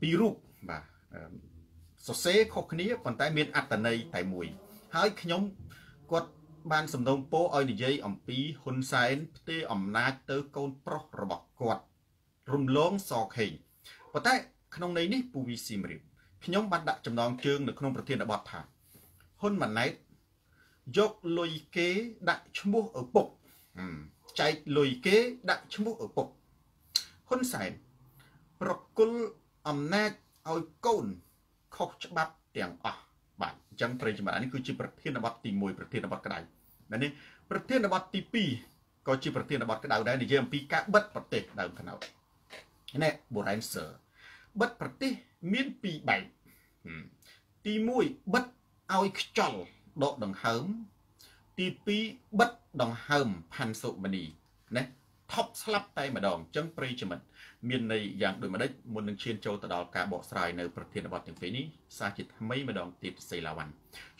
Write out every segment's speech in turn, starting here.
ពីររូបបាទសរសេរខុសគ្នាប៉ុន្តែមានអត្តន័យតែមួយ ហើយខ្ញុំគាត់បានសំណូមពរឲ្យនិយាយអំពីហ៊ុនសែនផ្ទេរអំណាចទៅកូនប្រុសរបស់គាត់រំលងសខេងប៉ុន្តែក្នុងន័យនេះពូវីស៊ីមរៀបខ្ញុំបានដាក់ចំណងជើងនៅក្នុងប្រធានបទថាហ៊ុនម៉ាណែតយកលុយគេដាក់ឈ្មោះឪពុកចែកលុយគេដាក់ឈ្មោះឪពុកហ៊ុនសែនប្រគល់ អំណាចឲ្យកូនខុសច្បាប់ទាំងអស់បាទអញ្ចឹងប្រិយមិត្តនេះគឺជាប្រធានបទទី1ប្រធានបទក្តៅណានេះប្រធានបទទី2ក៏ជាប្រធានបទក្តៅដែរនិយាយអំពីការបិទប្រទេសដើមខ្នោតនេះបូរ៉ែនសឺបិទប្រទេសមានពីរបែបទី1បិទឲ្យខ្ចល់ដកដង្ហើម ទី2បិទដង្ហើមផាន់សុមនីណាថប់ស្លាប់តែម្ដងអញ្ចឹងប្រិយមិត្ត មានន័យយ៉ាងដូចម្ដេចមុននឹងឈានចូលទៅដល់ការបកស្រាយនៅប្រធានបទទាំងពីរនេះសារជាថ្មីម្ដងទៀតសេឡាវ៉ាន់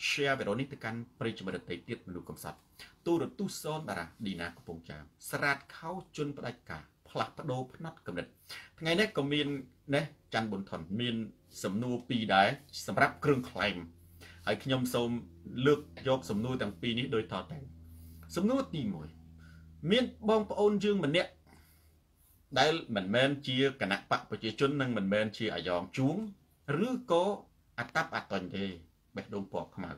share វីដេអូនេះទៅកាន់ប្រិយមិត្តដទៃទៀតមនុស្សកំសត់ទូរទស្សន៍សនតារាឌីណាកំពង់ចាមស្រាតខោជន់ផ្ដាច់ការផ្លាស់ប្ដូរផ្នែកកំណត់ថ្ងៃនេះក៏មានណាច័ន្ទប៊ុនថនមាន សំណួរពីរដែរសម្រាប់គ្រឿងខ្លែងហើយខ្ញុំសូមលើកយកសំណួរទាំងពីរនេះដូចតទៅសំណួរទី1មានបងប្អូនយើងម្នាក់ ដែលមិនមែនជាគណៈបកប្រជាជននិងមិនមែនជាអាយ៉ងជួងឬក៏អតបអតញ្ញទេបេះដូងពណ៌ខ្មៅ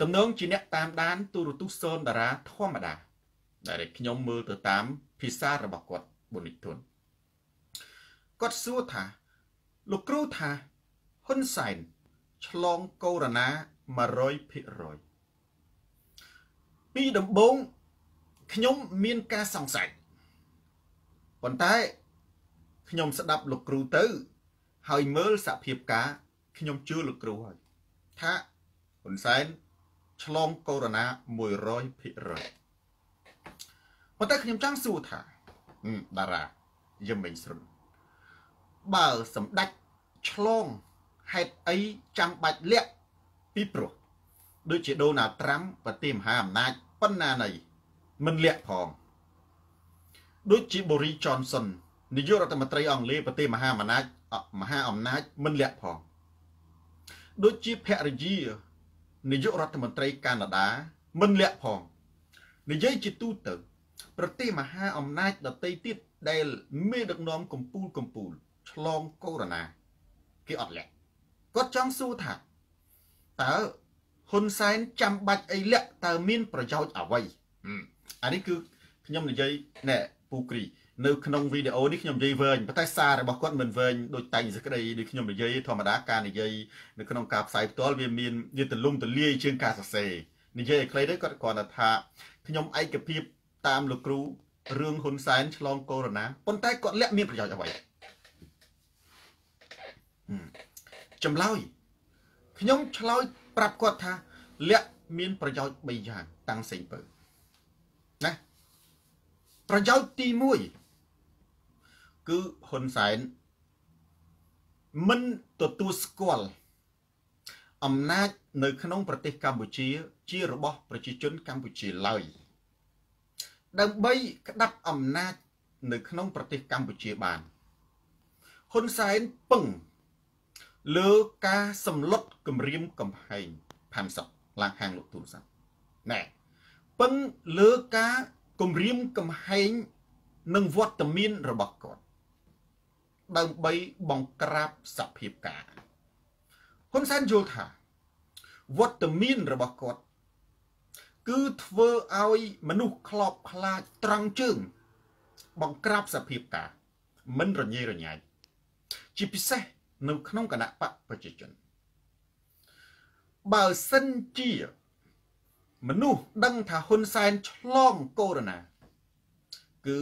តំណងជាអ្នកតាមដាន ទូរទស្សន៍សូនតារាធម្មតាដែលខ្ញុំមើលទៅតាមភាសារបស់គាត់បុនិទុនគាត់សួរថាលោកគ្រូថាហ៊ុនសែនឆ្លងកូវីដ -19% ពីដំបូងខ្ញុំមានការសង្ស័យ ប៉ុន្តែខ្ញុំស្ដាប់លោកគ្រូទៅ ហើយមើលសភាពការខ្ញុំជឿលោកគ្រូហើយថាហ៊ុនសែនឆ្លងកូវីដ -19% ប៉ុន្តែខ្ញុំចង់សួរថាតារាយឹមវិញស្រុនបើសម្ដេចឆ្លងហេតុអីចាំបាច់លាក់ពីព្រោះដូចជាដូណាល់ត្រាំប្រទេសមហាអំណាចប៉ុណ្ណាណីមិនលាក់ផង ដូចជាបូរីចនសុននាយករដ្ឋមន្ត្រីអង់គ្លេសប្រទេសមហាអំណាចមហាអំណាចមិនលាក់ផងដូចជាភរិយានាយករដ្ឋមន្ត្រីកាណាដាមិនលាក់ផងនិយាយជាទូទៅ ប្រទេសមហាអំណាចដតីទៀតដែលមេដឹកនាំកម្ពុជាកម្ពុជាឆ្លងកូវីដ -19 គេអត់លាក់គាត់ចង់សួរថាតើហ៊ុនសែនចាំបាច់អីលាក់តើមានប្រយោជន៍អ្វីអានេះគឺខ្ញុំនិយាយណែ ពូគ្រីនៅក្នុងវីដេអូនេះខ្ញុំនិយាយវែងប៉ុន្តែសាររបស់គាត់មិនវែងដូចតែងសក្តីដូចខ្ញុំនិយាយធម្មតាការនិយាយនៅក្នុងការផ្សាយផ្ទាល់វាមានវាទលំទលាយជាងការសរសេរនិយាយឲ្យខ្លីទៅគាត់គ្រាន់តែថាខ្ញុំឯកភាពតាមលោកគ្រូរឿងហ៊ុនសែនឆ្លងកូវីដ -19 ប៉ុន្តែគាត់លាក់មានប្រយោជន៍អ្វីចម្លើយខ្ញុំឆ្លើយប្រាប់គាត់ថាលាក់មានប្រយោជន៍3យ៉ាងតាំងសេងពើណា ប្រយោជន៍ទី1គឺហ៊ុនសែនមិនទទួលស្គាល់អំណាចនៅក្នុងប្រទេសកម្ពុជា ជារបស់ប្រជាជនកម្ពុជាឡើយដើម្បីក្តាប់អំណាចនៅក្នុងប្រទេសកម្ពុជាបានហ៊ុនសែនពឹងលើការសម្លុតគម្រាមកំហែងផាន់សុកឡើងហាងលោកទូរស័ព្ទណែពឹងលើការ គម្រាមកំហែងនិងវត្តមានរបស់គាត់ដើម្បីបង្ក្រាបសភាពការហ៊ុនសែនយល់ថាវត្តមានរបស់គាត់ គឺធ្វើឲ្យមនុស្សខ្លោបខ្លាចត្រង់ជើង បង្ក្រាបសភាពការមិនរញ៉េរញ៉ៃជាពិសេសនៅក្នុងគណៈបកប្រជាជនបើសិនជា មនុស្សដឹងថាហ៊ុនសែនឆ្លងកូវីដ -19 គឺ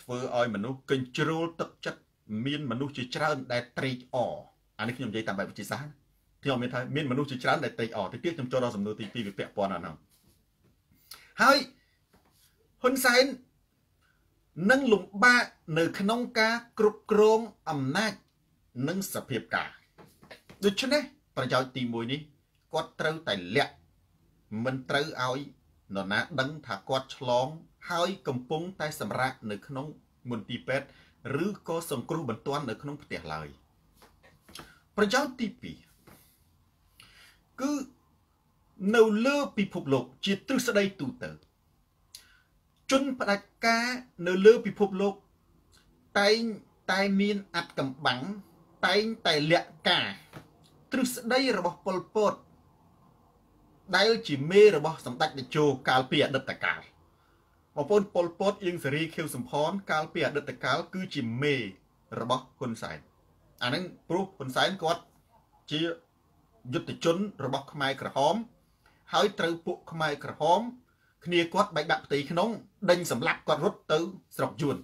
ធ្វើឲ្យមនុស្សកញ្ជ្រោលទឹកចិត្តមានមនុស្សជាច្រើនដែលត្រេកអរអានេះខ្ញុំនិយាយតាមបែបវិទ្យាសាស្ត្រខ្ញុំមានថាមានមនុស្សជាច្រើនដែលត្រេកអរទៅទៀតខ្ញុំចូលដល់សំណួរទី2វាពាក់ព័ន្ធអាហ្នឹងហើយហ៊ុនសែននឹងលំបាកនៅក្នុងការគ្រប់គ្រងអំណាចនិងសភាពការដូច្នេះប្រយោជន៍ទី1នេះគាត់ត្រូវតែលាក់ មិនត្រូវឲ្យនរណាដឹងថាគាត់ឆ្លង ហើយកំពុងតែសម្រាកនៅក្នុងមន្ទីរពេទ្យឬក៏សង្គ្រោះបន្ទាន់នៅក្នុងផ្ទះឡើយប្រយោជន៍ទី2គឺនៅលើពិភពលោក ជាទ្រឹស្ដីទូទៅ ជនផ្ដាច់ការនៅលើពិភពលោក តែងតែមានអត្តកម្បាំងតែងតែលាក់ការទ្រឹស្ដីរបស់ប៉ុលពត ដែលជាមេរបស់សម្ដេចតេជោកាលពីអតីតកាលបងប្អូនប៉ុលពតអៀងសេរីខៀវសំផនកាលពីអតីតកាលគឺជាមេរបស់ហ៊ុនសែនអាហ្នឹងព្រោះហ៊ុនសែនគាត់ជាយុទ្ធជនរបស់ខ្មែរក្រហម ហើយត្រូវពួកខ្មែរក្រហម គ្នាគាត់បែកបាក់ផ្ទៃក្នុងដេញសម្លាប់គាត់រត់ទៅស្រុកយួន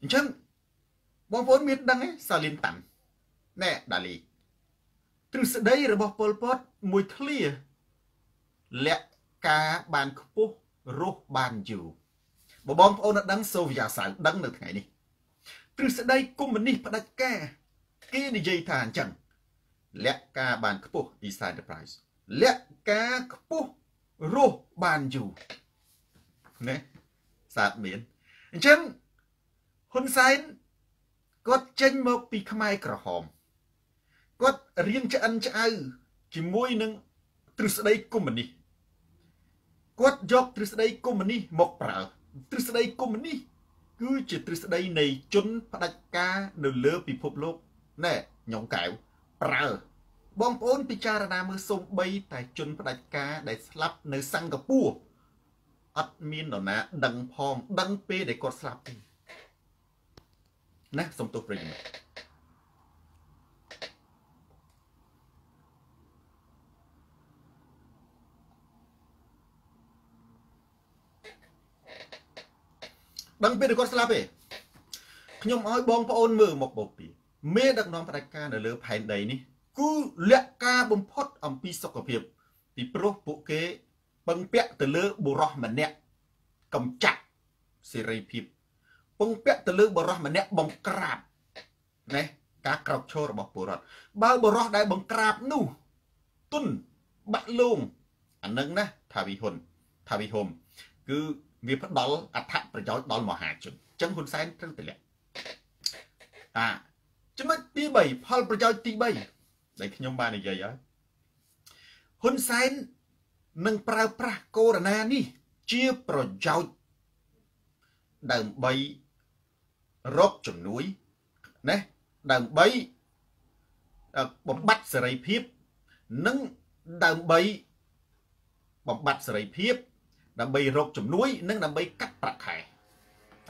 អញ្ចឹងបងប្អូនមានដឹងទេសាលីនតាន់ណែដាលីទ្រឹស្ដីរបស់ប៉ុលពតមួយឃ្លា លក្ខការបានខ្ពស់រស់បានយូរបើបងប្អូនអត់ដឹងសូវីយ៉ាសៅដឹងនៅថ្ងៃនេះទ្រឹស្ដីកុម្មុយនីសផ្ដាច់ការគេនិយាយថាអញ្ចឹងលក្ខការបានខ្ពស់ East Enterprise លក្ខការខ្ពស់រស់បានយូរណាសាទមានអញ្ចឹងហ៊ុនសែនគាត់ចេញមកពីខ្មែរក្រហមគាត់រៀនឆ្អិនឆ្អៅជាមួយនឹងទ្រឹស្ដីកុម្មុយនីស គាត់យកទ្រឹស្ដីកុម្មុយនីសមកប្រើទ្រឹស្ដីកុម្មុយនីសគឺជាទ្រឹស្ដីនៃជនផ្ដាច់ការនៅលើពិភពលោកណែញងកែវប្រើបងប្អូនពិចារណាមើលសំបីតែជនផ្ដាច់ការដែលស្លាប់នៅសិង្ហបុរីអត់មាននរណាដឹងផងដឹងពេលដែលគាត់ស្លាប់ទេណាសំទោសប្រិយ ដឹងពេលគាត់ស្លាប់ទេខ្ញុំឲ្យបងប្អូនមើលមកបបពីមេដឹកនាំផ្ដាច់ការនៅលើផែនដីនេះគឺលក្ខការបំផុតអំពីសុខភាព ពីព្រោះពួកគេពឹងពាក់ទៅលើបុរសម្នាក់កំចាត់សេរីភាពពឹងពាក់ទៅលើបុរសម្នាក់បង្ក្រាបណាការក្រោកឈររបស់ពលរដ្ឋបើបុរសដែលបង្ក្រាបនោះទុនបាក់លងអានឹងណាថាវិហ៊ុនថាវិហុំគឺ វាផ្ដល់អត្ថប្រយោជន៍ដល់មហាជនអញ្ចឹងហ៊ុនសែនត្រូវទម្លាក់អាចំណុចទី3ផលប្រយោជន៍ទី3ដែលខ្ញុំបាននិយាយហើយហ៊ុនសែននឹងប្រើប្រាស់កូវីដ -19 នេះ ជាប្រយោជន៍ដើម្បីរកជំនួយណាដើម្បីបំបត្តិសេរីភាព និងដើម្បីបំបត្តិសេរីភាព ដើម្បីរកជំនួយ និងដើម្បីកាត់ប្រាក់ខែ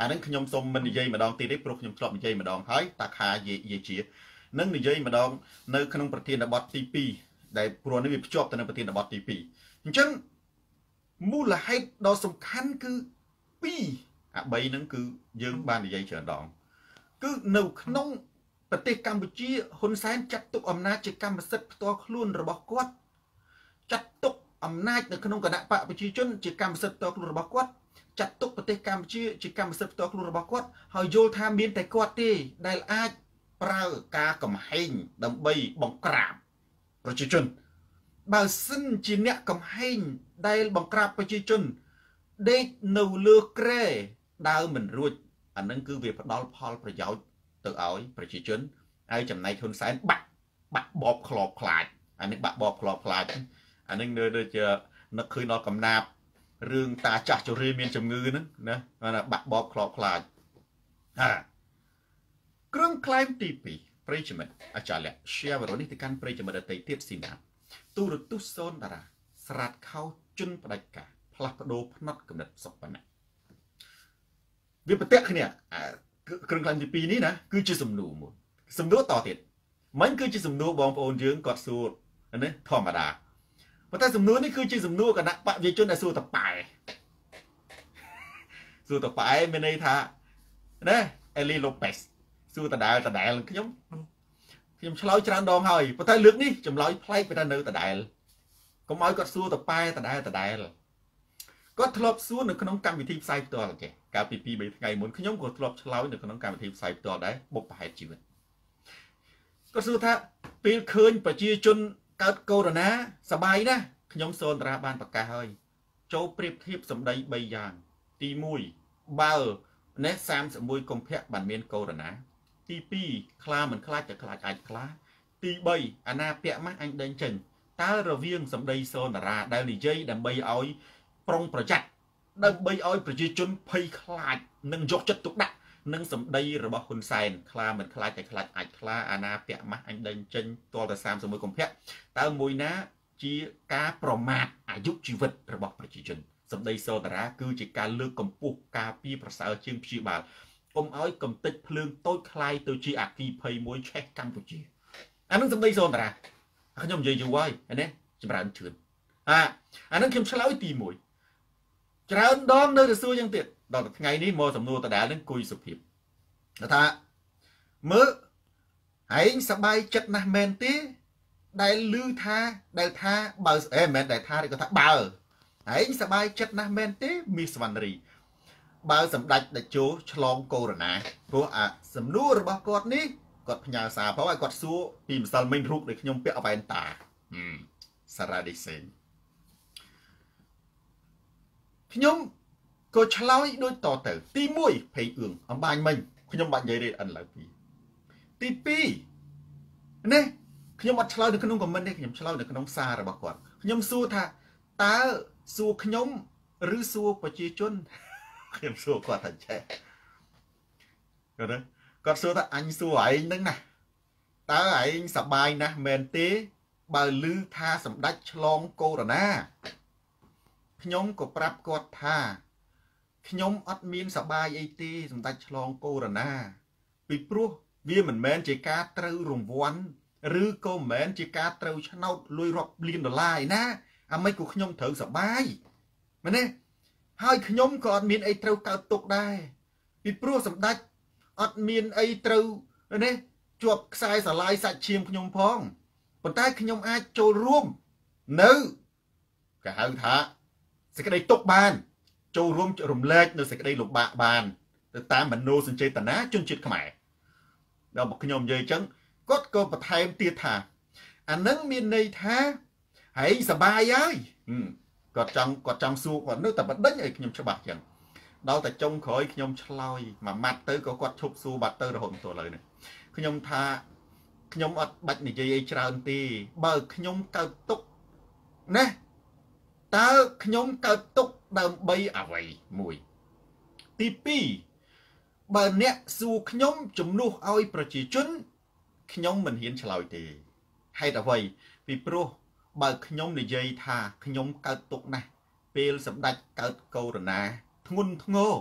អានឹងខ្ញុំសូមមិននិយាយម្ដងទៀតទេព្រោះខ្ញុំធ្លាប់និយាយម្ដងហើយតាខាយាយជានឹងនិយាយម្ដងនៅក្នុងប្រធានបទទី2ដែលព្រោះនេះវាភ្ជាប់ទៅនឹងប្រធានបទទី2អញ្ចឹងមូលហេតុដ៏សំខាន់គឺ2អា3ហ្នឹងគឺយើងបាននិយាយច្រើនដងគឺនៅក្នុងប្រទេសកម្ពុជាហ៊ុនសែនចាត់ទុកអំណាចជាកម្មសិទ្ធិផ្ទាល់ខ្លួនរបស់គាត់ចាត់ទុក អំណាចនៅក្នុងគណៈបកប្រជាជនជាកម្មសិទ្ធិផ្ទាល់ខ្លួនរបស់គាត់ចាត់ទុកប្រទេសកម្ពុជាជាកម្មសិទ្ធិផ្ទាល់ខ្លួនរបស់គាត់ហើយយល់ថាមានតែគាត់ទេដែលអាចប្រើការកំហែងដើម្បីបង្ក្រាបប្រជាជនបើសិនជាអ្នកកំហែងដែលបង្ក្រាបប្រជាជនដេកនៅលើក្រែដើរមិនរួចអានឹងគឺវាផ្ដល់ផលប្រយោជន៍ទៅឲ្យប្រជាជនហើយចំណែកហ៊ុនសែនបាក់បាក់បបក្របខ្លាចអានេះបាក់បបក្របខ្លាច អានឹងនៅដូចជានឹកឃើញដល់កំណាប់រឿងតាចាស់ជរាមានជំងឺហ្នឹងណាបាក់បបក្របខ្លាចហាគ្រឿងក្លែងទី2ប្រិយមិត្តអាចារ្យលក្ខ share វីដេអូនេះទៅកាន់ប្រិយមិត្តដទៃទៀតស៊ីណាទូរទស្សន៍សូនតារាស្រាតខោជន់ផ្ដាច់ការផ្លាស់ប្ដូរផ្នត់កំណត់សុខប៉ុណ្ណាវាប្រតិគ្នាគ្រឿងក្លែងទី2នេះណាគឺជាសំណួរមួយសំណួរតទៀតមិញគឺជាសំណួរបងប្អូនយើងគាត់សួរណាធម្មតា ប៉ុន្តែសំណួរនេះគឺជាសំណួរគណៈបកវិជនដែលសួរតប៉ែសួរតប៉ែមានន័យថាណាអេលីឡូប៉េសសួរតដែលតដែលខ្ញុំខ្ញុំឆ្លើយច្រើនដងហើយប៉ុន្តែលើកនេះចម្លើយប្លែកពីថានៅតដែលកុំឲ្យគាត់សួរតប៉ែតដែលតដែលគាត់ធ្លាប់សួរនៅក្នុងកម្មវិធីផ្សាយផ្ទាល់ចេះកាលពី2 3ថ្ងៃមុនខ្ញុំក៏ធ្លាប់ឆ្លើយនៅក្នុងកម្មវិធីផ្សាយផ្ទាល់ដែរបុព្វហេតុជីវិតគាត់សួរថាពេលឃើញប្រជាជន កើតកូវីដ -19 សបាយណាស់ខ្ញុំសូនតារាបានប្រកាសហើយចូលប្រៀបធៀបសម្ដី3យ៉ាង ទី1បើណេះ31កុម្ភៈបានមានកូវីដ -19 ទី2ខ្លាមិនខ្លាចតែខ្លាចអាចខ្លាទីទី3អាណាពាក់ម៉ាស់អញដេញចេញតើរវាងសម្ដីសូនតារាដែលនិយាយដើម្បីឲ្យប្រុងប្រយ័ត្នដើម្បីឲ្យប្រជាជនភ័យខ្លាចនិងយកចិត្តទុកដាក់ នឹងសម្ដីរបស់ហ៊ុនសែនខ្លាមិនខ្លាចតែខ្លាចអាចខ្លាអាណាពាក់ម៉ាស់អញដេញចេញទាល់តែ31កុម្ភៈតើមួយណាជាការប្រមាថអាយុជីវិតរបស់ប្រជាជនសម្ដីសោតារាគឺជាការលើកកម្ពស់ការពីប្រសើរជាងព្យាបាលកុំឲ្យកំតិចភ្លើងតូចคล้ายទៅជាអគីភ័យមួយឆេះកម្ពុជាអានឹងសម្ដីសោតារាខ្ញុំនិយាយយូរហើយណាចម្រើនជឿនអាអានឹងខ្ញុំឆ្លើយទី1ច្រើនដងនៅរសួរយ៉ាងទៀត ដល់ថ្ងៃនេះមកសំណួរដដែលនឹងគួយសុភិបគាត់ថាមើលឯងសបាយចិត្តណាស់មែនទេដែលឮថាដែលថាបើអេមិនដែលថាឬក៏ថាបើឯងសបាយចិត្តណាស់មែនទេមីសវណ្ណរី បើសម្ដេចតេជោឆ្លងកូវីដ -19 ព្រោះអាសំណួររបស់គាត់នេះគាត់ផ្ញើសារផងឲ្យគាត់សួរពីម្សិលមិញរូបដូចខ្ញុំពាក់អវែនតាសារ៉ាដេសេងខ្ញុំ ក៏ឆ្លើយដូចតទៅ ទី1ភ័យអឿងអំបាញ់មិញខ្ញុំបាច់និយាយរេតអិនឡើយពីទី2នេះខ្ញុំអត់ឆ្លើយនៅក្នុងខមមិនទេខ្ញុំឆ្លើយនៅក្នុងសាររបស់គាត់ខ្ញុំសួរថាតើសួរខ្ញុំឬសួរប្រជាជនខ្ញុំសួរគាត់ថាចេះគាត់គាត់សួរថាអញសួរឯងហ្នឹងណាតើឯងសបាយណាស់មែនទេ បើឮថាសម្ដេចឆ្លងកូវីដ -19 ខ្ញុំក៏ប្រាប់គាត់ថា ខ្ញុំអត់មានសបាយអីទេសម្ដេចឆ្លងកូវីដ -19 ពីព្រោះវាមិនមែនជាការត្រូវរង្វាន់ឬក៏មិនមែនជាការត្រូវឆ្នោតលុយរាប់លានដុល្លារឯណាអាមិនក៏ខ្ញុំត្រូវសបាយមែនទេហើយខ្ញុំក៏អត់មានអីត្រូវកើតទុកដែរពីព្រោះសម្ដេចអត់មានអីត្រូវនេះជាប់ខ្សែស្រឡាយសាច់ឈាមខ្ញុំផងប៉ុន្តែខ្ញុំអាចចូលរួមនៅគេហៅថាសេចក្តីទុកបាន ចូលរួមរំលែកនៅសេចក្តីលំបាកបានទៅតាមមនោសញ្ចេតនាជនជាតិខ្មែរដល់មកខ្ញុំនិយាយអញ្ចឹងគាត់ក៏បន្ថែមទៀតថា អានឹងមានន័យថាហើយសបាយហើយគាត់ចង់គាត់ចង់សួរគាត់នៅតែបដិញឲ្យខ្ញុំច្បាស់ចឹងដល់តែចុងក្រោយខ្ញុំឆ្លើយមួយម៉ាត់ទៅក៏គាត់ឈប់សួរបាត់ទៅរហូតទៅឥឡូវនេះខ្ញុំថាខ្ញុំអត់បាច់និយាយអីច្រើនទេបើខ្ញុំកើតទុកណាតើខ្ញុំកើតទុក ដើម្បីអ្វីមួយទី2បើអ្នកសួរខ្ញុំជំនួសឲ្យប្រជាជនខ្ញុំមិនហ៊ានឆ្លើយទេហេតុអ្វីពីព្រោះបើខ្ញុំនិយាយថាខ្ញុំកើតទុកណាស់ពេលសម្ដេចកើតកូវីដ -19 ធ្ងន់ធ្ងរ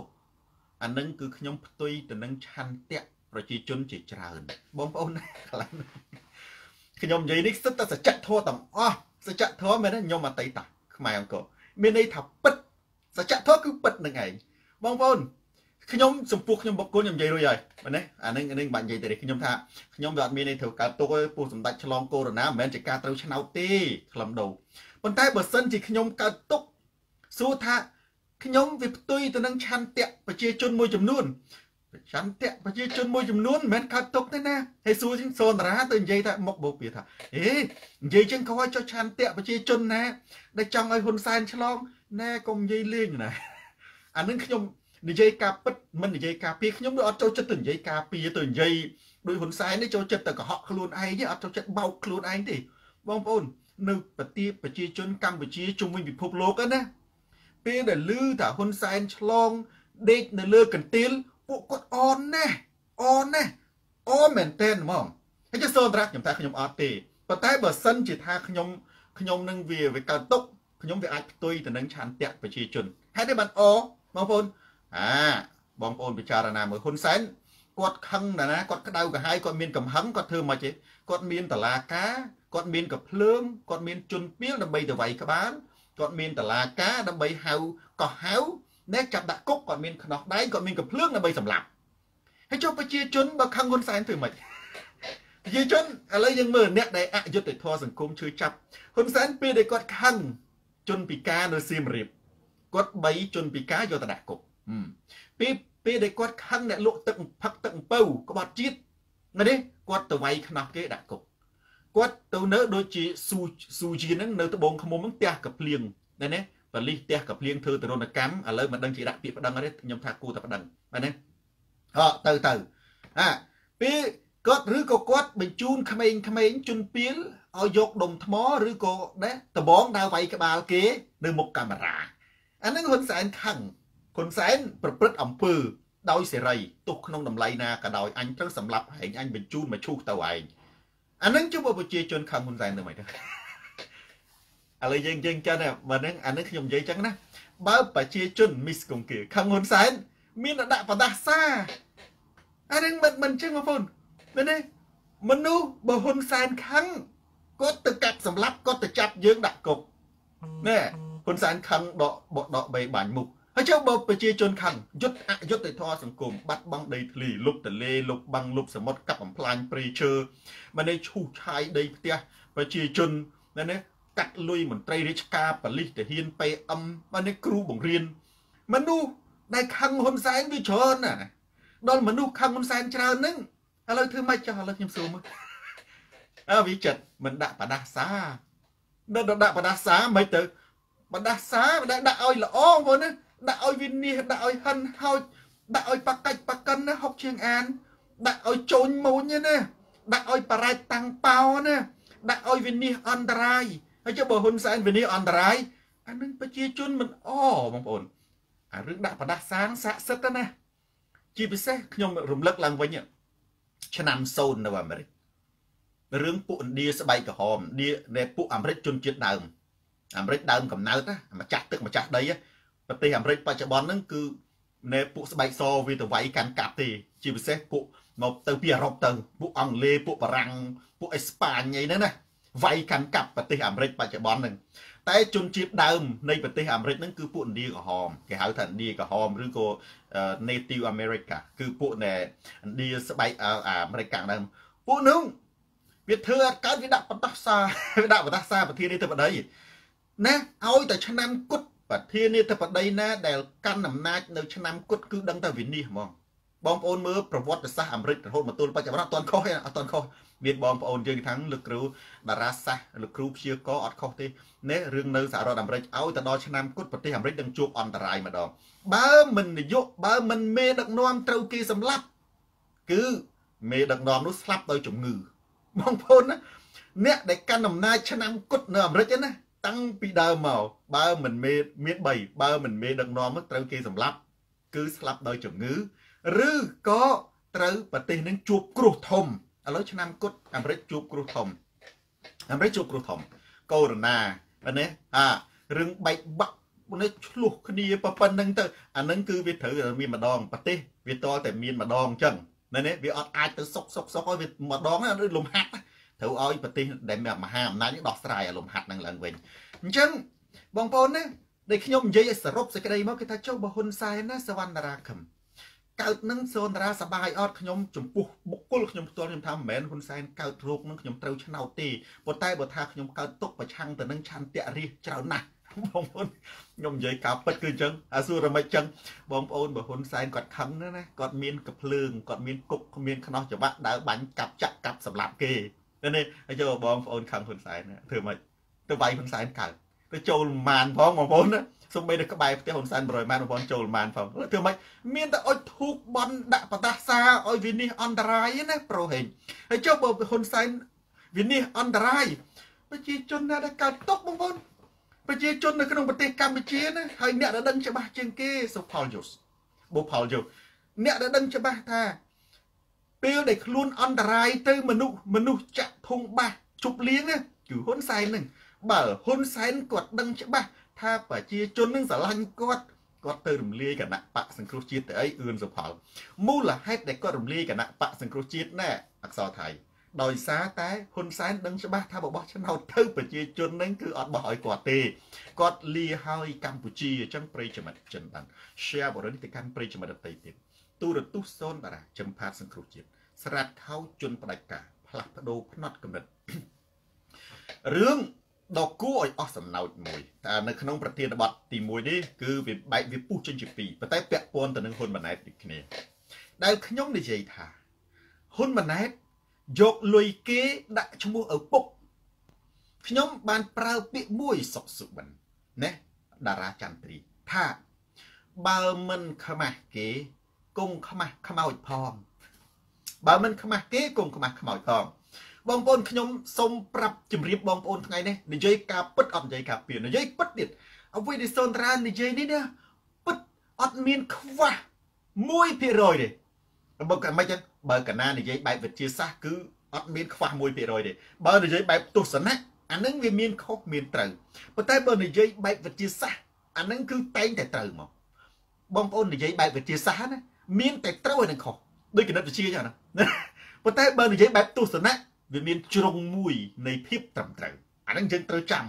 អានឹងគឺខ្ញុំផ្ទុយទៅនឹងឆន្ទៈប្រជាជនជាច្រើនបងប្អូនខ្លាំងខ្ញុំនិយាយនេះសិតតែសច្ចធម៌ទាំងអស់សច្ចធម៌មែនទេខ្ញុំអតីតខ្មែរអង្គរមានន័យថាពិត សច្ចធម៌គឺពិតនឹងឯងបងប្អូនខ្ញុំចំពោះខ្ញុំបុគ្គលខ្ញុំនិយាយរួចហើយមែនទេអានឹងអានឹងបាច់និយាយទេខ្ញុំថាខ្ញុំវាអត់មានន័យត្រូវកើតទុកទេពោះសម្ដេចឆ្លងកូវីដ -19 មិនមែនជាការត្រូវឆ្នោតទេខ្លឹមដូវប៉ុន្តែបើសិនជាខ្ញុំកើតទុកសួរថាខ្ញុំវាផ្ទុយទៅនឹងឆន្ទៈប្រជាជនមួយចំនួនឆន្ទៈប្រជាជនមួយចំនួនមិនមែនកើតទុកទេណាហើយសួរជាងសូនតារាទៅនិយាយថាមកបោកពីថាអេនិយាយចឹងក៏ឲ្យចុះឆន្ទៈប្រជាជនណាដែលចង់ឲ្យហ៊ុនសែនឆ្លង ណែកុំនិយាយលេងណាអានឹងខ្ញុំនិយាយការពិតមិននិយាយការពីខ្ញុំដូចអត់ចូលចិត្តទៅនិយាយការពីទៅនិយាយដោយហ៊ុនសែននេះចូលចិត្តទៅកុហកខ្លួនឯងទេអត់ចូលចិត្តបោកខ្លួនឯងទេបងប្អូននៅប្រទេសប្រជាជនកម្ពុជាជុំវិញពិភពលោកណាពេលដែលឮថាហ៊ុនសែនឆ្លងដេកនៅលើកន្ទិលពួកគាត់អនណាស់អនណាស់អនមែនតើហ្មងហើយចុះសូនត្រាស់ខ្ញុំថាខ្ញុំអត់ទេប៉ុន្តែបើសិនជាថាខ្ញុំខ្ញុំនឹងវាវាកើតទុក ខ្ញុំវាអាចផ្ទុយទៅនឹងឆន្ទៈប្រជាជនហេតុទេបានអបងប្អូនអាបងប្អូនពិចារណាមើលហ៊ុនសែនគាត់ខឹងណាគាត់ក្តៅក្រហាយគាត់មានកំហឹងគាត់ធ្វើមកទេគាត់មានតឡាការគាត់មានកភ្លើងគាត់មានជន់ពីលដើម្បីទៅវាយក្បាលគាត់មានតឡាការដើម្បីហៅកោះហៅណែចាប់ដាក់គុកគាត់មានខ្នោះដៃគាត់មានកភ្លើងដើម្បីសម្លាប់ហើយចុះប្រជាជនបើខឹងហ៊ុនសែនធ្វើម៉េចប្រជាជនឥឡូវយើងមើលអ្នកដែលអយុត្តិធម៌សង្គមឈឺចាប់ហ៊ុនសែនពេលដែលគាត់ខឹង ជនពិការនៅសៀមរាបគាត់3ជនពិការយកទៅដាក់គុកពេលពេលដែលគាត់ខឹងអ្នកលក់ទឹកផឹកទឹកអំពៅក្បត់ជាតិណានេះគាត់ទៅវាយខ្នោះគេដាក់គុកគាត់ទៅនៅដូចជាស៊ូស៊ូជីហ្នឹងនៅត្បូងឃ្មុំហ្នឹងផ្ទះកភ្លៀងណានេះបលិសផ្ទះកភ្លៀងធ្វើទរណកម្មឥឡូវមិនដឹងជាដាក់ពាក្យប្តឹងទេខ្ញុំថាគួរតែប្តឹងបាទណាអទៅទៅអាពេល គាត់ឬក៏គាត់បញ្ជូនក្មេងៗជន់ពៀលឲ្យយកដុំថ្មឬក៏ដែរដបងដើរវាយក្បាលគេ នៅមុខកាមេរ៉ាអាហ្នឹងហ៊ុនសែនខឹងហ៊ុនសែនប្រព្រឹត្តអំពើដោយសេរីទុកក្នុងតម្លៃណាក៏ដោយអញត្រូវសម្លាប់ហែងអញបញ្ជូនមកឈូសទៅឯងអាហ្នឹងជួបប្រជាជនខឹងហ៊ុនសែនទៅមិនទៅឥឡូវយើងយើងចឹងណាបើហ្នឹងអាហ្នឹងខ្ញុំនិយាយចឹងណាបើប្រជាជនមីសកុងគេខឹងហ៊ុនសែនមានដាក់បដាសាអាហ្នឹងមិនមិនចឹងបងប្អូន មែនទេមនុស្សបើហ៊ុនសែនខឹងគាត់ទៅកាប់សម្លាប់គាត់ទៅចាប់យើងដាក់គុកណែហ៊ុនសែនខឹងដកបដកបីបាញ់មុខហើយចុះបើប្រជាជនខឹងយុទ្ធអយុត្តិធម៌សង្គមបាត់បង់ដីធ្លីលុបទលេលុបបាំងលុបសមុទ្រកាប់បំផ្លាញព្រៃឈើមិននេះឈូសឆាយដីផ្ទះប្រជាជនណែនេះកាត់លុយមន្ត្រីរាជការបលិសទាហាន PM មិននេះគ្រូបង្រៀនមនុស្សដែលខឹងហ៊ុនសែនវាច្រើនណាដល់មនុស្សខឹងហ៊ុនសែនច្រើនហ្នឹង ឥឡូវធ្វើម៉េចចុះឥឡូវខ្ញុំសួរមើលអើវាចិត្តមិនដាក់បដាសានៅដាក់បដាសាមិនទៅបដាសាមិនដាក់ឲ្យល្អបងណាដាក់ឲ្យវិនិច្ឆ័យដាក់ឲ្យហិនហោចដាក់ឲ្យបកាច់បកិនណាហុកជាងអាន ដាក់ឲ្យជូនមូញណាដាក់ឲ្យបរ៉ែតតាំងប៉ោណាដាក់ឲ្យវិនិច្ឆ័យអន្តរាយហើយចុះបើហ៊ុនសែនវិនិច្ឆ័យអន្តរាយអានឹងប្រជាជនមិនអបងប្អូនអារឿងដាក់បដាសាងស័ក្តិសិទ្ធណាជាពិសេសខ្ញុំរំលឹកឡើងវិញ ឆ្នាំ0នៅអាមេរិករឿងពួកឥណ្ឌាស្បែកក្រហមឥណ្ឌាដែលពួកអាមេរិកជនជាតិដើមអាមេរិកដើមកំណើតណាម្ចាស់ទឹកម្ចាស់ដីប្រទេសអាមេរិកបច្ចុប្បន្នហ្នឹងគឺនៅពួកស្បែកសវាទៅវាយកាន់កាប់ទេ ជាពិសេសពួកមកទៅពីអឺរ៉ុបទៅពួកអង់គ្លេសពួកបារាំងពួកអេស្ប៉ាញអីហ្នឹងណាវាយកាន់កាប់ប្រទេសអាមេរិកបច្ចុប្បន្នហ្នឹង តែជនជាតិដើមនៃប្រទេសអាមេរិកហ្នឹងគឺពួកឥណ្ឌាក្រហមគេហៅថាឥណ្ឌាក្រហមឬក៏ Native America គឺពួកនៃឥណ្ឌាស្បែកអាមេរិកកាំងដើមពួកនោះវាធ្វើអត់កើតវាដាក់បដោះសារវាដាក់បដោះសារប្រធានាធិបតីណាឲ្យតែឆ្នាំគត់ប្រធានាធិបតីណាដែលកាន់អំណាចនៅឆ្នាំគត់គឺដឹងតែវិនិច្ឆ័យហ្មង បងប្អូនមើលប្រវត្តិសាស្ត្រអាមេរិករហូតមកទល់បច្ចុប្បន្នអត់ទាន់ខុសទេអត់ទាន់ខុសមានបងប្អូនយើងថាលោកគ្រូតារាសាស្ត្រលោកគ្រូព្យាករអត់ខុសទេនេះរឿងនៅសហរដ្ឋអាមេរិកឲ្យទៅដល់ឆ្នាំគត់ប្រទេសអាមេរិកនឹងជួបអន្តរាយម្ដងបើមិននយោបើមិនមេដឹកនាំត្រូវគេសម្លាប់គឺមេដឹកនាំនោះស្លាប់ដោយជំងឺបងប្អូនណាអ្នកដែលកាន់អំណាចឆ្នាំគត់នៅអាមេរិកណាតាំងពីដើមមកបើមិនមេមាន3បើមិនមេដឹកនាំត្រូវគេសម្លាប់គឺស្លាប់ដោយជំងឺ ឬក៏ត្រូវប្រទេសនឹងជួបគ្រោះធំឥឡូវឆ្នាំគត់អាមេរិកជួបគ្រោះធំអាមេរិកជួបគ្រោះធំកូវីដ -19 នេះអារឿងបែកបាក់នេះឆ្លោះគ្នាប៉ុណ្្នឹងទៅអានឹងគឺវាត្រូវមានម្ដងប្រទេសវាតតែមានម្ដងអញ្ចឹងនៅនេះវាអត់អាចទៅសុកសុកសុកឲ្យវាម្ដងឬលំហាត់ត្រូវឲ្យប្រទេសដែលមហាអំណាចនេះដោះស្រាយលំហាត់នឹងឡើងវិញអញ្ចឹងបងប្អូនណាដែលខ្ញុំនិយាយឲ្យសរុបសេចក្តីមកគេថាចុះបើហ៊ុនសែនណាសវណ្ណរាខឹម កើតនឹងសូនតារាសបាយអត់ខ្ញុំចំពោះបុគ្គលខ្ញុំផ្ទាល់ខ្ញុំថាមិនមែនហ៊ុនសែនកើតរោគនឹងខ្ញុំត្រូវឆ្នោតទេប៉ុន្តែបើថាខ្ញុំកើតទុកប្រឆាំងទៅនឹងឆន្ទៈរាជច្រើនណាស់បងប្អូនខ្ញុំនិយាយការពិតគឺអញ្ចឹងអាសួររមិចអញ្ចឹងបងប្អូនបើហ៊ុនសែនគាត់ខឹងណាគាត់មានកភ្លើងគាត់មានគុកមានខ្នោះច្បាក់ដើរបាញ់កាប់ចាក់កាប់សម្លាប់គេនេះហើយយកបងប្អូនខឹងហ៊ុនសែនធ្វើម៉េចទៅវាយហ៊ុនសែនកើតទៅចូលម៉ានផងបងប្អូនណា សំបីនៅក្បែរផ្ទះហ៊ុនសែន100ម៉ានបងប្អូនចូលម៉ានផងធ្វើម៉េចមានតែអុចធូកបន់ដាក់បតាសាឲ្យវិនិច្ឆ័យអន្តរាយណាប្រូហេងហើយចុះបើហ៊ុនសែនវិនិច្ឆ័យអន្តរាយប្រជាជនណាដែលកើតទុកបងប្អូនប្រជាជននៅក្នុងប្រទេសកម្ពុជាណាហើយអ្នកដែលដឹងច្បាស់ជាងគេសុផលយុសបុផលយុសអ្នកដែលដឹងច្បាស់ថាពេលដែលខ្លួនអន្តរាយទៅមនុស្សមនុស្សចាក់ធុងបាសជប់លៀងគឺហ៊ុនសែននឹងបើហ៊ុនសែនគាត់ដឹងច្បាស់ ថាប្រជាជននឹងស្រឡាញ់គាត់គាត់ទៅរំលាយគណៈបកសង្គ្រោះជាតិទៅអីអឿនសុផលមូលហេតុដែលគាត់រំលាយគណៈបកសង្គ្រោះជាតិណែអក្សរថៃដោយសារតែហ៊ុនសែនដឹងច្បាស់ថាបបោះឆ្នោតទៅប្រជាជននឹងគឺអត់បោះឲ្យគាត់ទេគាត់លាឲ្យកម្ពុជាអញ្ចឹងប្រិយមិត្តចិនបាន share បរិយាទៅកាន់ប្រិយមិត្តដទៃទៀតទូរទស្សន៍សូនតារាចំផាតសង្គ្រោះជាតិស្រាតខោជន់ផ្ដាច់ការផ្លាស់ប្ដូរផ្នត់កំណត់រឿង ដ៏គួរឲ្យអស់សំណោចមួយតែនៅក្នុងប្រធានបទទី1នេះគឺវាបែកវាពុះចេញជាពីរប៉ុន្តែពាក់ព័ន្ធទៅនឹងហ៊ុនម៉ាណែតដូចគ្នា ដែលខ្ញុំនិយាយថាហ៊ុនម៉ាណែតយកលុយគេដាក់ឈ្មោះឪពុកខ្ញុំបានប្រើពាក្យមួយសុកសុបិនណាតារាចន្ទ្រីថាបើមិនខ្មាស់គេគង់ខ្មាស់ខ្មោចផងបើមិនខ្មាស់គេកុំខ្មាស់ខ្មោចផង បងប្អូនខ្ញុំសូមប្រាប់ជម្រាបបងប្អូនថ្ងៃនេះនិយាយការពិតអត់និយាយការពៀននិយាយពិតទៀតអ្វីដែលសូនតារានិយាយនេះណាពិតអត់មានខ្វះ1%ទេបើមិនចឹងបើកណានិយាយបែបវិទ្យាសាស្ត្រគឺអត់មានខ្វះ1%ទេបើនិយាយបែបទស្សនៈអានឹងវាមានខុសមានត្រូវប៉ុន្តែបើនិយាយបែបវិទ្យាសាស្ត្រអានឹងគឺតែងតែត្រូវមកបងប្អូននិយាយបែបវិទ្យាសាស្ត្រណាមានតែត្រូវហើយនឹងខុសដូចគណិតវិទ្យាចឹងណាប៉ុន្តែបើនិយាយបែបទស្សនៈ វាមានជ្រុងមួយនៃភាពត្រឹមត្រូវអានឹងយើងត្រូវចាំ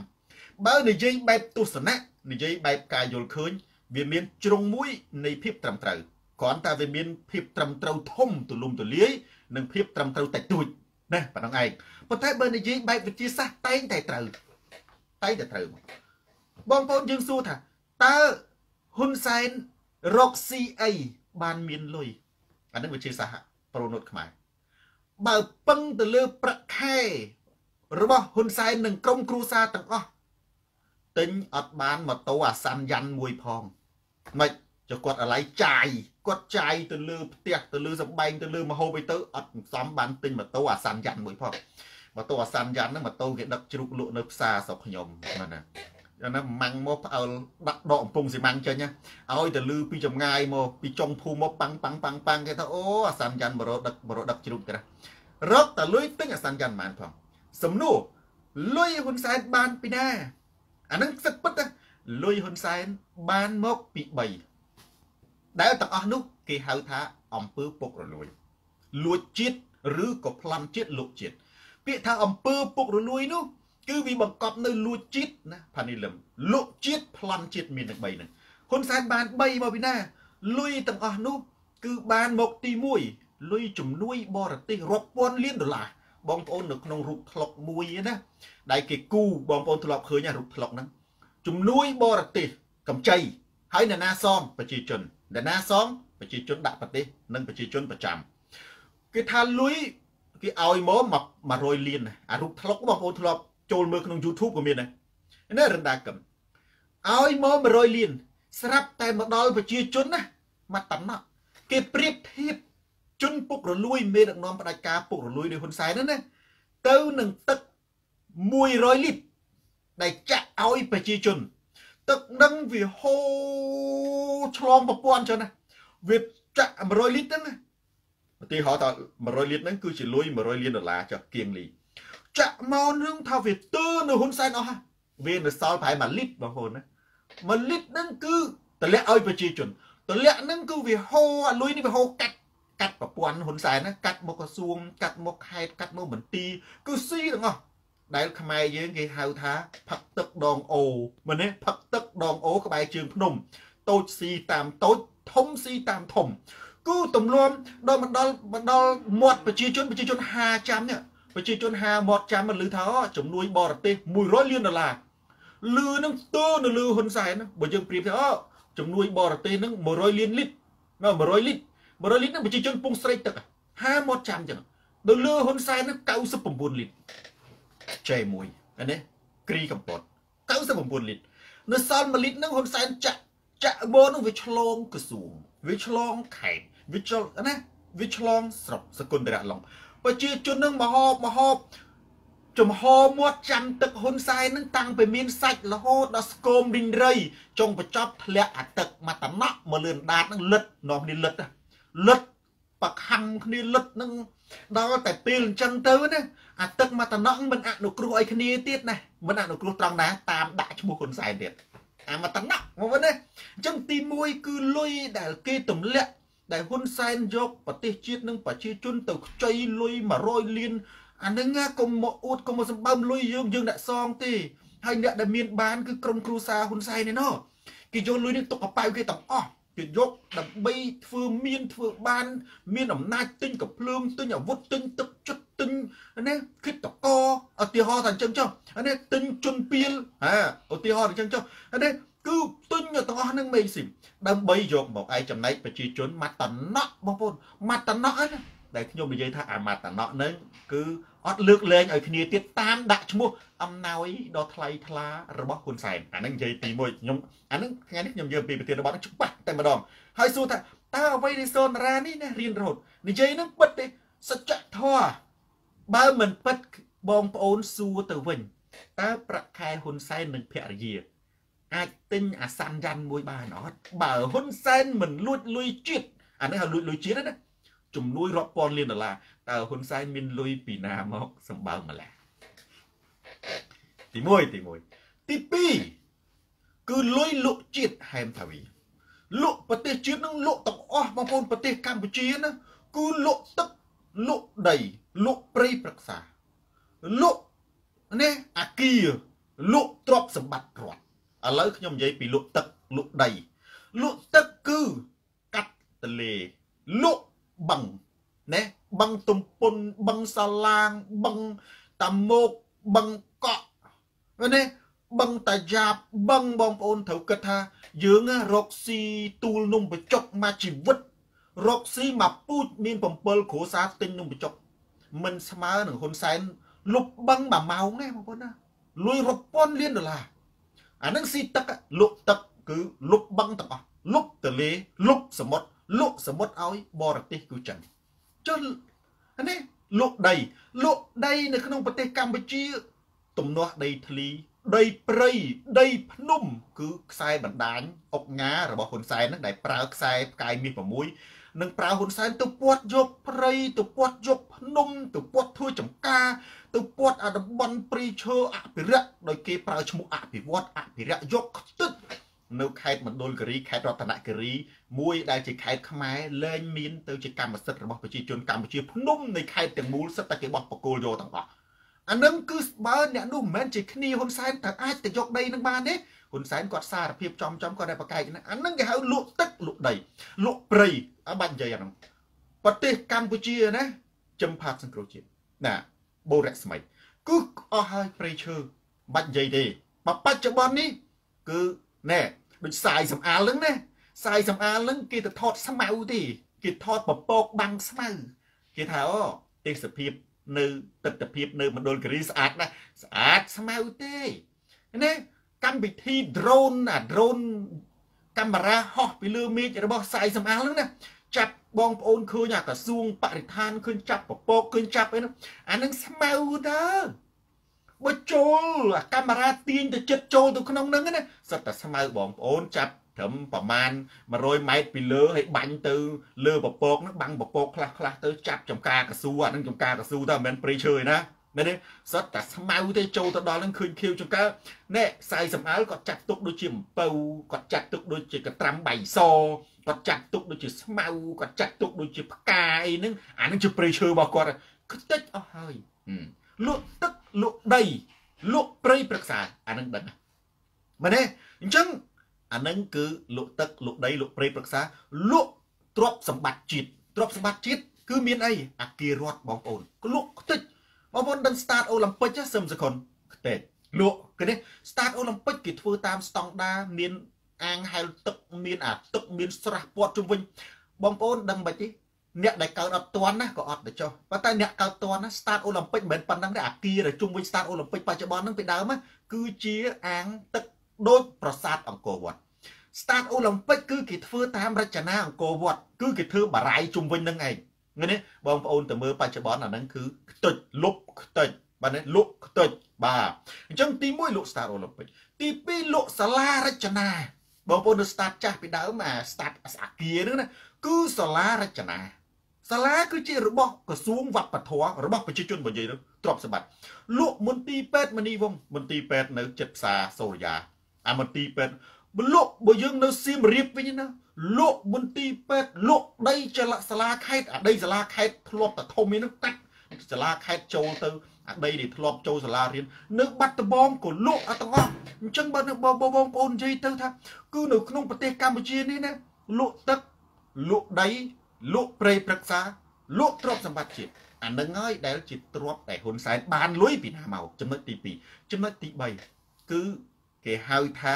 បើនិយាយបែបទស្សនៈនិយាយបែបការយល់ឃើញ វាមានជ្រុងមួយនៃភាពត្រឹមត្រូវគ្រាន់តែវាមានភាពត្រឹមត្រូវធំទូលំទូលាយនិងភាពត្រឹមត្រូវតិចតួចណាប៉ុណ្ណឹងឯងប៉ុន្តែបើនិយាយបែបវិទ្យាសាស្ត្រតែងតែត្រូវតែងតែត្រូវបងប្អូនយើងសួរថាតើហ៊ុនសែនរកស៊ីអីបានមានលុយអានឹងវិទ្យាសាស្ត្រប្រូណូតខ្មែរ បើពឹងទៅលើប្រាក់ខែរបស់ហ៊ុនសែននិងក្រុមគ្រួសារទាំងអស់ទិញអត់បានម៉ូតូអាសាន់យ៉ាន់មួយផងមិនចុះគាត់អាឡ័យចាយគាត់ចាយទៅលើផ្ទះទៅលើសំបែងទៅលើមហូបអីទៅអត់សំបានទិញម៉ូតូអាសាន់យ៉ាន់មួយផងម៉ូតូអាសាន់យ៉ាន់ហ្នឹងម៉ូតូគេដឹកជ្រូកលក់នៅផ្សារស្រុកខ្ញុំហ្នឹងណា យ៉ាងណាម៉ាំងមកផ្អើលដាក់ដកកំពង់ស៊ីម៉ាំងចេញឲ្យទៅលឺពីចម្ងាយមកពីចុងភូមិមកប៉ាំងប៉ាំងប៉ាំងប៉ាំងគេថាអូអាសាន់យ៉ាន់មករត់ដឹកមករត់ដឹកជ្រូកទៅរកតែលុយទិញអាសាន់យ៉ាន់ប៉ុន្មានផងសំណួរលុយហ៊ុនសែនបានពីណាអានឹងសឹកពិតលុយហ៊ុនសែនបានមកពី3ដែលទាំងអស់នោះគេហៅថាអំពើពុករលួយលួចជាតិឬក៏ប្លន់ជាតិលុកជាតិពាក្យថាអំពើពុករលួយនោះ គឺវាបង្កប់នៅលួចជាតិណាផានីលឹមលុកជាតិប្លន់ជាតិមានទាំង3ហ្នឹងហ៊ុនសែនបាន3មកពីណាលុយទាំងអស់នោះ គឺបានមកទី1លុយជំនួយបរទេសរាប់ពាន់លានដុល្លារបងប្អូននៅក្នុងរូបថ្លុកមួយណាដែលគេគូបងប្អូនធ្លាប់ឃើញរូបថ្លុកហ្នឹងជំនួយបរទេសកម្ចីហើយអ្នកណាសងប្រជាជនអ្នកណាសងប្រជាជនដាក់ប្រទេសនិងប្រជាជនប្រចាំគេថាលុយគេឲ្យមក100លានអារូបថ្លុកបងប្អូនធ្លាប់ ចូលមើលក្នុង YouTube ក៏មានដែរនេះរណ្ដាកំឲ្យមក100លានស្រាប់តែមកដល់ប្រជាជនណាមកតំណក់គេប្រៀបធៀបជនពុករលួយមេដឹកនាំផ្ដាច់ការពុករលួយដោយហ៊ុនសែនហ្នឹងណាទៅនឹងទឹក100លីត្រដែលចាក់ឲ្យប្រជាជន ទឹកនឹងវាហូរឆ្លងប្រព័ន្ធចឹងណាវាចាក់100លីត្រហ្នឹងណាឧទាហរណ៍ថា100លីត្រហ្នឹងគឺជាលុយ100លានដុល្លារចុះគៀងលី ចាក់មកនឹងថាវាទើនៅហ៊ុនសែនអស់វានៅសល់ប្រហែល1លីត្របងប្អូនណា1លីត្រហ្នឹងគឺតម្លាក់ឲ្យប្រជាជនតម្លាក់ហ្នឹងគឺវាហូរអាលុយនេះវាហូរកាត់កាត់ប្រព័ន្ធហ៊ុនសែនណាកាត់មកក្រសួងកាត់មកខេត្តកាត់មកមន្ទីរគឺស៊ីទាំងអស់ដែលខ្មែរយើងគេហៅថាផឹកទឹកដងអូមែនទេផឹកទឹកដងអូក្បែរជើងភ្នំតូចស៊ីតាមតូចធំស៊ីតាមធំគឺទម្លាប់ដល់មកដល់មកដល់មាត់ប្រជាជនប្រជាជន50ចាំនេះ ប្រជាជន50មាត់ចាំមកលឺថាចំនួនបរទេស100លានដុល្លារលឺនឹងទើនៅលឺហ៊ុនសែនបើយើងប្រៀបទៅអូចំនួនបរទេសនឹង100លានលីត្រនៅ100លីត្រ100លីត្រនឹងប្រជាជនពងស្រេកទឹក50មាត់ចាំអញ្ចឹងដល់លឺហ៊ុនសែននឹង99លីត្រ J1 នេះគ្រីកំពត99លីត្រនៅសល់1លីត្រហ្នឹងហ៊ុនសែនចាក់ចាក់មកហ្នឹងវាឆ្លងក្រសួងវាឆ្លងខេត្តវាឆ្លងណាវាឆ្លងស្រុកសគុណតរៈឡុង ប្រជាជននឹងមហោបមហោបចំហមាត់ចាំទឹកហ៊ុនសែននឹងតាំងពីមានសាច់រហូតដល់ស្គមរីងរៃចុងបញ្ចប់ធ្លាក់អាទឹកមកតំណក់មកលឿនដាតនឹងលិតនាំគ្នាលិតលិតប្រខំគ្នាលិតនឹងដល់តែពេលអញ្ចឹងទៅណាអាទឹកមកតំណក់មិនអនុគ្រោះឲ្យគ្នាទៀតណាមិនអនុគ្រោះត្រង់ណាតាមដាក់ឈ្មោះហ៊ុនសែនទៀតអាមកតំណក់មកវិញណាអញ្ចឹងទី1គឺលុយដែលគេទម្លាក់ ដែលហ៊ុនសែនយកប្រទេសជាតិនិងប្រជាជនទៅខ្ចីលុយ100លានអានឹងកុំមកអួតកុំមកសម្បើមលុយយើងយើងដាក់សងទេហើយអ្នកដែលមានបានគឺក្រុមគ្រួសារហ៊ុនសែននេះណោះគេយកលុយនេះទុកកប៉ៅគេទាំងអស់គេយកដើម្បីធ្វើមានធ្វើបាន មានអំណាចទិញកំភ្លើងទិញអាវុធទិញទឹកចិត្តទិញនេះគិតតកឧទាហរណ៍ថាអញ្ចឹងចុះនេះទិញជន់ពៀលហាឧទាហរណ៍អញ្ចឹងចុះនេះ គឺទិញទាំងអស់នឹងមេស៊ីមដើម្បីយកមកឯចំណែកប្រជាជនមកតំណក់បងប្អូនមកតំណក់ហ្នឹងដែលខ្ញុំនិយាយថាអាមតណក់នឹងគឺអត់លើកលែងឲ្យគ្នាទៀតតាមដាក់ឈ្មោះអំណោយដ៏ថ្លៃថ្លារបស់ហ៊ុនសែនអានឹងនិយាយទី1ខ្ញុំអានឹងថ្ងៃនេះខ្ញុំនិយាយពីប្រធានបទច្បាស់តែម្ដងហើយសួរថាតើអ្វីដែលសូនរ៉ានេះណារៀនរហូតនិយាយនឹងពិតទេសច្ចធម៌បើមិនពិតបងប្អូនសួរទៅវិញតើប្រាក់ខែហ៊ុនសែននិងភរិយា អាចទិញអាសានយ៉ាន់មួយបានអត់បើហ៊ុនសែនមិនលួចលុយជាតិអានេះហៅលួចលុយជាតិណាជំនួយរាប់ពាន់លានដុល្លារតើហ៊ុនសែនមានលុយពីណាមកសម្បើម្ល៉េះទី1ទី1ទី2គឺលុយលក់ជាតិហែមថាវីលក់ប្រទេសជាតិនឹងលក់ទាំងអស់បងប្អូនប្រទេសកម្ពុជាណាគឺលក់ទឹកលក់ដីលក់ព្រៃប្រឹក្សាលក់នេះអាគារលក់ទ្រព្យសម្បត្តិរដ្ឋ ឥឡូវខ្ញុំនិយាយពីលក់ទឹកលក់ដីលក់ទឹកគឺកាត់ទលេលក់បឹងណាបឹងទំពុនបឹងសាឡាងបឹងតាមកបឹងកក់ណាបឹងតាយ៉ាបបឹងបងប្អូនត្រូវគិតថាយើងរកស៊ីទូលនំបញ្ចុកមកជីវិត រកស៊ីមកពូជមាន7គ្រួសារទិញនំបញ្ចុកមិនស្មើនឹងហ៊ុនសែនលុបបឹងមួយម៉ោងទេបងប្អូនណាលុយរាប់ពាន់លានដុល្លារ អានឹងស៊ីទឹកលុបទឹកគឺលុបបឹងទាំងអស់លុបទលេលុបសមុទ្រលុបសមុទ្រឲ្យបរទេសគឺចឹងចុះនេះលុបដីលុបដីនៅក្នុងប្រទេសកម្ពុជា ទំនាស់ដីធ្លី ដីព្រៃដីភ្នំ គឺខ្សែបណ្ដាញអុកញ៉ារបស់ហ៊ុនសែនហ្នឹងដែលប្រើខ្សែផ្កាយមាស6និងប្រើហ៊ុនសែនទៅពាត់យកព្រៃទៅពាត់យកភ្នំទៅពាត់ធ្វើចំការ ទៅពាត់អាតំបន់ព្រៃឈើអភិរក្សដោយគេប្រើឈ្មោះអភិវឌ្ឍអភិរក្សយកខ្ទឹកនៅខេត្តមណ្ឌលគិរីខេត្តរតនគិរីមួយដែលជាខេត្តខ្មែរលែងមានទៅជាកម្មសិទ្ធិរបស់ប្រជាជនកម្ពុជាភ្នំនៃខេត្តទាំងមូលសិតតែគេបោះបកគោលយកទាំងអស់អានឹងគឺបើអ្នកនោះមិនមែនជាគ្នាហ៊ុនសែនតែអាចទៅយកដីនឹងបានទេហ៊ុនសែនគាត់សារភាពចំចំគាត់តែប្រកែកហ្នឹងអានឹងគេហៅលក់ទឹកលក់ដីលក់ព្រៃអត់បាច់និយាយអាហ្នឹងប្រទេសកម្ពុជាណាចំផាតសង្គ្រោះជាតិណា បូរៈស្មីគឺអស់ហើយព្រៃឈើបាច់និយាយទេបច្ចុប្បន្ននេះគឺណែដូចសាយសំអាលហ្នឹងណាសាយសំអាលហ្នឹងគេទៅថតស្មៅទេគេថតពពកបាំងស្មៅគេថាអូទេសភាពនៅទស្សនភាពនៅមណ្ឌលគិរីស្អាតណាស់ស្អាតស្មៅទេណាកម្មវិធី drone អា drone កាមេរ៉ាហោះពីលើមេឃរបស់សាយសំអាលហ្នឹងណាចា ប់បងប្អូនឃើញអាក្រសួងបរិស្ថានឃើញចាប់ពពកឃើញចាប់អីហ្នឹងអានឹងស្មៅតើបើចូលអាកាមេរ៉ាទាញទៅចិត្តចូលទៅក្នុងហ្នឹងណាសិតតែស្មៅបងប្អូនចាប់ត្រឹមប្រមាណ100ម៉ែត្រពីលើហើយបាញ់ទៅលើពពកហ្នឹងបាំងពពកខ្លះខ្លះទៅចាប់ចំការកស៊ូអាហ្នឹងចំការកស៊ូទៅមិនមែនព្រៃឈើណាមែនទេសត្វតែស្មៅទេចូលទៅដល់ហ្នឹងឃើញខៀវចំការណែខ្សែសំអល់គាត់ចាត់ទុកដូចជាអំពៅគាត់ចាត់ទុកដូចជាកត្រាំបៃស គាត់ចាត់ទុកដូចជាស្មៅគាត់ចាត់ទុកដូចជាផ្កាអីហ្នឹងអាហ្នឹងជាព្រៃឈើរបស់គាត់ខ្ទេចអស់ហើយលក់ទឹកលក់ដីលក់ព្រៃប្រឹក្សាអាហ្នឹងដឹងមែនទេអញ្ចឹងអានឹងគឺលក់ទឹកលក់ដីលក់ព្រៃប្រឹក្សាលក់ទ្រព្យសម្បត្តិជាតិទ្រព្យសម្បត្តិជាតិគឺមានអីអាគាររដ្ឋបងប្អូនលក់ខ្ទេចបងប្អូនដឹង start Olympic សឹមសកុនខ្ទេចលក់គេនេះ start Olympic គេធ្វើតាមស្តង់ដាមាន អាងហែលទឹកមានអាទឹកមានស្រះពាត់ជុំវិញបងប្អូនដឹងមិនទេអ្នកដែលកើតអត់ទាន់ណាក៏អត់ទៅចុះប៉ុន្តែអ្នកកើតទាន់ណា start Olympic មិនមែនប៉ុណ្ណឹងទេអាគារជុំវិញ start Olympic បច្ចុប្បន្នហ្នឹងពីដើមគឺជាអាងទឹកដូចប្រាសាទអង្គរវត្ត Start Olympic គឺគេធ្វើតាមរចនាអង្គរវត្តគឺគេធ្វើបារាយជុំវិញនឹងឯងឃើញទេបងប្អូនទៅមើលបច្ចុប្បន្នអាហ្នឹងគឺខ្ទេចលុបខ្ទេចបាទនេះលក់ខ្ទេចបាទអញ្ចឹងទី1លក់ Start Olympic ទី2លក់សាលារចនា បងប្អូននៅ start ចាស់ពីដើមអា start អាគារហ្នឹងណាគឺសាលារចនាសាលាគឺជារបស់ក្រសួងវប្បធម៌របស់ប្រជាជនបើនិយាយទៅទ្រព្យសម្បត្តិលក់មន្ទីរពេទ្យមនីវងមន្ទីរពេទ្យនៅចិត្តផ្សារសូរិយាអាមន្ទីរពេទ្យបលក់បើយើងនៅសៀមរាបវិញណាលក់មន្ទីរពេទ្យលក់ដីចលសាលាខេត្តអាដីសាលាខេត្តធ្លាប់តែធំឯនោះកាត់សាលាខេត្តចូលទៅ អាដីនេះធ្លាប់ចូលសាលារៀននៅបាត់ដំបងក៏លក់អត់ទាំងអស់អញ្ចឹងបើនៅបងបងប្អូននិយាយទៅថាគឺនៅក្នុងប្រទេសកម្ពុជានេះណាលក់ទឹកលក់ដីលក់ព្រៃព្រឹក្សាលក់ទ្រព្យសម្បត្តិជាតិអានឹងហើយដែលជាទ្រព្យដែលហ៊ុនសែនបានលុយពីណាមកចំណុចទី2ចំណុចទី3គឺគេហៅថា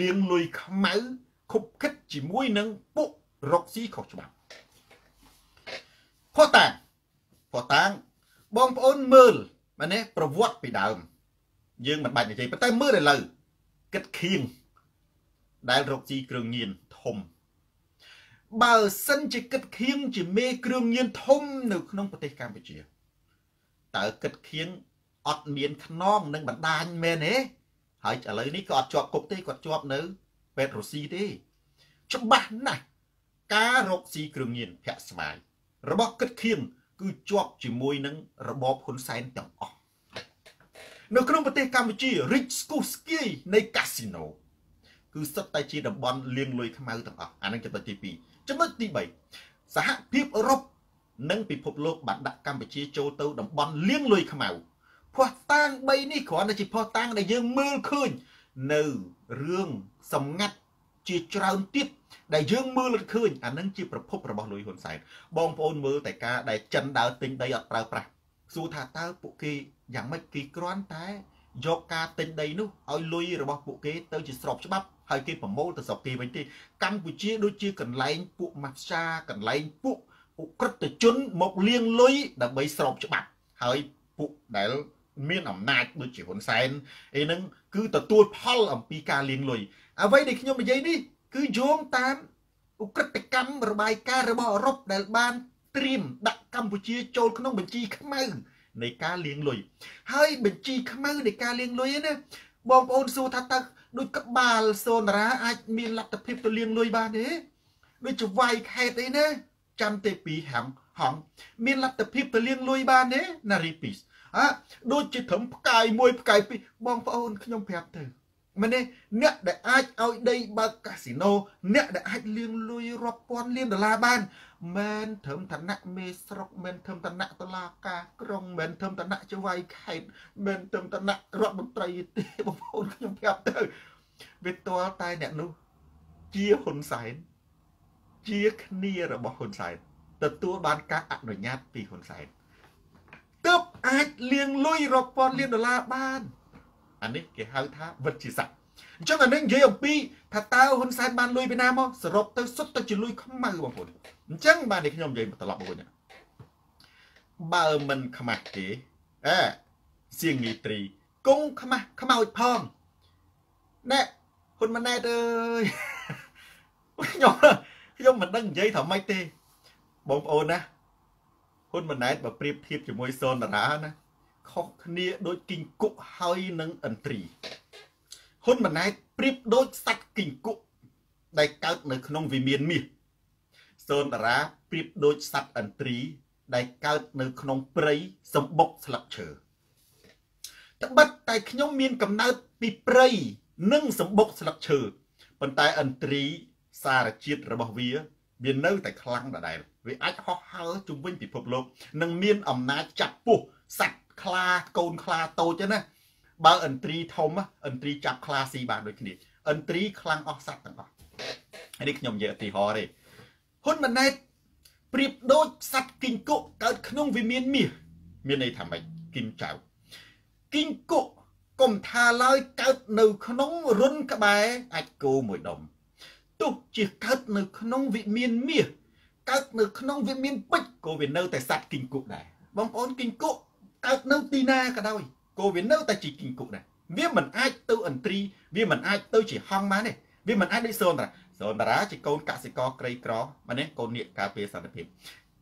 លៀងលុយខ្មៅខុបខិតជាមួយនឹងពុករកស៊ីខុសច្បាប់ផតាំងផតាំងបងប្អូនមើល មែនទេប្រវត្តិពីដើម យើងមិនបាច់និយាយប៉ុន្តែមើលឥឡូវគិតខៀងដែលរកស៊ីគ្រឿងញៀនធំ បើសិនជាគិតខៀងជាមេគ្រឿងញៀនធំ នៅក្នុងប្រទេសកម្ពុជាតើគិតខៀងអត់មានខ្នងនិងបណ្ដាញមែនទេហើយឥឡូវនេះក៏អត់ជាប់គុកទេគាត់ជាប់នៅពេទ្យរុស្ស៊ីទេច្បាស់ណាស់ការរកស៊ីគ្រឿងញៀនភាក់ស្មាយរបស់គិតខៀង គឺជាប់ជាមួយនឹងរបបហ៊ុនសែនទាំងអស់នៅក្នុងប្រទេសកម្ពុជា Rich Skuski នៃកាស៊ីណូគឺសុទ្ធតែជាតំបន់លាងលុយខ្មៅទាំងអស់អានឹងចំណុចទី2ចំណុចទី3សហភាពអឺរ៉ុបនិងពិភពលោកបានដាក់កម្ពុជាចូលទៅតំបន់លាងលុយខ្មៅភ័ស្តុតាង3នេះគ្រាន់តែជាភ័ស្តុតាងដែលយើងមើលឃើញនៅរឿងសម្ងាត់ជាច្រើនទៀត ដែលយើងមើលឃើញអានឹងជាប្រភពរបស់លុយហ៊ុនសែនបងប្អូនមើលតែការដែលចិនដើរទិញដីអត់ប្រើប្រាស់សួរថាតើពួកគេយ៉ាងម៉េចគេគ្រាន់តែយកការទិញដីនោះឲ្យលុយរបស់ពួកគេទៅជាស្របច្បាប់ហើយគេប្រមូលទៅស្រុកគេវិញទេកម្ពុជាដូចជាកន្លែងពួកម៉ាហ្វយ៉ាកន្លែងពួកអ ுக ្រិតជនមកលៀងលុយដើម្បីស្របច្បាប់ហើយពួកដែលមានអំណាចដូចជាហ៊ុនសែនអីហ្នឹងគឺទទួលផលអំពីការលៀងលុយអ្វីដែលខ្ញុំនិយាយនេះ គឺយោងតាមឧក្រិដ្ឋកម្មរបាយការណ៍របស់អឺរ៉ុបដែលបានត្រៀមដាក់កម្ពុជាចូលក្នុងបញ្ជីខ្មៅនៃការលាងលុយហើយបញ្ជីខ្មៅនៃការលាងលុយណាបងប្អូនសួរថាតើដូចក្បាលសូនារាអាចមានលទ្ធភាពទៅលាងលុយបានទេដូចជាវាយខេតអីណាចាំទេពីហាំហងមានលទ្ធភាពទៅលាងលុយបានទេណារីពីសអើដូចជាត្រឹមផ្កាយមួយផ្កាយពីរបងប្អូនខ្ញុំប្រាប់ទៅ មែនទេអ្នកដែលអាចឲ្យដីបើកកាស៊ីណូអ្នកដែលអាចលាងលុយរាប់ពាន់លានដុល្លារបានមិនត្រឹមឋានៈមេស្រុកមិនត្រឹមឋានៈតឡាការក្រុងមិនត្រឹមឋានៈចវាយខេតមិនត្រឹមឋានៈរដ្ឋមន្ត្រីទេបងប្អូនខ្ញុំប្រាប់ទៅវាទាល់តែអ្នកនោះជាហ៊ុនសែនជាគ្នារបស់ហ៊ុនសែនទទួលបានការអនុញ្ញាតពីហ៊ុនសែនទើបអាចលៀងលុយរាប់ពាន់លានដុល្លារបាន អានេះគេហៅថាវិទ្យាសាស្ត្រអញ្ចឹងអានេះនិយាយអំពីថាតើហ៊ុនសែនបានលុយពីណាមកសរុបទៅសុទ្ធតែជាលុយខ្មៅបងប្អូនអញ្ចឹងបាននេះខ្ញុំនិយាយត្រឡប់មកវិញបើមិនខ្មាស់គេអើសៀងងីត្រីគង់ខ្មាស់ខ្មោចផងណែហ៊ុនម៉ាណែតអើយខ្ញុំខ្ញុំមិនដឹងនិយាយថាម៉េចទេបងប្អូនណាហ៊ុនម៉ាណែតបើប្រៀបធៀបជាមួយសូនតារាណា ខុសគ្នាដូចគីងគុកហើយនឹងឥន្ទ្រីហ៊ុនម៉ាណែតប្រៀបដូចសត្វគីងគុកដែលកើតនៅក្នុងវិមានមាសសូនតារាប្រៀបដូចសត្វឥន្ទ្រី ដែលកើតនៅក្នុងព្រៃសម្បុកស្លឹកឈើត្បិតតែខ្ញុំមានកំណើតពីព្រៃនិងសម្បុកស្លឹកឈើប៉ុន្តែឥន្ទ្រីសារជាតិរបស់វាវានៅតែខ្លាំងដដែលវាអាចហោះហើរជុំវិញពិភពលោក និងមានអំណាចចាប់ពោះសត្វ ខ្លាកូនខ្លាតូចណាបើឥន្ទ្រីធំឥន្ទ្រីចាប់ខ្លាស៊ីបានដូចគ្នាឥន្ទ្រីខ្លាំងអស់សត្វទាំងអស់នេះខ្ញុំនិយាយឧទាហរណ៍ទេហ៊ុនម៉ាណែតប្រៀបដូចសត្វគីងគុកកើតក្នុងវិមានមាសមានន័យថាម៉េចគីមចៅគីងគុកកុំថាឡើយកើតនៅក្នុងរុនក្បែរអាចគោមួយដុំទោះជាកើតនៅក្នុងវិមានមាសកើតនៅក្នុងវិមានពេជ្រក៏វានៅតែសត្វគីងគុកដែរបងប្អូនគីងគុក កើតនៅទីណាក៏ដោយក៏វានៅតែជាគីងគុកដែរវាមិនអាចទៅអន្ត្រីវាមិនអាចទៅជាហងបានទេវាមិនអាចដូចសូនតារាសូនតារាជាកូនកសិករក្រីក្រមែនទេកូននាគការពារសន្តិភាព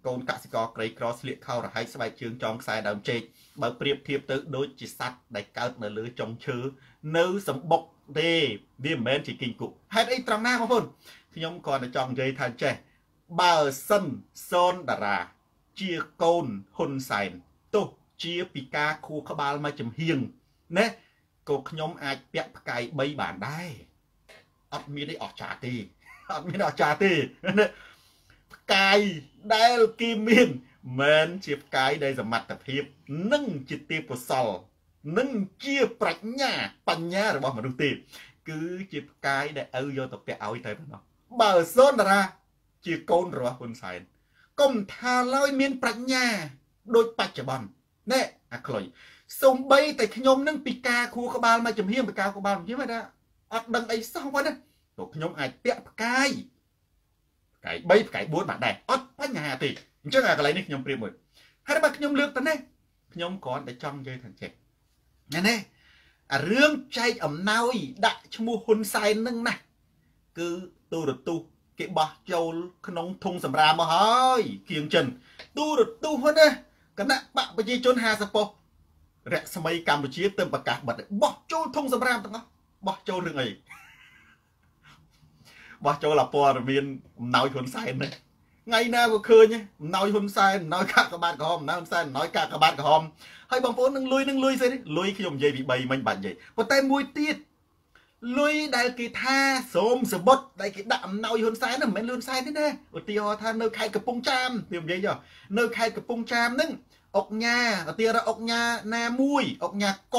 កូនកសិករក្រីក្រស្លៀកខោរហែកស្បែកជើងចងខ្សែដើមចេកបើប្រៀបធៀបទៅដូចជាសត្វដែលកើតនៅលើចុងឈើនៅសម្បុកទេវាមិនមែនជាគីងគុកហេតុអីត្រង់ណាបងប្អូនខ្ញុំគ្រាន់តែចង់និយាយថាចេះបើសិនសូនតារាជាកូនហ៊ុនសែនទោះ ជាពីការខួរក្បាលមកចំហៀងណាក៏ខ្ញុំអាចពាក់ផ្កាយ3បានដែរអត់មានអីអស្ចារ្យទេអត់មានអស្ចារ្យទេណាផ្កាយដែលគេមានមិនជាផ្កាយដែលសមត្ថភាពនិងជាទេពកោសលនិងជាប្រាជ្ញាបញ្ញារបស់មនុស្សទេគឺជាផ្កាយដែលឪយកទៅពាក់ឲ្យតែប៉ុណ្ណោះបើសូនតារាជាកូនរបស់ហ៊ុនសែនកុំថាឡើយមានប្រាជ្ញាដូចបច្ចុប្បន្ន ណែអាខ្លុយសំបីតែខ្ញុំនឹងពីការខួរក្បាលមកចំហៀងពីការខួរក្បាលចំហៀងថាអត់ដឹងអីសោះហ្នឹងព្រោះខ្ញុំអាចពាក់ផ្កាយផ្កាយ3ផ្កាយ4បានដែរអត់បញ្ហាទេអញ្ចឹងអាកន្លែងនេះខ្ញុំប្រៀបមួយហើយបើខ្ញុំលើកទៅនេះខ្ញុំគ្រាន់តែចង់និយាយថាចេះណានេះអារឿងចែកអំណោយដាក់ឈ្មោះហ៊ុនសែននឹងណាគឺទូរទស្សន៍គេបោះចូលក្នុងធុងសម្រាមមកហើយគៀងចិនទូរទស្សន៍ហ្នឹងណា គណៈបកប្រជាជន50ប៉ុស្តិ៍រស្មីកម្ពុជាទៅប្រកាសបិទបោះចូលធុងសម្រាមទាំងអស់បោះចូលរឿងអីបោះចូលអាព័ត៌មានអំណោយហ៊ុនសែនហ្នឹងថ្ងៃណាក៏ឃើញអំណោយហ៊ុនសែនអំណោយកាកបាទក្រហមអំណោយហ៊ុនសែនអំណោយកាកបាទក្រហមហើយបងប្អូននឹងលុយនឹងលុយស្អីលុយខ្ញុំនិយាយពី3មិញបាច់និយាយប៉ុន្តែមួយទៀតលុយដែលគេថាសូមសបុតដែលគេដាក់អំណោយហ៊ុនសែនហ្នឹងមិនមែនហ៊ុនសែនទេណាឧទាហរណ៍ថានៅខេត្តកំពង់ចាមខ្ញុំនិយាយនៅខេត្តកំពង់ចាមហ្នឹង អុកញ៉ាឧទាហរណ៍អុកញ៉ាណាមួយអុកញ៉ាក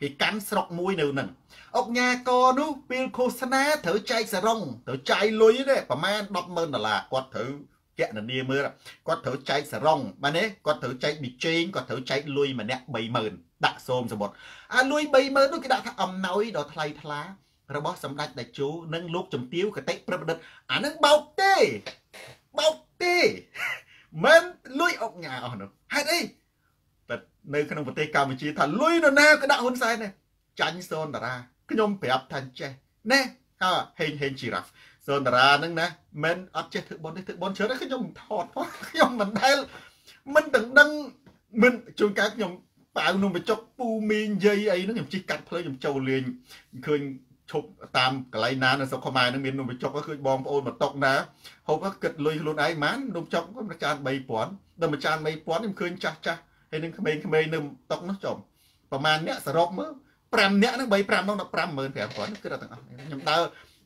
គេកាន់ស្រុកមួយនៅហ្នឹងអុកញ៉ាកនោះពេលឃោសនាត្រូវចែកសរងត្រូវចាយលុយទេប្រហែល100,000ដុល្លារគាត់ត្រូវកណនាមើលគាត់ត្រូវចែកសរងបាទនេះគាត់ត្រូវចែកប៊ីចេងគាត់ត្រូវចែកលុយម្នាក់30000ដាក់សូមសមុទ្រអាលុយ30000នោះគេដាក់ថាអំណោយដល់ថ្លៃថ្លារបស់សម្ដេចតេជោនិងលោកជំទាវកតិប្រពដិតអានឹងបោកទេបោកទេ មិនលុយអុកញ៉ាអស់នោះហេតុអីតែនៅក្នុងប្រទេសកម្ពុជាថាលុយនរណាក៏ដាក់ហ៊ុនសែនដែរចាញ់សូនតារាខ្ញុំប្រាប់ថាចេះណែហ่าហេងហេងជីរ៉ាហ្វសូនតារាហ្នឹងណាមិនអត់ចេះធ្វើបុណ្យទេធ្វើបុណ្យច្រើនខ្ញុំថតផងខ្ញុំមិនដែលមិនទាំងដឹងមិនជួនកាលខ្ញុំប៉ាវនំបញ្ចុកពូមីងយាយអីហ្នឹងខ្ញុំជិះកាត់ផ្លូវខ្ញុំចូលលេងឃើញ ឈប់តាមកន្លែងណានៅស្រុកខ្មែរហ្នឹងមាននំបញ្ចុកឃើញបងប្អូនមកតុកណាហូបគិតលុយខ្លួនឯងម៉ាននំចុកមួយចាន3000ដល់មួយចាន3000ខ្ញុំឃើញចាស់ចាស់ហើយនឹងក្មេងៗនៅតុកនោះចំប្រហែលអ្នកសរុបមើល5អ្នកហ្នឹង3 5នោះដល់55000គឺទាំងអស់ខ្ញុំដើរ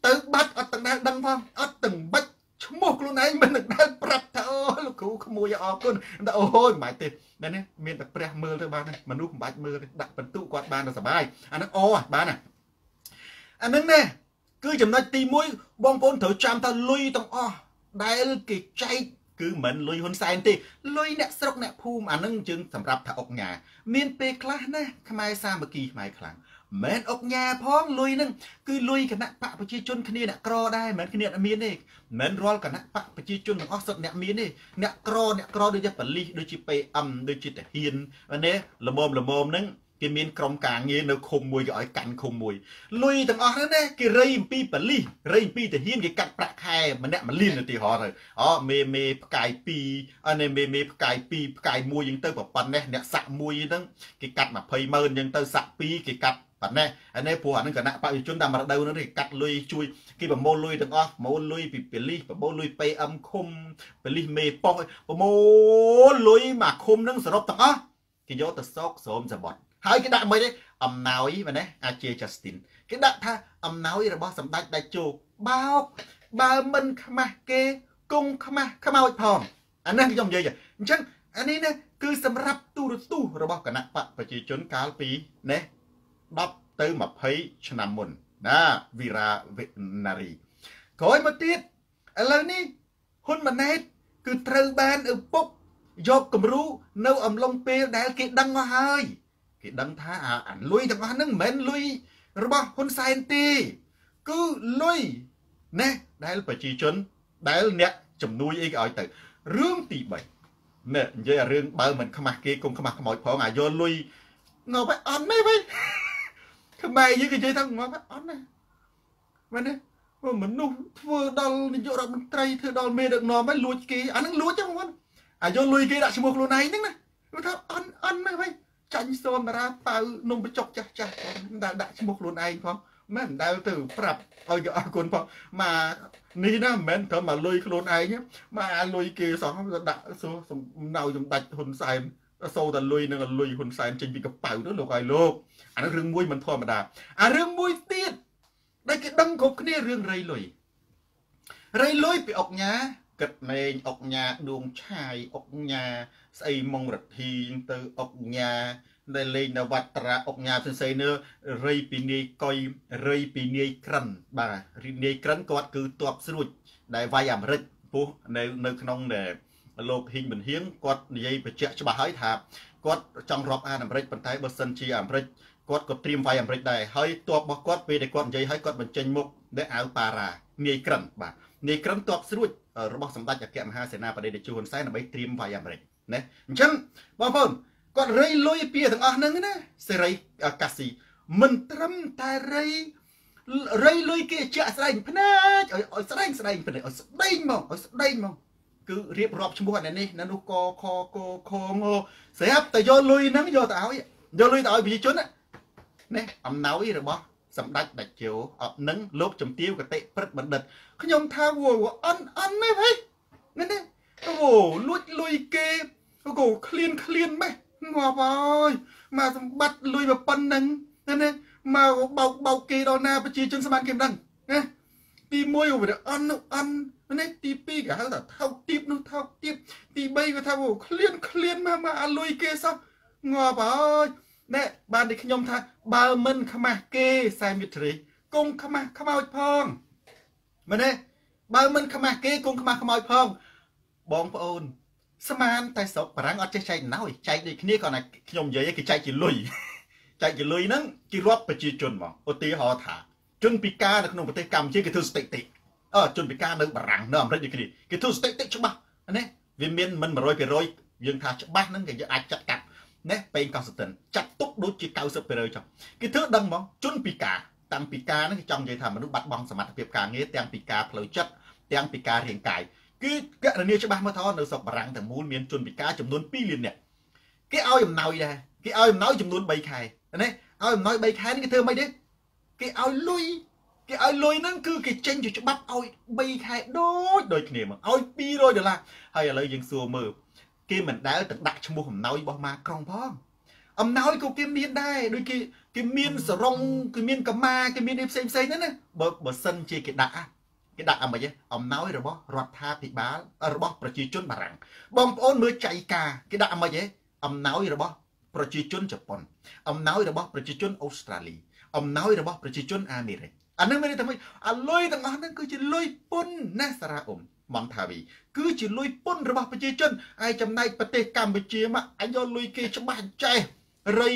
ទៅបាច់អត់ទាំងដែលដឹងផងអត់ទាំងបាច់ឈ្មោះខ្លួនឯងមិនទាំងដែលប្រាប់ថាអូលោកគ្រូក្មួយអរគុណតែអូយមិនបាច់ទេណែនេះមានតែព្រះមើលទៅបានមនុស្សមិនបាច់មើលទេដាក់បន្ទុកគាត់បានទៅសុបាយអាហ្នឹងអូបានណា អាហ្នឹងណាគឺចំណុចទី1បងប្អូនត្រូវចាំថាលុយទាំងអស់ដែលគេចែកគឺមិនលុយហ៊ុនសែនទេលុយអ្នកស្រុកអ្នកភូមិអានឹងជើងសម្រាប់ថាអុកញ៉ាមានពេលខ្លះណាខ្មែរសាមគ្គីខ្មែរខ្លាំងមិនអុកញ៉ាផងលុយនឹងគឺលុយគណៈបកប្រជាជនគ្នាអ្នកក្រដែរមិនគ្នាអ្នកមានទេមិនរាល់គណៈបកប្រជាជនទាំងអស់សុទ្ធអ្នកមានទេអ្នកក្រអ្នកក្រដូចជាបលិសដូចជា PM ដូចជាតាហ៊ាននេះល្មមល្មមហ្នឹង គេមានក្រុមការងារនៅឃុំមួយគេឲ្យកាន់ឃុំមួយលុយទាំងអស់ហ្នឹងណាគេរៃអំពីបលិសរៃអំពីតាហ៊ានគេកាត់ប្រាក់ខែម្នាក់មួយលានឧទាហរណ៍ទៅអូមេមេផ្កាយ2អានេះមេមេផ្កាយ2ផ្កាយ1អញ្ចឹងទៅប៉ុណ្ណេះអ្នកសាក់មួយហ្នឹងគេកាត់20ម៉ឺនអញ្ចឹងទៅសាក់2គេកាត់ប៉ុណ្ណេះអានេះព្រោះអានឹងគណៈបព្វជិជនតាមរដូវហ្នឹងគេកាត់លុយជួយគេប្រមូលលុយទាំងអស់ប្រមូលលុយពីប៉ូលីសប្រមូលលុយ PM ឃុំប៉ូលីសមេប៉ុស្តិ៍ប្រមូលលុយមកឃុំហ្នឹងសរុបទាំងអស់គេយកទៅសោកស្រោមសបត់ ហើយគេដាក់មិនទេអំណោយមែនទេអាជា Justin គេដាក់ថាអំណោយរបស់សម្ដេចដេចជោគបោកបើមិនខ្មាស់គេគង់ខ្មាស់ខ្មោចផងអានេះខ្ញុំនិយាយអញ្ចឹងអានេះណាគឺសម្រាប់ទូរទស្សន៍របស់គណៈបកប្រជាជនកាលពីនេះ10ទៅ20ឆ្នាំមុនណាវីរ៉ាវិណារីក្រោយមកទៀតឥឡូវនេះហ៊ុនម៉ាណែតគឺត្រូវបានឪពុកយកគំរូនៅអំឡុងពេលដែលគេដឹងមកហើយ គេដឹងថាអាលុយទាំងអស់ហ្នឹងមិនមែនលុយរបស់ហ៊ុនសែនទេគឺលុយណែដែលប្រជាជនដែលអ្នកជំនួយអីគេឲ្យទៅរឿងទី3ណែនិយាយអារឿងបើមិនខ្មាស់គេគុំខ្មាស់ខ្មោចផងអាយកលុយងប់អត់ទេវិញខ្មែរយើងគេនិយាយថាងប់អត់ណាមែនទេមនុស្សធ្វើដល់នាយករដ្ឋមន្ត្រីធ្វើដល់មេដឹកនាំហើយលួចគេអាហ្នឹងលួចចឹងបងអាយកលុយគេដាក់ឈ្មោះខ្លួនឯងហ្នឹងណាគាត់ថាអន់អន់ណាវិញ ចាញ់សូនតារាប៉ៅនំបញ្ចុកចាស់ចាស់ដែលដាក់ឈ្មោះខ្លួនឯងផងមិនដែលទៅប្រាប់ឲ្យគេអរគុណផងមកនេះណាមិនមែនត្រឹមមកលុយខ្លួនឯងមកអាលុយគេសោះដាក់សួរសំណៅចំដាច់ហ៊ុនសែនសូតែលុយនឹងលុយហ៊ុនសែនចេញពីកប៉ៅទៅលោកឲ្យលោកអានោះរឿងមួយមិនធម្មតាអារឿងមួយទៀតដែលគេដឹងគ្រប់គ្នារឿងរៃលុយរៃលុយពីអុកញ៉ាគិតម៉េងអុកញ៉ាដួងឆាយអុកញ៉ា ស្អីម៉ងរទ្ធីទៅអុកញ៉ាដែលលេងនៅវត្តត្រាអុកញ៉ាផ្សេងៗនេះរៃពីនាយកុយរៃពីនាយក្រិនបាទនាយក្រិនគាត់គឺតបស្រួច ដែលវាយអាមេរិកពោះនៅនៅក្នុងលោកហ៊ីងប៊ិនហៀងគាត់និយាយបញ្ជាក់ច្បាស់ហើយថាគាត់ចង់រាប់អានអាមេរិកប៉ុន្តែបើសិនជាអាមេរិកគាត់ក៏ត្រៀមវាយអាមេរិកដែរហើយតបរបស់គាត់ពេលដែលគាត់និយាយហើយគាត់បញ្ចេញមុខដែលអាវប៉ារ៉ានាយក្រិនបាទនាយក្រិនតបស្រួចរបស់សម្ដេចអគ្គមហាសេនាបតីតេជោហ៊ុនសែនដើម្បីត្រៀមវាយអាមេរិក ណាអញ្ចឹងបងប្អូនគាត់រៃលុយពីទាំងអស់ហ្នឹងណាសេរីកាស៊ីមិនត្រឹមតែរៃរៃលុយគេជាក់ស្ដែងភ្នែកឲ្យឲ្យស្ដែងស្ដែងភ្នែកឲ្យស្ដែងមកឲ្យស្ដែងមកគឺរៀបរាប់ឈ្មោះអានេះនៅនោះកខកខងស្រាប់តែយកលុយហ្នឹងយកទៅឲ្យយកលុយទៅឲ្យប្រជាជនណាអំណោយរបស់សម្ដេចដាច់ជោនឹងលោក ជំទាវកតិព្រឹទ្ធបណ្ឌិតខ្ញុំថាវអន់អន់នេះហីនេះនេះ អូលួចលុយគេគោឃ្លានឃ្លានម៉េះងាប់ហើយមកសម្បត្តិលុយមកប៉ុណ្្នឹងណាមកបោកបោកគេដល់ណាប្រជាជនស្មានគេមិនដឹងណាទី1វាអន់នោះអន់នេះទី2គេហៅថាថោកទៀបនោះថោកទៀបទី3វាថាអូឃ្លានឃ្លានមកមកអាលុយគេសោះងាប់ហើយណែបានតែខ្ញុំថាបើមិនខ្មាស់គេសែមិត្តរីគង់ខ្មាស់ខ្មោចផងមែនទេបើមិនខ្មាស់គេគង់ខ្មាស់ខ្មោចផង បងប្អូន ស្មានតែស្រុកបារាំងអត់ចេះចែកណោយចែកដូចគ្នាគាត់ណាខ្ញុំនិយាយគេចែកជាលុយចែកជាលុយហ្នឹងគេរាប់ប្រជាជនមកឧទាហរណ៍ថា ជនពិការនៅក្នុងប្រទេសកម្ពុជាគេធ្វើស្តិតិអឺជនពិការនៅបារាំងនៅអាមេរិកដូចគ្នាគេធ្វើស្តិតិច្បាស់ណាវាមានមិន100%យើងថាច្បាស់ហ្នឹងគេយើងអាចចាត់កាត់ណាពេងកោសិតិនចាត់ទុកដូចជា90%ចុះគេធ្វើដឹងហ្មងជនពិការតាំងពីការហ្នឹងគេចង់និយាយថាមនុស្សបាត់បង់សមត្ថភាពការងារទាំងពីការផ្លូវចិត្តទាំងពីការរាងកាយ គឺកណនីច្បាស់មកថានៅស្រុកបារាំងទាំងមូលមានជនពិការចំនួន2លាននាក់គេឲ្យអំណោយដែរគេឲ្យអំណោយចំនួន3ខែណាឲ្យអំណោយ3ខែនេះគេធ្វើមិនទេគេឲ្យលុយគេឲ្យលុយហ្នឹងគឺគេចេញជាច្បាប់ឲ្យ3ខែដូចដូចគ្នាមកឲ្យ200ដុល្លារហើយឥឡូវយើងសួរមើលគេមិនដែលទៅដាក់ឈ្មោះអំណោយរបស់ម៉ាក្រុងផងអំណោយក៏គេមានដែរដូចគេគេមានសរងគេមានកម្មាគេមានអីផ្សេងផ្សេងហ្នឹងណាបើបើសិនជាគេដាក់ គេដាក់អីអំណោយរបស់រដ្ឋាភិបាលរបស់ប្រជាជនបារាំងបងប្អូនមើលចៃការគេដាក់អីអំណោយរបស់ប្រជាជនជប៉ុនអំណោយរបស់ប្រជាជនអូស្ត្រាលីអំណោយរបស់ប្រជាជនអាមេរិកអានឹងមានន័យថាម៉េចអាលុយទាំងអស់ហ្នឹងគឺជាលុយពុនណាសារ៉ាអ៊ុំមនថាវីគឺជាលុយពុនរបស់ប្រជាជនហើយចំណែកប្រទេសកម្ពុជាមកអាយកលុយគេច្បាស់ចេះរៃ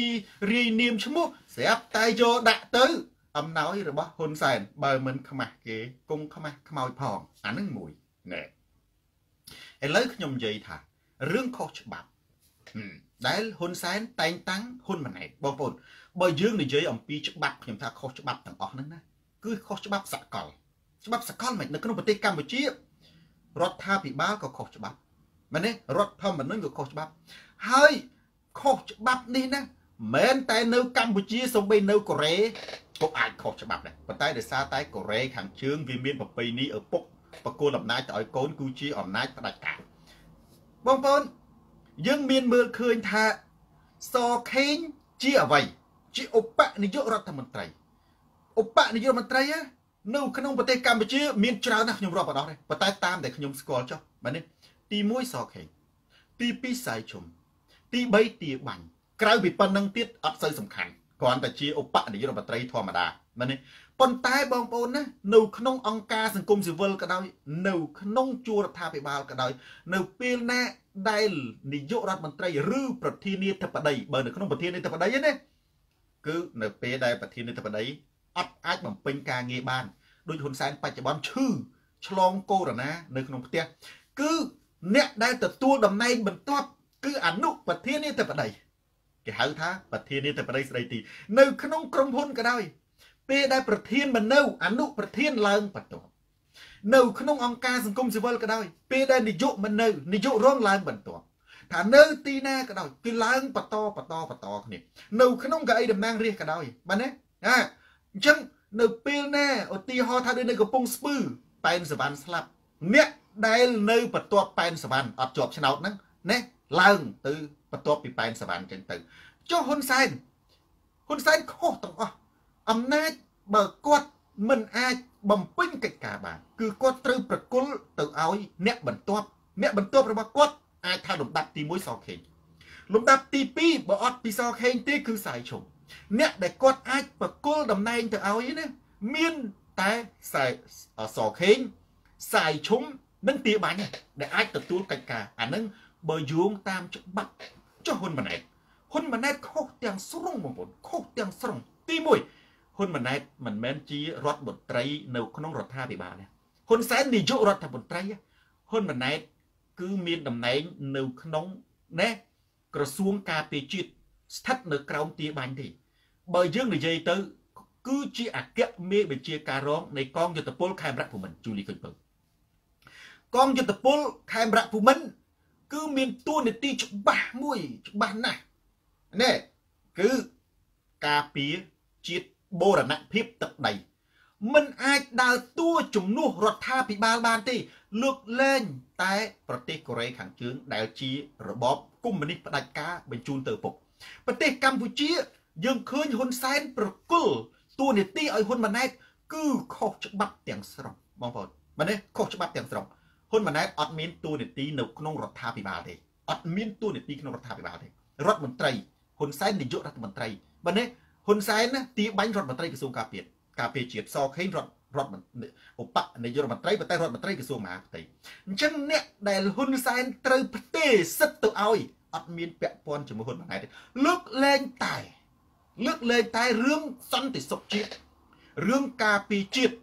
រាយនាមឈ្មោះស្រាប់តែយកដាក់ទៅ អំណោយរបស់ហ៊ុនសែនបើមិនខ្មាស់គេគង់ខ្មាស់ខ្មោចផងអានឹងមួយណែឥឡូវខ្ញុំនិយាយថារឿងខុសច្បាប់ដែលហ៊ុនសែនតែងតាំងហ៊ុនម៉ាណែតបងប្អូនបើយើងនិយាយអំពីច្បាប់ខ្ញុំថាខុសច្បាប់ទាំងអស់ហ្នឹងណាគឺខុសច្បាប់សកល ច្បាប់សកលមិននៅក្នុងប្រទេសកម្ពុជារដ្ឋាភិបាលក៏ខុសច្បាប់មែនទេរដ្ឋធម្មនុញ្ញក៏ខុសច្បាប់ហើយខុសច្បាប់នេះណា មិនតែនៅកម្ពុជាសូម្បីនៅកូរ៉េក៏អាចខុសច្បាប់ដែរប៉ុន្តែដោយសារតែកូរ៉េខាងជើងវាមានប្រពៃណីឪពុកបកគោលអំណាចទៅឲ្យកូនគឺជាអំណាចផ្ដាច់ការបងប្អូនយើងមានមើលឃើញថាសខេងជាអ្វីជាឧបនាយករដ្ឋមន្ត្រីឧបនាយករដ្ឋមន្ត្រីនៅក្នុងប្រទេសកម្ពុជាមានច្រើនណាស់ខ្ញុំរាប់បដោះទេប៉ុន្តែតាមតែខ្ញុំស្គាល់ចុះបាទនេះទី1សខេងទី2សាយជុំទី3ទាបាញ់ ក្រៅពីប៉ុណ្្នឹងទៀតអត់សូវសំខាន់គ្រាន់តែជាឧបនាយករដ្ឋមន្ត្រីធម្មតាបាទនេះប៉ុន្តែបងប្អូនណានៅក្នុងអង្គការសង្គមស៊ីវិលក៏ដោយនៅក្នុងជួររដ្ឋាភិបាលក៏ដោយនៅពេលណាដែលនាយករដ្ឋមន្ត្រីឬប្រធានាធិបតីបើនៅក្នុងប្រធានាធិបតីណាគឺនៅពេលដែលប្រធានាធិបតីអត់អាចបំពេញការងារបានដូចហ៊ុនសែនបច្ចុប្បន្នឈឺឆ្លងកូវីដ -19 នៅក្នុងផ្ទះគឺអ្នកដែលទទួលតំណែងបន្ទាប់គឺអនុប្រធានាធិបតី គេហៅថាប្រធានាធិបតីស្ដីទី នៅក្នុងក្រុមហ៊ុនក៏ដោយពេលដែលប្រធានមិននៅអនុប្រធានឡើងបន្ទាប់នៅក្នុងអង្គការសង្គមស៊ីវិលក៏ដោយពេលដែលនាយកមិននៅនាយករងឡើងបន្ទាប់ថានៅទីណាក៏ដោយគឺឡើងបន្តបន្តបន្តគ្នានៅក្នុងកៅអីតំណាងរាស្ត្រក៏ដោយបាទណាអាអញ្ចឹងនៅពេលណាឧទាហរណ៍ថាដូចនៅកំពង់ស្ពឺប៉ែនសវណ្ណស្លាប់អ្នកដែលនៅបន្ទាប់ប៉ែនសវណ្ណអត់ជាប់ឆ្នោតហ្នឹងណាឡើងទៅ បន្ទាប់ពីប៉ែនសវណ្ណអញ្ចឹងទៅចុះហ៊ុនសែនហ៊ុនសែនខុសទាំងអស់អំណាចបើគាត់មិនអាចបំពេញកិច្ចការបានគឺគាត់ត្រូវប្រគល់ទៅឲ្យអ្នកបន្ទាប់អ្នកបន្ទាប់របស់គាត់អាចថាលំដាប់ទី1សខេងលំដាប់ទី2បើអត់ពីសខេងទេគឺសាយឈុំអ្នកដែលគាត់អាចប្រគល់តំណែងទៅឲ្យណាមានតែសខេងសាយឈុំនិងទាបាញ់ដែលអាចទទួលកិច្ចការអានឹងបើយោងតាមច្បាប់ ចុះហ៊ុនម៉ាណែតហ៊ុនម៉ាណែតខុសទាំងស្រុងបងប្អូនខុសទាំងស្រុងទី1ហ៊ុនម៉ាណែតមិនមែនជារដ្ឋមន្ត្រីនៅក្នុងរដ្ឋាភិបាលទេហ៊ុនសែននាយករដ្ឋមន្ត្រីហ៊ុនម៉ាណែតគឺមានតំណែងនៅក្នុងណែក្រសួងការពារជាតិស្ថិតនៅក្រោមទាបាញ់ទេបើយើងនិយាយទៅ គឺជាអគ្គមេបញ្ជាការរងនៃកងយុទ្ធពលខេមរៈភូមិន្ទជូលីឃើញពើកងយុទ្ធពលខេមរៈភូមិន្ទ គឺមានតួនាទីច្បាស់មួយច្បាស់ណាស់នេះគឺការពារជាតិបូរណភាពទឹកដីមិនអាចដើរតួជំនួសរដ្ឋាភិបាលបានទេលើកលែងតែប្រទេសកូរ៉េខាងជើងដែលជារបបកុម្មុយនីសផ្ដាច់ការបញ្ជូនទៅពុកប្រទេសកម្ពុជា យើងឃើញហ៊ុនសែនប្រគល់តួនាទីឲ្យហ៊ុនម៉ាណែត គឺខុសច្បាប់ទាំងស្រុងបងប្អូនមែនទេខុសច្បាប់ទាំងស្រុង ហ៊ុនម៉ាណែតអត់មានតួនាទីនៅក្នុងរដ្ឋាភិបាលទេអត់មានតួនាទីក្នុងរដ្ឋាភិបាលទេរដ្ឋមន្ត្រីហ៊ុនសែននាយករដ្ឋមន្ត្រីបើនេះហ៊ុនសែនណាទីបាញ់រដ្ឋមន្ត្រីក្រសួងការពារការពារជាតិសខេងរដ្ឋរដ្ឋឧបនាយករដ្ឋមន្ត្រីប៉ុន្តែរដ្ឋមន្ត្រីក្រសួងមហាផ្ទៃអញ្ចឹងអ្នកដែលហ៊ុនសែនត្រូវផ្ទេរសិទ្ធទៅឲ្យអត់មានពាក់ព័ន្ធជាមួយហ៊ុនម៉ាណែតទេលើកលែងតែលើកលែងតែរឿងសន្តិសុខជាតិរឿងការពារជាតិ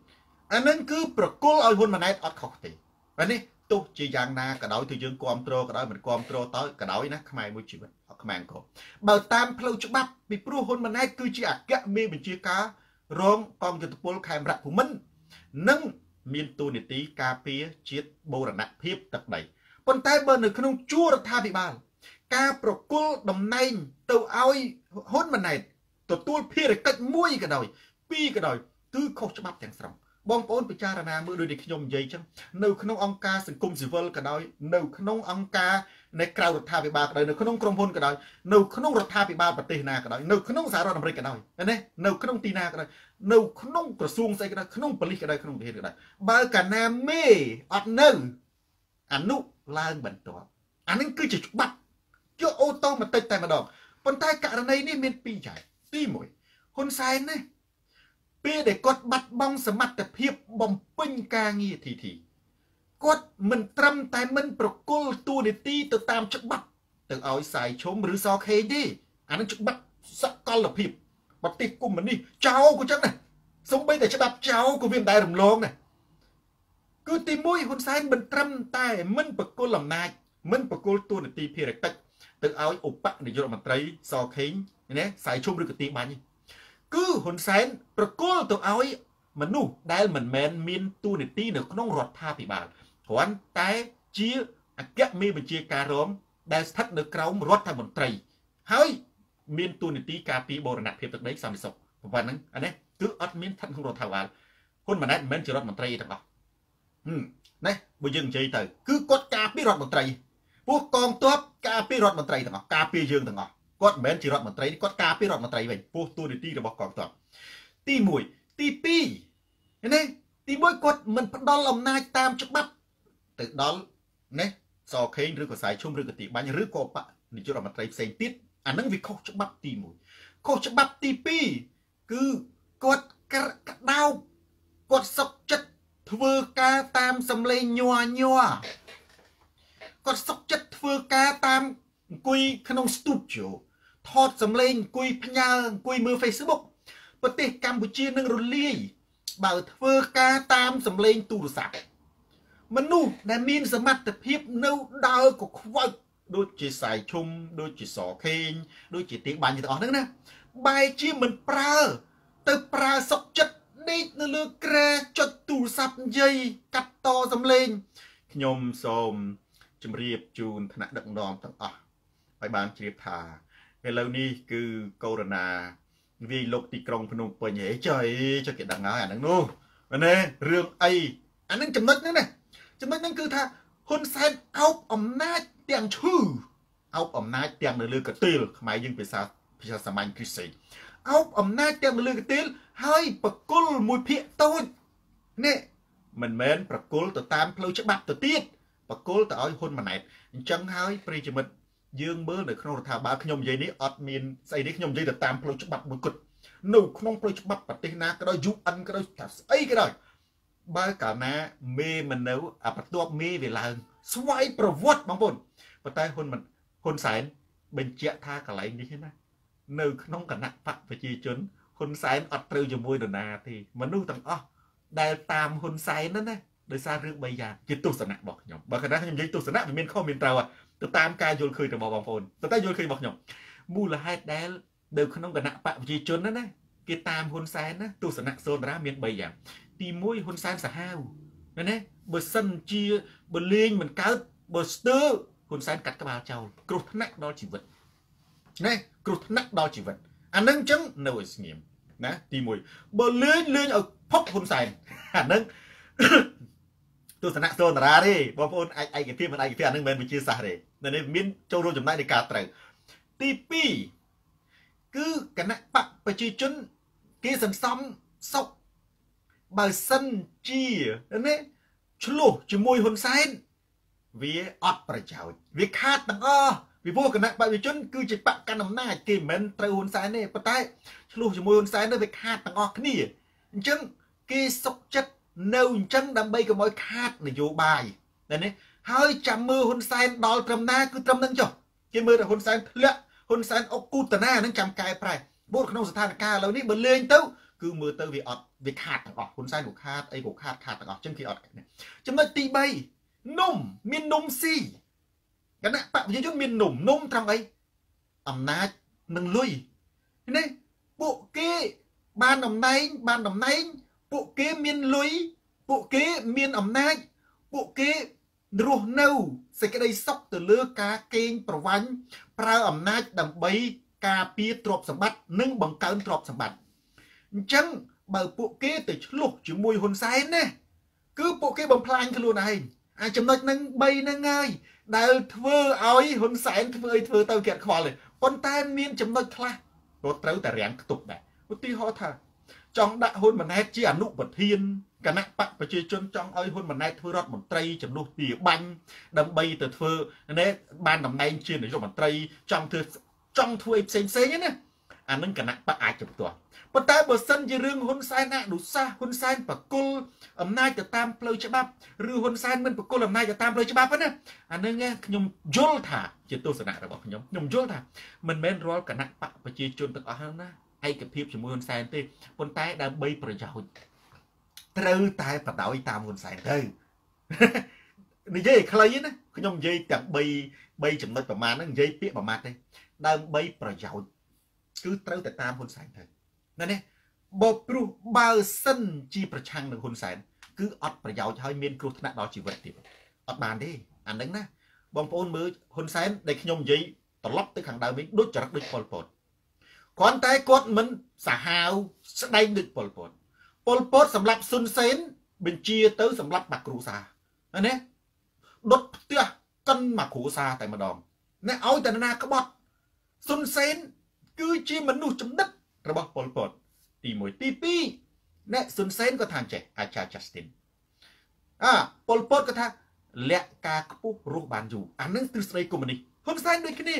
អានឹងគឺប្រគល់ឲ្យហ៊ុនម៉ាណែតអត់ខុសទេ បាទនេះទោះជាយ៉ាងណាក៏ដោយគឺយើងគ្រប់គ្រងក៏ដោយមិនគ្រប់គ្រងទៅក៏ដោយណាខ្មែរមួយជីវិតខ្មែរអង្គបើតាមផ្លូវច្បាប់ពីព្រោះហ៊ុនម៉ាណែតគឺជាអគ្គមេបញ្ជាការរងកងយុទ្ធពលខេមរៈភូមិន្ទនិងមានតួនាទីការពារជាតិបូរណភាពទឹកដីប៉ុន្តែបើនៅក្នុងជួររដ្ឋាភិបាល ការប្រគល់តំណែងទៅឲ្យហ៊ុនម៉ាណែតទទួលភារកិច្ចមួយក៏ដោយពីរក៏ដោយគឺខុសច្បាប់ទាំងស្រុង បងប្អូនពិចារណាមើលដូចខ្ញុំនិយាយចឹងនៅក្នុងអង្គការសង្គមស៊ីវិលក៏ដោយនៅក្នុងអង្គការនៃក្រៅរដ្ឋាភិបាលក៏ដោយនៅក្នុងក្រុមហ៊ុនក៏ដោយនៅក្នុងរដ្ឋាភិបាលប្រទេសណាក៏ដោយនៅក្នុងសហរដ្ឋអាមេរិកក៏ដោយណានៅក្នុងទីណាក៏ដោយនៅក្នុងក្រសួងស្អីក៏ដោយក្នុងប៉ូលីសក៏ដោយក្នុងប្រទេសក៏ដោយបើកាលណាមេអត់នៅអនុឡើងបន្ទាប់អានេះគឺជាច្បាប់យកអូតូម៉ាទិកតែម្ដងប៉ុន្តែករណីនេះមានពីរចែកទី1ហ៊ុនសែនណា ពេលដែលគាត់បាត់បង់សមត្ថភាពបំពេញការងារទីទីគាត់មិនត្រឹមតែមិនប្រគល់ទូនីតិទៅតាមច្បាប់ទៅឲ្យសាយឈុំឬសខេងទេអានឹងច្បាប់សកលភាពប្រទេសកុម្មុយនីសចោលក៏ចឹងដែរសំបីតែច្បាប់ចោលក៏វាមិនដែលរំលងដែរគឺទី1ហ៊ុនសែនមិនត្រឹមតែមិនប្រគល់អំណាចមិនប្រគល់ទូនីតិភារកិច្ចទៅឲ្យឧបនាយករដ្ឋមន្ត្រីសខេងណាសាយឈុំឬក៏ទីបាញ់ គឺហ៊ុនសែនប្រគល់ទៅឲ្យមនុស្សដែលមិនមែនមានទូនីតិនៅក្នុងរដ្ឋាភិបាលគ្រាន់តែជាអគ្គមេបញ្ជាការរងដែលស្ថិតនៅក្រោមរដ្ឋមន្ត្រី ហើយមានទូនីតិការពីបូរណភាពទឹកដីសន្តិសុខប៉ុណ្ណឹងអានេះគឺអត់មានស្ថិតក្នុងរដ្ឋាភិបាលហ៊ុនម៉ាណែតមិនមែនជារដ្ឋមន្ត្រីទាំងអស់ណែបើយើងនិយាយទៅ គឺគាត់ការពីរដ្ឋមន្ត្រីពួកកងទ័ពការពីរដ្ឋមន្ត្រីទាំងអស់ការពីយើងទាំងអស់ គាត់មិនមែនជារដ្ឋមន្ត្រីគាត់ការពីរដ្ឋមន្ត្រីវិញពោះទូនីតិរបស់កងទ័ពទី1ទី2នេះទី1គាត់មិនផ្ដល់អំណាចតាមច្បាប់ទៅដល់នេះសខេងឬក៏សាយឈុំឬក៏ទីបាញ់ឬក៏បនាយករដ្ឋមន្ត្រីផ្សេងទៀតអានឹងវាខុសច្បាប់ទី1ខុសច្បាប់ទី2គឺគាត់ក្តោបគាត់សុកចិត្តធ្វើការតាមសម្លេងញ័រញ័រគាត់សុកចិត្តធ្វើការតាម អង្គុយក្នុងស្ទូឌីយោថតសម្លេងអង្គុយផ្ញើអង្គុយមើល Facebook ប្រទេសកម្ពុជានឹងរលាយបើធ្វើការតាមសម្លេងទូរស័ព្ទមនុស្សដែលមានសមត្ថភាពនៅដើរក៏ខ្វាច់ដូចជាសាយឈុំដូចជាសខេងដូចជាទៀងបាញ់ទាំងអស់ហ្នឹងណាបែរជាមិនប្រើ ទៅប្រើសុកចិត្តដេកនៅលើក្រែចុចទូរស័ព្ទនិយាយកាត់តសំឡេងខ្ញុំសូមជម្រាបជូនថ្នាក់ដឹកនាំទាំងអស់ ឲ្យបានជ្រាបថាឥឡូវនេះគឺកូវីដ -19 វាយលុកទីក្រុងភ្នំពេញហេចុយចុះគេដឹងហើយអាហ្នឹងនោះណារឿងអីអាហ្នឹងចំណុចហ្នឹងណាចំណុចហ្នឹងគឺថាហ៊ុនសែនអោបអំណាចទាំងឈឺអោបអំណាចទាំងនៅលើកន្ទេលខ្មែរយើងភាសាភាសាសាមញ្ញគ្រីស្ទអោបអំណាចទាំងនៅលើកន្ទេលហើយបកគលមួយភាកតូចនេះមិនមែនប្រគល់ទៅតាមផ្លូវច្បាប់ទៅទៀតបកគលទៅឲ្យហ៊ុនម៉ាណែតអញ្ចឹងហើយប្រិយមិត្ត យើងមើលនៅក្នុងរដ្ឋាភិបាលខ្ញុំនិយាយនេះអត់មានស្អីនេះខ្ញុំនិយាយទៅតាមផ្លូវច្បាប់មួយគត់នៅក្នុងផ្លូវច្បាប់ប្រទេសណាក៏ដោយ UN ក៏ដោយស្អីក៏ដោយបើកាលណាមេមិននៅអាបន្ទាប់មេវាឡើង ស្វ័យប្រវត្តិបងប្អូនប៉ុន្តែហ៊ុនមិនហ៊ុនសែនបញ្ជាក់ថាកន្លែងនេះណានៅក្នុងគណៈបកប្រជាជនហ៊ុនសែនអត់ត្រូវជាមួយនរណាទេមនុស្សទាំងអស់ដែលតាមហ៊ុនសែនហ្នឹងណាដោយសាររឿង3យ៉ាងជាទស្សនៈរបស់ខ្ញុំបើកណ្ដាខ្ញុំនិយាយទស្សនៈវាមានខុសមានត្រូវ ទៅតាមការយល់ឃើញរបស់បងប្អូនតែតែយល់ឃើញរបស់ខ្ញុំមូលហេតុដែលនៅក្នុងគណៈបកប្រជាជនណាណាគេតាមហ៊ុនសែនណាទស្សនៈសូនរាមាន3យ៉ាងទី1ហ៊ុនសែនសាហាវណាណាបើសិនជាបើលេងមិនកើតបើស្ទើហ៊ុនសែនកាត់ក្បាលចោលគ្រោះថ្នាក់ដល់ជីវិតណាគ្រោះថ្នាក់ដល់ជីវិតអានឹងអញ្ចឹងនៅឲ្យស្ងៀមណាទី1បើលេងលេងឲ្យផុកហ៊ុនសែនអានឹងទស្សនៈសូនរាទេបងប្អូនឯកឯកភាពមិនឯកភាពអានឹងមិនមែនវិជាសាស្ត្រទេ នៅនេះមានចូលរួមចំណែកនៃការត្រូវទី2គឺគណៈបកប្រជាជន គេសន្សំសុកបើសិនជាណាឆ្លោះជាមួយហ៊ុនសែនវាអត់ប្រយោជន៍វាខាតទាំងអស់ពីព្រោះគណៈបព្វជិជនគឺជាបកកណ្ដាលអំណាចគេមិនមែនត្រូវហ៊ុនសែនទេប៉ុន្តែឆ្លោះជាមួយហ៊ុនសែនទៅវាខាតទាំងអស់គ្នាអញ្ចឹងគេសុកចិត្តនៅអញ្ចឹងដើម្បីកុំឲ្យខាតនយោបាយណានេះ ហើយចាំមើលហ៊ុនសែនដល់ត្រឹមណាគឺត្រឹមនឹងចុះគេមើលតែហ៊ុនសែនធ្លាក់ហ៊ុនសែនអុកគូតនានឹងចាំកែប្រែបុរក្នុងស្ថានភាពឥឡូវនេះបើលេងទៅគឺមើលទៅវាអត់វាខាតទាំងអស់ហ៊ុនសែនក៏ខាតអីក៏ខាតខាតទាំងអស់ចឹងគេអត់ចំណុចទី3នំមាននំស៊ីគណៈបកប្រជាជនមាននំនំត្រង់អីអំណាចនិងលុយនេះពួកគេបានតំណែងបានតំណែង ពួកគេមានលុយពួកគេមានអំណាចពួកគេ រស់នៅសេចក្តីសុខទៅលើការកេងប្រវ័ញ្ចប្រើអំណាចដើម្បីការពារទ្រព្យសម្បត្តិនិងបង្កើនទ្រព្យសម្បត្តិអញ្ចឹងបើពួកគេទៅឆ្លោះជាមួយហ៊ុនសែនណាគឺពួកគេបំផ្លាញខ្លួនឯងអាចំណុចហ្នឹង3ហ្នឹងហើយដែលធ្វើឲ្យហ៊ុនសែនធ្វើឲ្យធ្វើទៅគេខ្វល់ទេប៉ុន្តែមានចំណុចខ្លះក៏ត្រូវតែរាំងខ្ទប់ដែរឧទាហរណ៍ថាចង់ដាក់ហ៊ុនម៉ាណែតជាអនុប្រធាន គណៈបកប្រជាជនចង់ឲ្យហ៊ុនម៉ាណែតធ្វើរដ្ឋមន្ត្រីជំនួសទីបាញ់ដើម្បីទៅធ្វើនេះបានតំណែងជានាយករដ្ឋមន្ត្រីចង់ធ្វើចង់ធ្វើផ្សេងផ្សេងណាអានឹងគណៈបកអាចជំទាស់ប៉ុន្តែបើសិនជារឿងហ៊ុនសែនអនុសាសន៍ហ៊ុនសែនបកុលអំណាចទៅតាមផ្លូវច្បាប់ឬហ៊ុនសែនមិនបកុលអំណាចទៅតាមផ្លូវច្បាប់ណាអានឹងខ្ញុំយល់ថាជាទស្សនៈរបស់ខ្ញុំខ្ញុំយល់ថាមិនមែនរាល់គណៈបកប្រជាជនទាំងអស់ហ្នឹងណាឯកភាពជាមួយហ៊ុនសែនទេប៉ុន្តែដើម្បីប្រយោជន៍ ត្រូវតែបដ ாய் តាមហ៊ុនសែនទៅនិយាយខ្លីណាខ្ញុំនិយាយទាំង3 3ចំណុចប្រមាណហ្នឹងនិយាយពាក្យប្រមាថទេដើម្បីប្រយោជន៍គឺត្រូវតែតាមហ៊ុនសែនទៅណានេះបើព្រោះបើសិនជាប្រឆាំងនឹងហ៊ុនសែនគឺអត់ប្រយោជន៍ហើយមានគ្រោះថ្នាក់ដល់ជីវិតទៀតអត់បានទេអាហ្នឹងណាបងប្អូនមើលហ៊ុនសែនដែលខ្ញុំនិយាយត្រឡប់ទៅខាងដើមវិញដូចចរិតដូចប៉ុលពតគ្រាន់តែគាត់មិនសាហាវស្ដែងដូចប៉ុលពត ប៉ុលពតសម្រាប់ស៊ុនសេនបញ្ជាទៅសម្រាប់បាក់គ្រូសាណាដុតផ្ទះកិនមកគ្រូសាតែម្ដងណាឲ្យតែណាក្បត់ស៊ុនសេនគឺជាមនុស្សចំណិតរបស់ប៉ុលពតទី1ទី2អ្នកស៊ុនសេនក៏ថាចេះអាចារ្យ Justin អើប៉ុលពតក៏ថាលក្ខការខ្ពស់រស់បានយូរអានឹងទ្រឹស្ដីកុម្មុយនីហ៊ុនសែនដូចគ្នា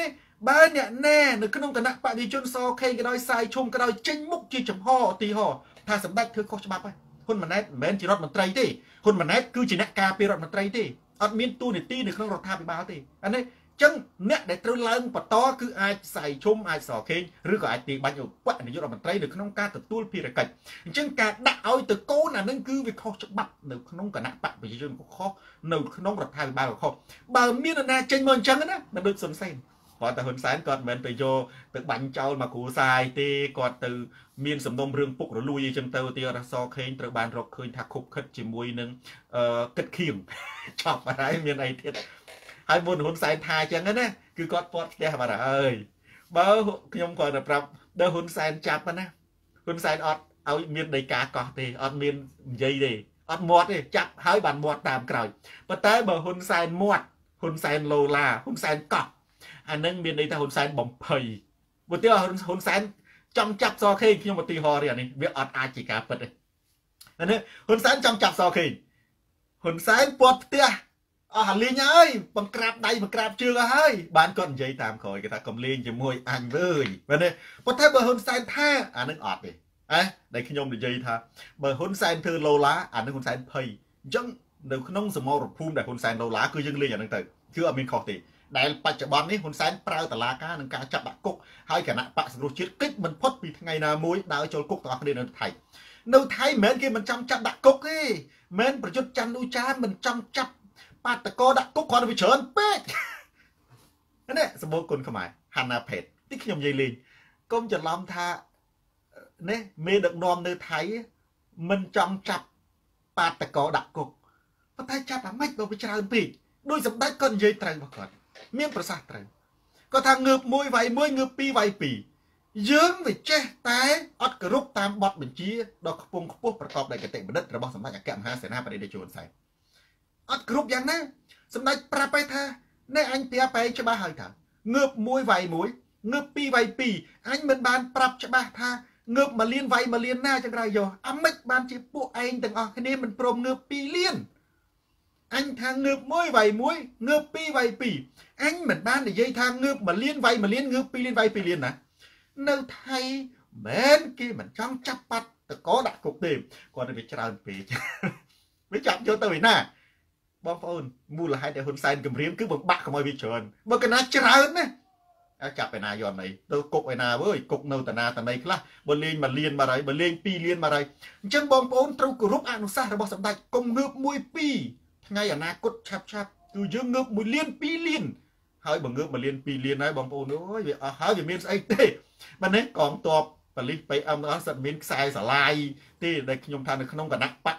នេះបើអ្នកណែនៅក្នុងគណៈបដិជនសខេក៏ដោយសាយឈុំក៏ដោយចេញមុខជាចំហឧទាហរណ៍ ថាសម្ដេចធ្វើខុសច្បាប់ហើយហ៊ុនម៉ាណែតមិនមែនជារដ្ឋមន្ត្រីទេហ៊ុនម៉ាណែតគឺជាអ្នកការពាររដ្ឋមន្ត្រីទេអត់មានតួនាទីនៅក្នុងរដ្ឋាភិបាលទេអានេះចឹងអ្នកដែលត្រូវឡើងបន្តគឺអាចផ្សាយឈុំអាចសខេងឬក៏អាចទាញបាញ់ឧបនាយករដ្ឋមន្ត្រីនៅក្នុងការទទួលភារកិច្ចអញ្ចឹងការដាក់ឲ្យទៅកូនអានឹងគឺវាខុសច្បាប់នៅក្នុងគណៈបកប្រជាជនក៏ខុសនៅក្នុងរដ្ឋាភិបាលក៏ខុសបើមាននរណាចេញមកអញ្ចឹងណាមិនដូចសុនសែន គាត់តែហ៊ុនសែនគាត់មិនមែនទៅយកទៅបាញ់ចោលមកគ្រូសាយទេគាត់ទៅមានសំណុំរឿងពុករលួយអីចឹងទៅទីរសខេងត្រូវបានរកឃើញថាខុបខិតជាមួយនឹងអឺគិតខៀងចប់ហើយមានអីទៀតហើយមុនហ៊ុនសែនថាអញ្ចឹងណាគឺគាត់ពាត់ផ្ទះបាត់ហើយបើខ្ញុំគាត់ទៅប្រាប់ដល់ហ៊ុនសែនចាប់ណាហ៊ុនសែនអត់ឲ្យមានដីកាកោះទេអត់មាននិយាយទេអត់មាត់ទេចាប់ហើយបានមាត់តាមក្រោយប៉ុន្តែបើហ៊ុនសែនមាត់ហ៊ុនសែនឡូឡាហ៊ុនសែនកោះ អានឹងមានន័យថាហ៊ុនសែនបំភ័យឧទាហរណ៍ហ៊ុនសែនចង់ចាប់សខេងខ្ញុំឧទាហរណ៍នេះវាអត់អាចជាការពិតទេណាហ៊ុនសែនចង់ចាប់សខេងហ៊ុនសែនពាត់ផ្ទះអស់អាលេងហើយបង្ក្រាបដៃបង្ក្រាបជើងអស់ហើយបានគាត់និយាយតាមក្រោយគេថាកុំលេងជាមួយអញវើយមែនទេប៉ុន្តែបើហ៊ុនសែនថាអានឹងអត់ទេអេដែលខ្ញុំនិយាយថាបើហ៊ុនសែនធ្វើឡូឡាអានឹងហ៊ុនសែនភ័យអញ្ចឹងនៅក្នុងសមរភូមិដែលហ៊ុនសែនឡូឡាគឺយើងលេងអានឹងទៅគឺអត់មានខុសទេ ដែលបច្ចុប្បន្ននេះហ៊ុនសែនប្រើតឡាការនឹងការចាប់ដាក់គុកហើយគណៈបកសង្គ្រោះជាតិគិតមិនផុតពីថ្ងៃណាមួយដើរចូលគុកទាំងអស់គ្នានៅថៃនៅថៃមិនមែនគេមិនចង់ចាប់ដាក់គុកទេមិនប្រយុទ្ធច័ន្ទឧចាមិនចង់ចាប់បាតកោដាក់គុកគាត់វាច្រើនពេកនេះសម្បូរគុណខ្មែរហាណាផេតទីខ្ញុំនិយាយលេងកុំច្រឡំថាណាមេដឹកនាំនៅថៃមិនចង់ចាប់បាតកោដាក់គុកប៉ុន្តែចាប់អាម៉េចបើវាច្រើនពេកដោយសម្ដេចគាត់និយាយត្រូវរបស់គាត់ មាន ប្រសាសន៍ត្រូវគាត់ថាងើបមួយវាយមួយងើបពីរវាយពីរយើងវាចេះតែអត់គោរពតាមបទបញ្ជាដ៏ខ្ពង់ខ្ពស់ប្រកបដោយគតិបណ្ឌិតរបស់សម្ដេចអគ្គមហាសេនាបតីតេជោហ៊ុនសែនអត់គ្រប់យ៉ាងណាសម្ដេចប្រាប់ឯថានេះអញប្រាប់ឯងច្បាស់ហើយថាងើបមួយវាយមួយងើបពីរវាយពីរអញមិនបានប្រាប់ច្បាស់ថាងើបមួយលានវាយមួយលានណាចង្រៃយោអាម៉េចបានជាពួកឯងទាំងអស់គ្នាមិនព្រមងើបពីរលានអញថាងើបមួយវាយមួយងើបពីរវាយពីរ អញមិនបាននិយាយថាងើបមួយលានវាយមួយលានងើបពីរលានវាយពីរលានណានៅថៃមែនគេមិនចង់ចាប់បាត់តកដាក់គុកទេគាត់ទៅវាច្រើនពេកវាចាប់យកទៅឯណាបងប្អូនមូលហេតុដែលហ៊ុនសែនគម្រាមគឺបំបាក់កុំឲ្យវាច្រើនបើកណាច្រើនណាចាប់ឯណាយកណីទៅគុកឯណាវើយគុកនៅតាណាតាណីខ្លះបើលេងមួយលានមកហើយបើលេងពីរលានមកហើយអញ្ចឹងបងប្អូនត្រូវគោរពអនុសាសន៍របស់សម្ដេចកុំងើបមួយពីរថ្ងៃអនាគតឆាប់ឆាប់គឺយើងងើបមួយលានពីរលាន ហើយបើងើបមួយលានពីរលានហើយបងប្អូនអើយវាអស់ហើយវាមានស្អីទេបើនេះកងទ័ពប៉ូលីស PM អស់សិតមានខ្សែស្រឡាយទេដែលខ្ញុំថានៅក្នុងគណៈបក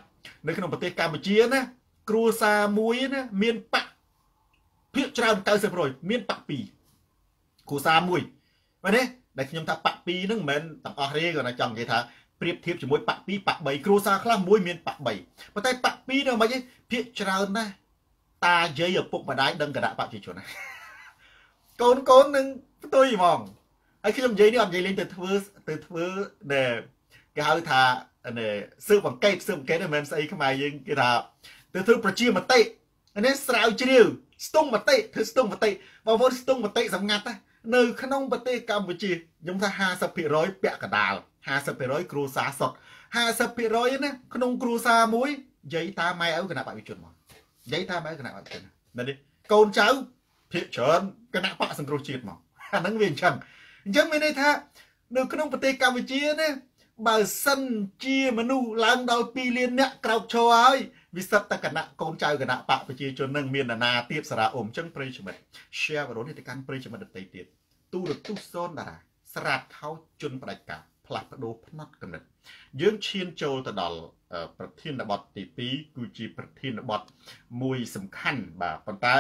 នៅក្នុងប្រទេសកម្ពុជាណាគ្រួសារមួយណាមានបកភាគច្រើន90%មានបក2គ្រួសារមួយបាទនេះដែលខ្ញុំថាបក2ហ្នឹងមិនមែនទាំងអស់ទេគាត់ណាចង់និយាយថាប្រៀបធៀបជាមួយបក2បក3គ្រួសារខ្លះមួយមានបក3ប៉ុន្តែបក2នៅមិនទេភាគច្រើនណាស់តាយាយឪពុកម្ដាយដឹងគណៈបព្វជិជនណា កូនកូននឹងផ្ទុយហ្មងហើយខ្ញុំនិយាយនេះអត់និយាយលេងទៅធ្វើទៅធ្វើដែលគេហៅថាស៊ើបអង្កេតស៊ើបអង្កេតមិនមែនស្អីខ្មែរយើងគេថាទៅធ្វើប្រជាមតិនេះស្រាវជ្រាវស្ទង់មតិធ្វើស្ទង់មតិបងប្អូនស្ទង់មតិសម្ងាត់នៅ ក្នុងប្រទេសកម្ពុជាខ្ញុំថា50%ពាក់កដាល50%គ្រួសារសុទ្ធ50%ណាក្នុងគ្រួសារមួយនិយាយតាម៉ែឪគណៈបព្វជិជនមកនិយាយតាម៉ែគណៈបព្វជិជនណានេះកូនចៅ ភាកច្រើនគណៈបកសង្គ្រោះជាតិមកអាហ្នឹងវាអញ្ចឹងអញ្ចឹងមានន័យថា នៅក្នុងប្រទេសកម្ពុជាណាបើសិនជាមនុស្សឡើងដល់2លានអ្នកក្រោកឈរហើយវិសិទ្ធតគណៈកូនចៅគណៈបកប្រជាជននឹងមាននានាទៀតសារៈអ៊ុំចឹងប្រិយមិត្ត share វីដេអូនេះទៅកាន់ប្រិយមិត្តដទៃទៀតទូរទស្សន៍សូនតារាស្រាតខោជន់ផ្ដាច់ការផ្លាស់ប្ដូរផ្នត់កំណត់យើងឈានចូលទៅដល់ប្រធានបទទី2គឺជាប្រធានបទមួយសំខាន់បាទប៉ុន្តែ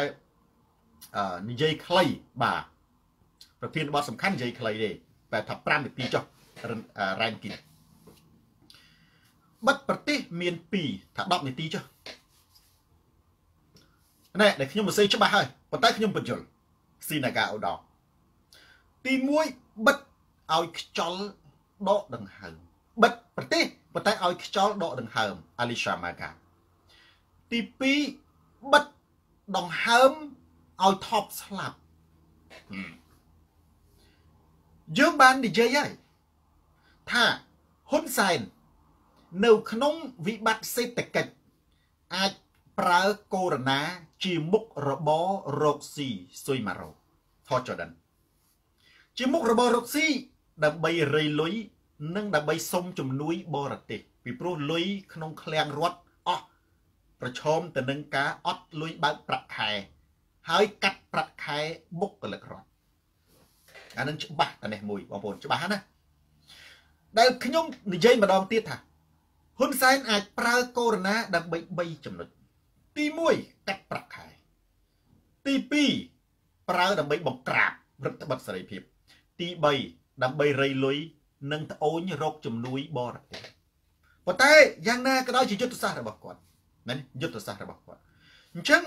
និយាយខ្លីបាទប្រធានបទសំខាន់និយាយខ្លីទេតែថា5នាទីចុះរ៉ែងគីបិទប្រទេសមាន2ថា10នាទីចុះណែដែលខ្ញុំសរសេរច្បាស់ហើយប៉ុន្តែខ្ញុំបញ្យល់ស៊ីណាកាអូដទី1បិទឲ្យខ្យល់ដកដង្ហើមបិទប្រទេសប៉ុន្តែឲ្យខ្យល់ដកដង្ហើមអាលីសាម៉ាកាទី2បិទដង្ហើម ឲ្យថប់ស្លាប់យើងបាននិយាយហើយថាហ៊ុនសែននៅក្នុងវិបត្តិសេដ្ឋកិច្ចអាចប្រើកូវីដ -19 ជាមុខរបររកស៊ីស៊ុយម៉ារ៉ូថតចដិនជាមុខរបររកស៊ីដើម្បីរៃលុយនិងដើម្បីសុំជំនួយបរទេសពីព្រោះលុយក្នុងឃ្លាំងរត់អស់ប្រឈមទៅនឹងការអត់លុយបើកប្រាក់ខែ ហើយកាត់ប្រាក់ខែបុគ្គលិករដ្ឋអានឹងច្បាស់តែនេះមួយបងប្អូនច្បាស់ណាដែលខ្ញុំនិយាយម្ដងទៀតថាហ៊ុនសែនអាចប្រើកូវីដ -19 ដើម្បី3ចំណុចទី1កាត់ប្រាក់ខែទី2ប្រើដើម្បីបង្ក្រាបរដ្ឋបတ်សេរីភាព ទី3ដើម្បីរៃលុយនិងត្អូញរកជំនួយបរទេសប៉ុន្តែយ៉ាងណាក៏ដោយជាយុទ្ធសាស្ត្ររបស់គាត់ណាយុទ្ធសាស្ត្ររបស់គាត់អញ្ចឹង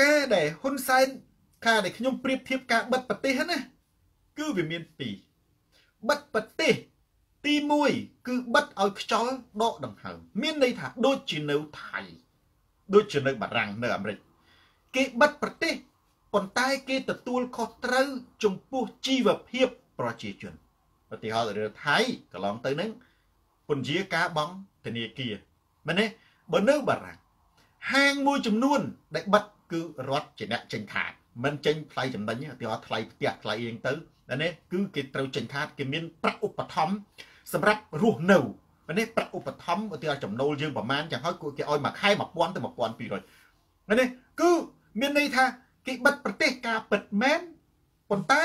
ការដែលហ៊ុនសែនការដែលខ្ញុំប្រៀបធៀបការបិទប្រទេសណាគឺវាមានពីរបិទប្រទេសទី1គឺបិទឲ្យខ្យល់ដកដង្ហើមមានន័យថាដូចជានៅថៃដូចជានៅបារាំងនៅអាមេរិកគេបិទប្រទេសប៉ុន្តែគេទទួលខុសត្រូវចំពោះជីវភាពប្រជាជនឧទាហរណ៍រឿងថៃកន្លងទៅនឹងពន្យាការបង់ធនាគារមែនទេបើនៅបារាំងហាងមួយចំនួនដែលបិទ គឺរដ្ឋជាអ្នកចេញខាតមិនចេញថ្លៃចំណេញឧទាហរណ៍ថ្លៃផ្ទះថ្លៃអីទៅតែនេះគឺគេត្រូវចេញខាតគេមានប្រាក់ឧបត្ថម្ភសម្រាប់រស់នៅនេះប្រាក់ឧបត្ថម្ភឧទាហរណ៍ចំណូលយើងប្រមាណចឹងហើយគេឲ្យមួយខែ1000ទៅ1200នេះគឺមានន័យថាគេបិទប្រទេសការពិតមែនប៉ុន្តែ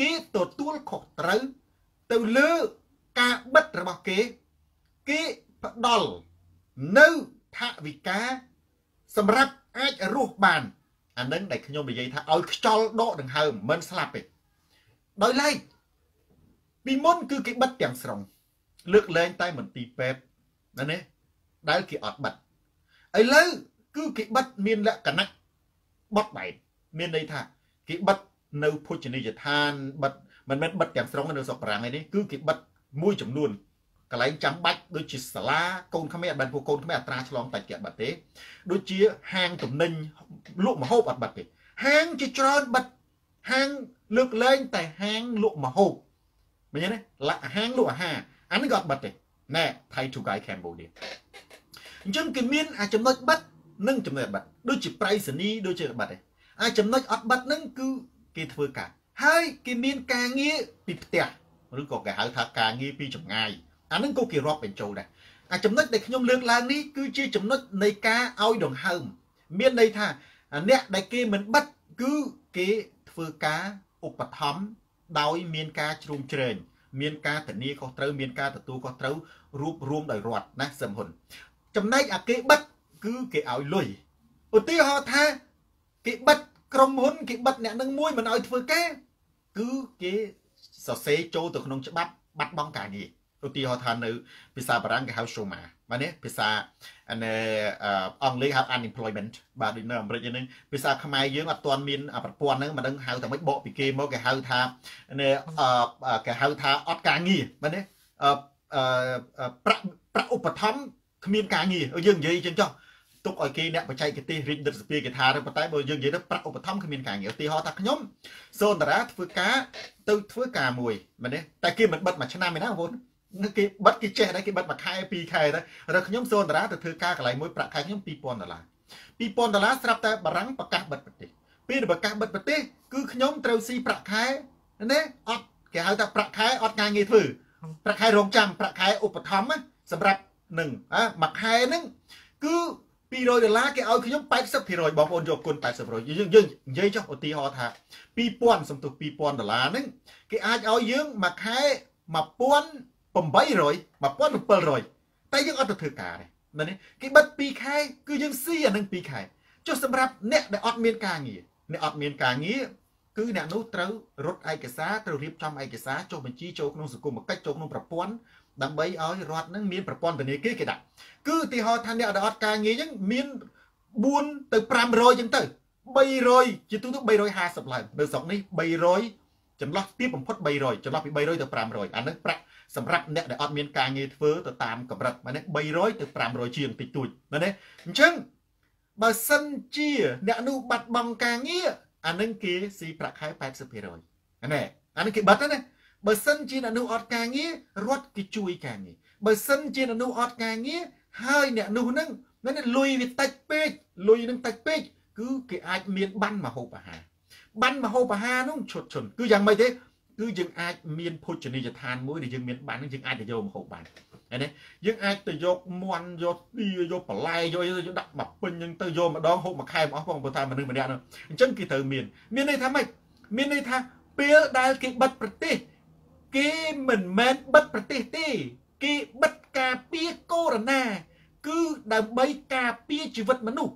គេទទួលខុសត្រូវទៅលើកការបិទរបស់គេ គេផ្ដល់នៅថវិកា សម្រាប់អាចរស់បានអានឹងដែលខ្ញុំនិយាយថាឲ្យខ្យល់ដកដង្ហើមមិនស្លាប់ទេដោយឡែកពីមុនគឺគេបិទទាំងស្រុងលើកលែងតែមន្ទីរពេទ្យណានេះដែលគេអត់បិទឥឡូវគឺគេបិទមានលក្ខណៈបត់បែនមានន័យថាគេបិទនៅភោជនីយដ្ឋានបិទមិនមែនបិទទាំងស្រុងនៅស្រុកបារាំងឯនេះគឺគេបិទមួយចំនួន កន្លែងចាំបាច់ដូចជាសាលាកូនខ្មែរអត់បានពួកកូនខ្មែរអត្រាឆ្លងតាច់បាត់ទេ ដូចជាហាងទំនិញលក់ម្ហូបអត់បាត់ទេហាងជាច្រើនបាត់ហាងលើកលែងតែហាងលក់ម្ហូបឃើញទេឡាហាងលក់អាហារអានេះក៏អត់បាត់ទេណែ Thai to Guy Cambodia អញ្ចឹងគេមានអាចំណុចបាត់និងចំណុចបាត់ដូចជាប្រៃសនីដូចជាបាត់ទេអាចំណុចអត់បាត់ហ្នឹងគឺគេធ្វើការហើយគេមានការងារពីផ្ទះឬក៏គេហៅថាការងារពីចម្ងាយ អានឹងក៏គេរាប់បញ្ចូលដែរអាចំណុចដែលខ្ញុំលើកឡើងនេះគឺជាចំណុចនៃការឲ្យដង្ហើម មានន័យថាអ្នកដែលគេមិនបិទគឺគេធ្វើការឧបត្ថម្ភដោយមានការជ្រោមជ្រែងមានការធានាខុសត្រូវមានការទទួលខុសត្រូវរួបរวมដោយរដ្ឋណាសឹមហ៊ុនចំណែកអាគេបិទគឺគេឲ្យលុយឧទាហរណ៍ថាគេបិទក្រុមហ៊ុនគេបិទអ្នកនឹងមួយមិនឲ្យធ្វើការគឺគេសរសេរចូលទៅក្នុងច្បាប់បាត់បង់ការងារ ឧទាហរណ៍ថានៅភាសាបារាំងគេហៅ shoma បាទនេះភាសានៅអង់គ្លេសហៅ unemployment បាទដូចនៅអាមេរិកហ្នឹងភាសាខ្មែរយើងអត់ទាន់មានប្រព័ន្ធហ្នឹងមិនដឹងហៅតែម៉េចបកពីគេមកគេហៅថាគេហៅថាអត់ការងារបាទនេះប្រាក់ប្រាក់ឧបត្ថម្ភគ្មានការងារយើងនិយាយចឹងចុះទុកឲ្យគេអ្នកបច្ចេកទេសរិទ្ធិសភាគេថាទៅប៉ុន្តែបើយើងនិយាយទៅប្រាក់ឧបត្ថម្ភគ្មានការងារឧទាហរណ៍ថាខ្ញុំសូនតារាធ្វើការទៅធ្វើការមួយមែនទេតែគេមិនបិទមួយឆ្នាំទេណាបងប្អូន គេបិទគេចេះដែរគេបិទមួយខែពីរខែដែរហើយខ្ញុំសូនតារាទៅធ្វើការកន្លែងមួយប្រាក់ខែខ្ញុំ2000ដុល្លារ2000ដុល្លារស្រាប់តែបារាំងប្រកាសបិទប្រទេសពេលប្រកាសបិទប្រទេសគឺខ្ញុំត្រូវស៊ីប្រាក់ខែណាអត់គេហៅថាប្រាក់ខែអត់ការងារធ្វើប្រាក់ខែរងចាំប្រាក់ខែឧបត្ថម្ភសម្រាប់នឹងមួយខែហ្នឹងគឺ200ដុល្លារគេឲ្យខ្ញុំ80%បងប្អូនយកគុណ80%យើងយើងនិយាយចុះឧទាហរណ៍ថា2000សំទុះ2000ដុល្លារហ្នឹងគេអាចឲ្យយើងមួយខែ1000 800 1700តែយើងអត់ទៅធ្វើការទេណានេះគេបិទ2ខែគឺយើងស៊ីអានឹង2ខែចុះសម្រាប់អ្នកដែលអត់មានការងារអ្នកអត់មានការងារគឺអ្នកនោះត្រូវរត់ឯកសារត្រូវរៀបចំឯកសារចុះបញ្ជីចូលក្នុងសង្គមគិច្ចចូលក្នុងប្រព័ន្ធដើម្បីឲ្យរដ្ឋនឹងមានប្រព័ន្ធធនាគារគេដាក់គឺឧទាហរណ៍ថាអ្នកដែលអត់ការងារអញ្ចឹងមាន4ទៅ500អញ្ចឹងទៅ300ជាទូទៅ350ឡើងនៅស្រុកនេះ300ចន្លោះទាបបំផុត300ចន្លោះពី300ទៅ500អានឹងប្រាក់ សម្រាប់អ្នកដែលអត់មានការងារធ្វើទៅតាមកម្រិតណា300ទៅ500ជាងតិចតួចណាអញ្ចឹងបើសិនជា អ្នកនោះបាត់បង់ការងារអានឹងគេស៊ីប្រាក់ខែ80%ណាអានឹងគេបាត់ណាបើសិនជាអ្នកនោះអត់ការងាររដ្ឋគេជួយការងារបើសិនជាអ្នកនោះអត់ការងារហើយអ្នកនោះនឹងណាលុយវាតិចពេកលុយនឹងតិចពេកគឺគេអាចមានបានមហូបអាហារបានមហូបអាហារនោះឈុតឈុនគឺយ៉ាងម៉េចទេ គឺយើងអាចមានភោជនីយដ្ឋានមួយដែលយើងមានបាននឹងយើងអាចទៅយកម្ហូបបានហើយនេះយើងអាចទៅយកមន់យកទីយកបន្លែយកយកដាក់មកពេញហ្នឹងទៅយកម្ដងហូបមួយខែអស់ផងបើថាមនុស្សម្នាក់នោះអញ្ចឹងគេត្រូវមាន មានន័យថាម៉េចមានន័យថាពេលដែលគេបិទប្រទេសគេមិនមែនបិទប្រទេសទេ គេបិទការពារកូវីដ -19 គឺដើម្បីការពារជីវិតមនុស្ស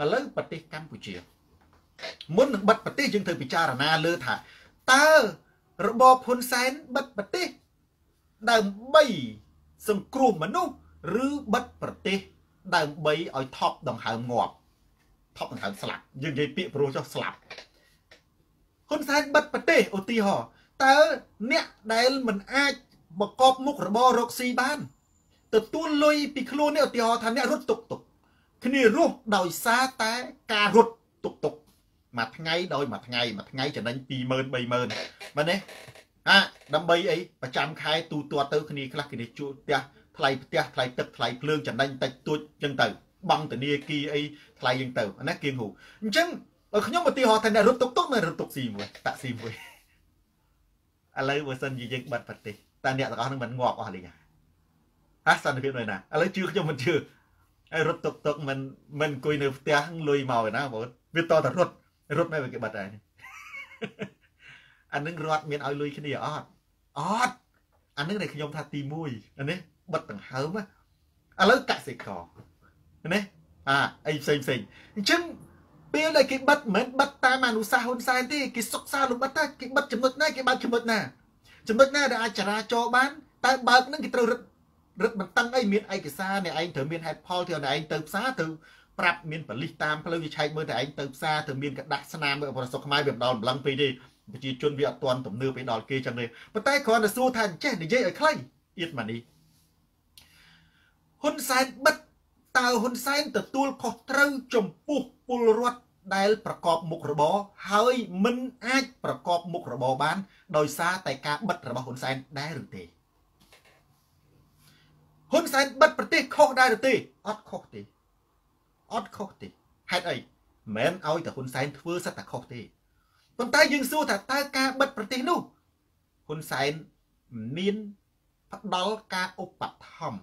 ឥឡូវប្រទេសកម្ពុជា មុននឹងបិទប្រទេសយើងត្រូវពិចារណាលើថាតើ របបហ៊ុនសែនបិទប្រទេសដើម្បីសង្គ្រោះមនុស្សឬបិទប្រទេសដើម្បីឲ្យថប់ដង្ហើមងាប់ថប់ដង្ហើមស្លាប់យើងនិយាយពាក្យព្រោះចុះស្លាប់ហ៊ុនសែនបិទប្រទេសឧទាហរណ៍តើអ្នកដែលមិនអាចបកបមុខរបររកស៊ីបានទទួលលុយពីខ្លួននេះឧទាហរណ៍ថាអ្នករត់តុកតុកគ្នារស់ដោយសារតែការរត់តុកតុក មួយថ្ងៃដោយមួយថ្ងៃមួយថ្ងៃចំណេញ20000 30000មែនទេអាដើម្បីអីប្រចាំខែទូទាត់ទៅគ្នាខ្លះគេជួលផ្ទះថ្លៃផ្ទះថ្លៃទឹកថ្លៃភ្លើងចំណេញតិចតួចចឹងទៅបង់ធនាគារអីថ្លៃចឹងទៅណាគៀងហ៊ូអញ្ចឹងបើខ្ញុំឧទាហរណ៍ថាអ្នករត់តុកតុកនៅរត់តុកស៊ីមួយតាក់ស៊ីមួយឥឡូវបើសិនជាយើងបាត់ប្រទេសតើអ្នកទាំងអស់នឹងមិនងាប់អស់លេងអាសន្តិភាពនៅណាឥឡូវជឿខ្ញុំមិនជឿហើយរត់តុកតុកមិនមិនអង្គុយនៅផ្ទះលុយមកឯណាបងវាតតែរត់ រត់នៅគេបាត់ហើយអានឹងរដ្ឋមានឲ្យលុយគ្នាអត់អត់អានឹងដែលខ្ញុំថាទី1អានេះបិទដង្ហើមឥឡូវកសិករណាអាអីផ្សេងផ្សេងអញ្ចឹងពេលដែលគេបិទមិនបិទតាមអនុសាសន៍ហ៊ុនសែនទេគេសុកសាលបិទថាគេបិទចំណុចណាគេបើកចំណុចណាចំណុចណាដែលអាចចរាចរបានតែបើកនឹងគេត្រូវរឹតរឹតបន្តឹងអីមានឯកសារអ្នកឯងត្រូវមានហេតុផលធ្វើអ្នកឯងទៅផ្សារទៅ ប្រាប់មានបលិសតាមផ្លូវវាឆែកមើលតែឯងទៅផ្សារទៅមានกระដាស់ស្នាមមើលប្រសពខ្មែរវាមិនដល់ម្លឹងពេកទេប្រជាជនវាអត់ទាន់ទំនើបឯដល់គេចឹងទេប៉ុន្តែគ្រាន់តែសួរថាចេះនិយាយឲ្យខ្លីអៀតម៉ានីហ៊ុនសែនបិទតើហ៊ុនសែនទទួលខុសត្រូវចំពោះពលរដ្ឋដែលប្រកបមុខរបរហើយមិនអាចប្រកបមុខរបរបាន ដោយសារតែការបិទរបស់ហ៊ុនសែនដែរឬទេហ៊ុនសែនបិទប្រទេសខុសដែរឬទេអត់ខុសទេ អត់ខុសទេហេតុអីមិនឲ្យតែហ៊ុនសែនធ្វើសិតតែខុសទេប៉ុន្តែយើងសួរថាតើការបិទប្រទេសនោះហ៊ុនសែនមានផ្ដល់ការឧបត្ថម្ភ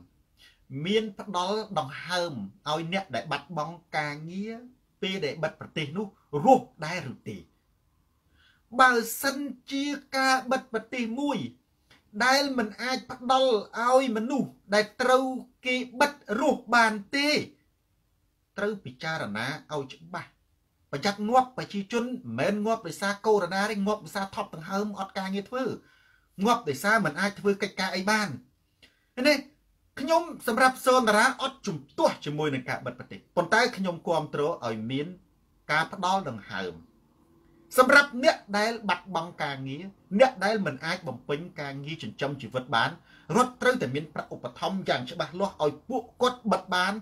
មានផ្ដល់ដង្ហើមឲ្យអ្នកដែលបាត់បង់ការងារពេលដែលបិទប្រទេសនោះរស់ដែរឬទេបើសិនជាការបិទប្រទេសមួយ ដែលមិនអាចផ្ដល់ឲ្យមនុស្សដែលត្រូវគេបិទរស់បានទេ ត្រូវពិចារណាឲ្យច្បាស់ប្រយ័ត្នងាប់ប្រជាជនមិនមែនងាប់ដោយសារកូវីដ -19 ទេងាប់ដោយសារថប់ដង្ហើមអត់ការងារធ្វើងាប់ដោយសារមិនអាចធ្វើកិច្ចការអីបាននេះខ្ញុំសម្រាប់សូនតារាអត់ជំទាស់ជាមួយនឹងការបិទប្រទេសប៉ុន្តែខ្ញុំគ្រប់គ្រងឲ្យមានការផ្ដាល់ដង្ហើមសម្រាប់អ្នកដែលបាត់បង់ការងារអ្នកដែលមិនអាចបំពេញការងារចិញ្ចឹមជីវិតបានរដ្ឋត្រូវតែមានប្រាក់ឧបត្ថម្ភយ៉ាងច្បាស់លាស់ឲ្យពួកគាត់បិទបាន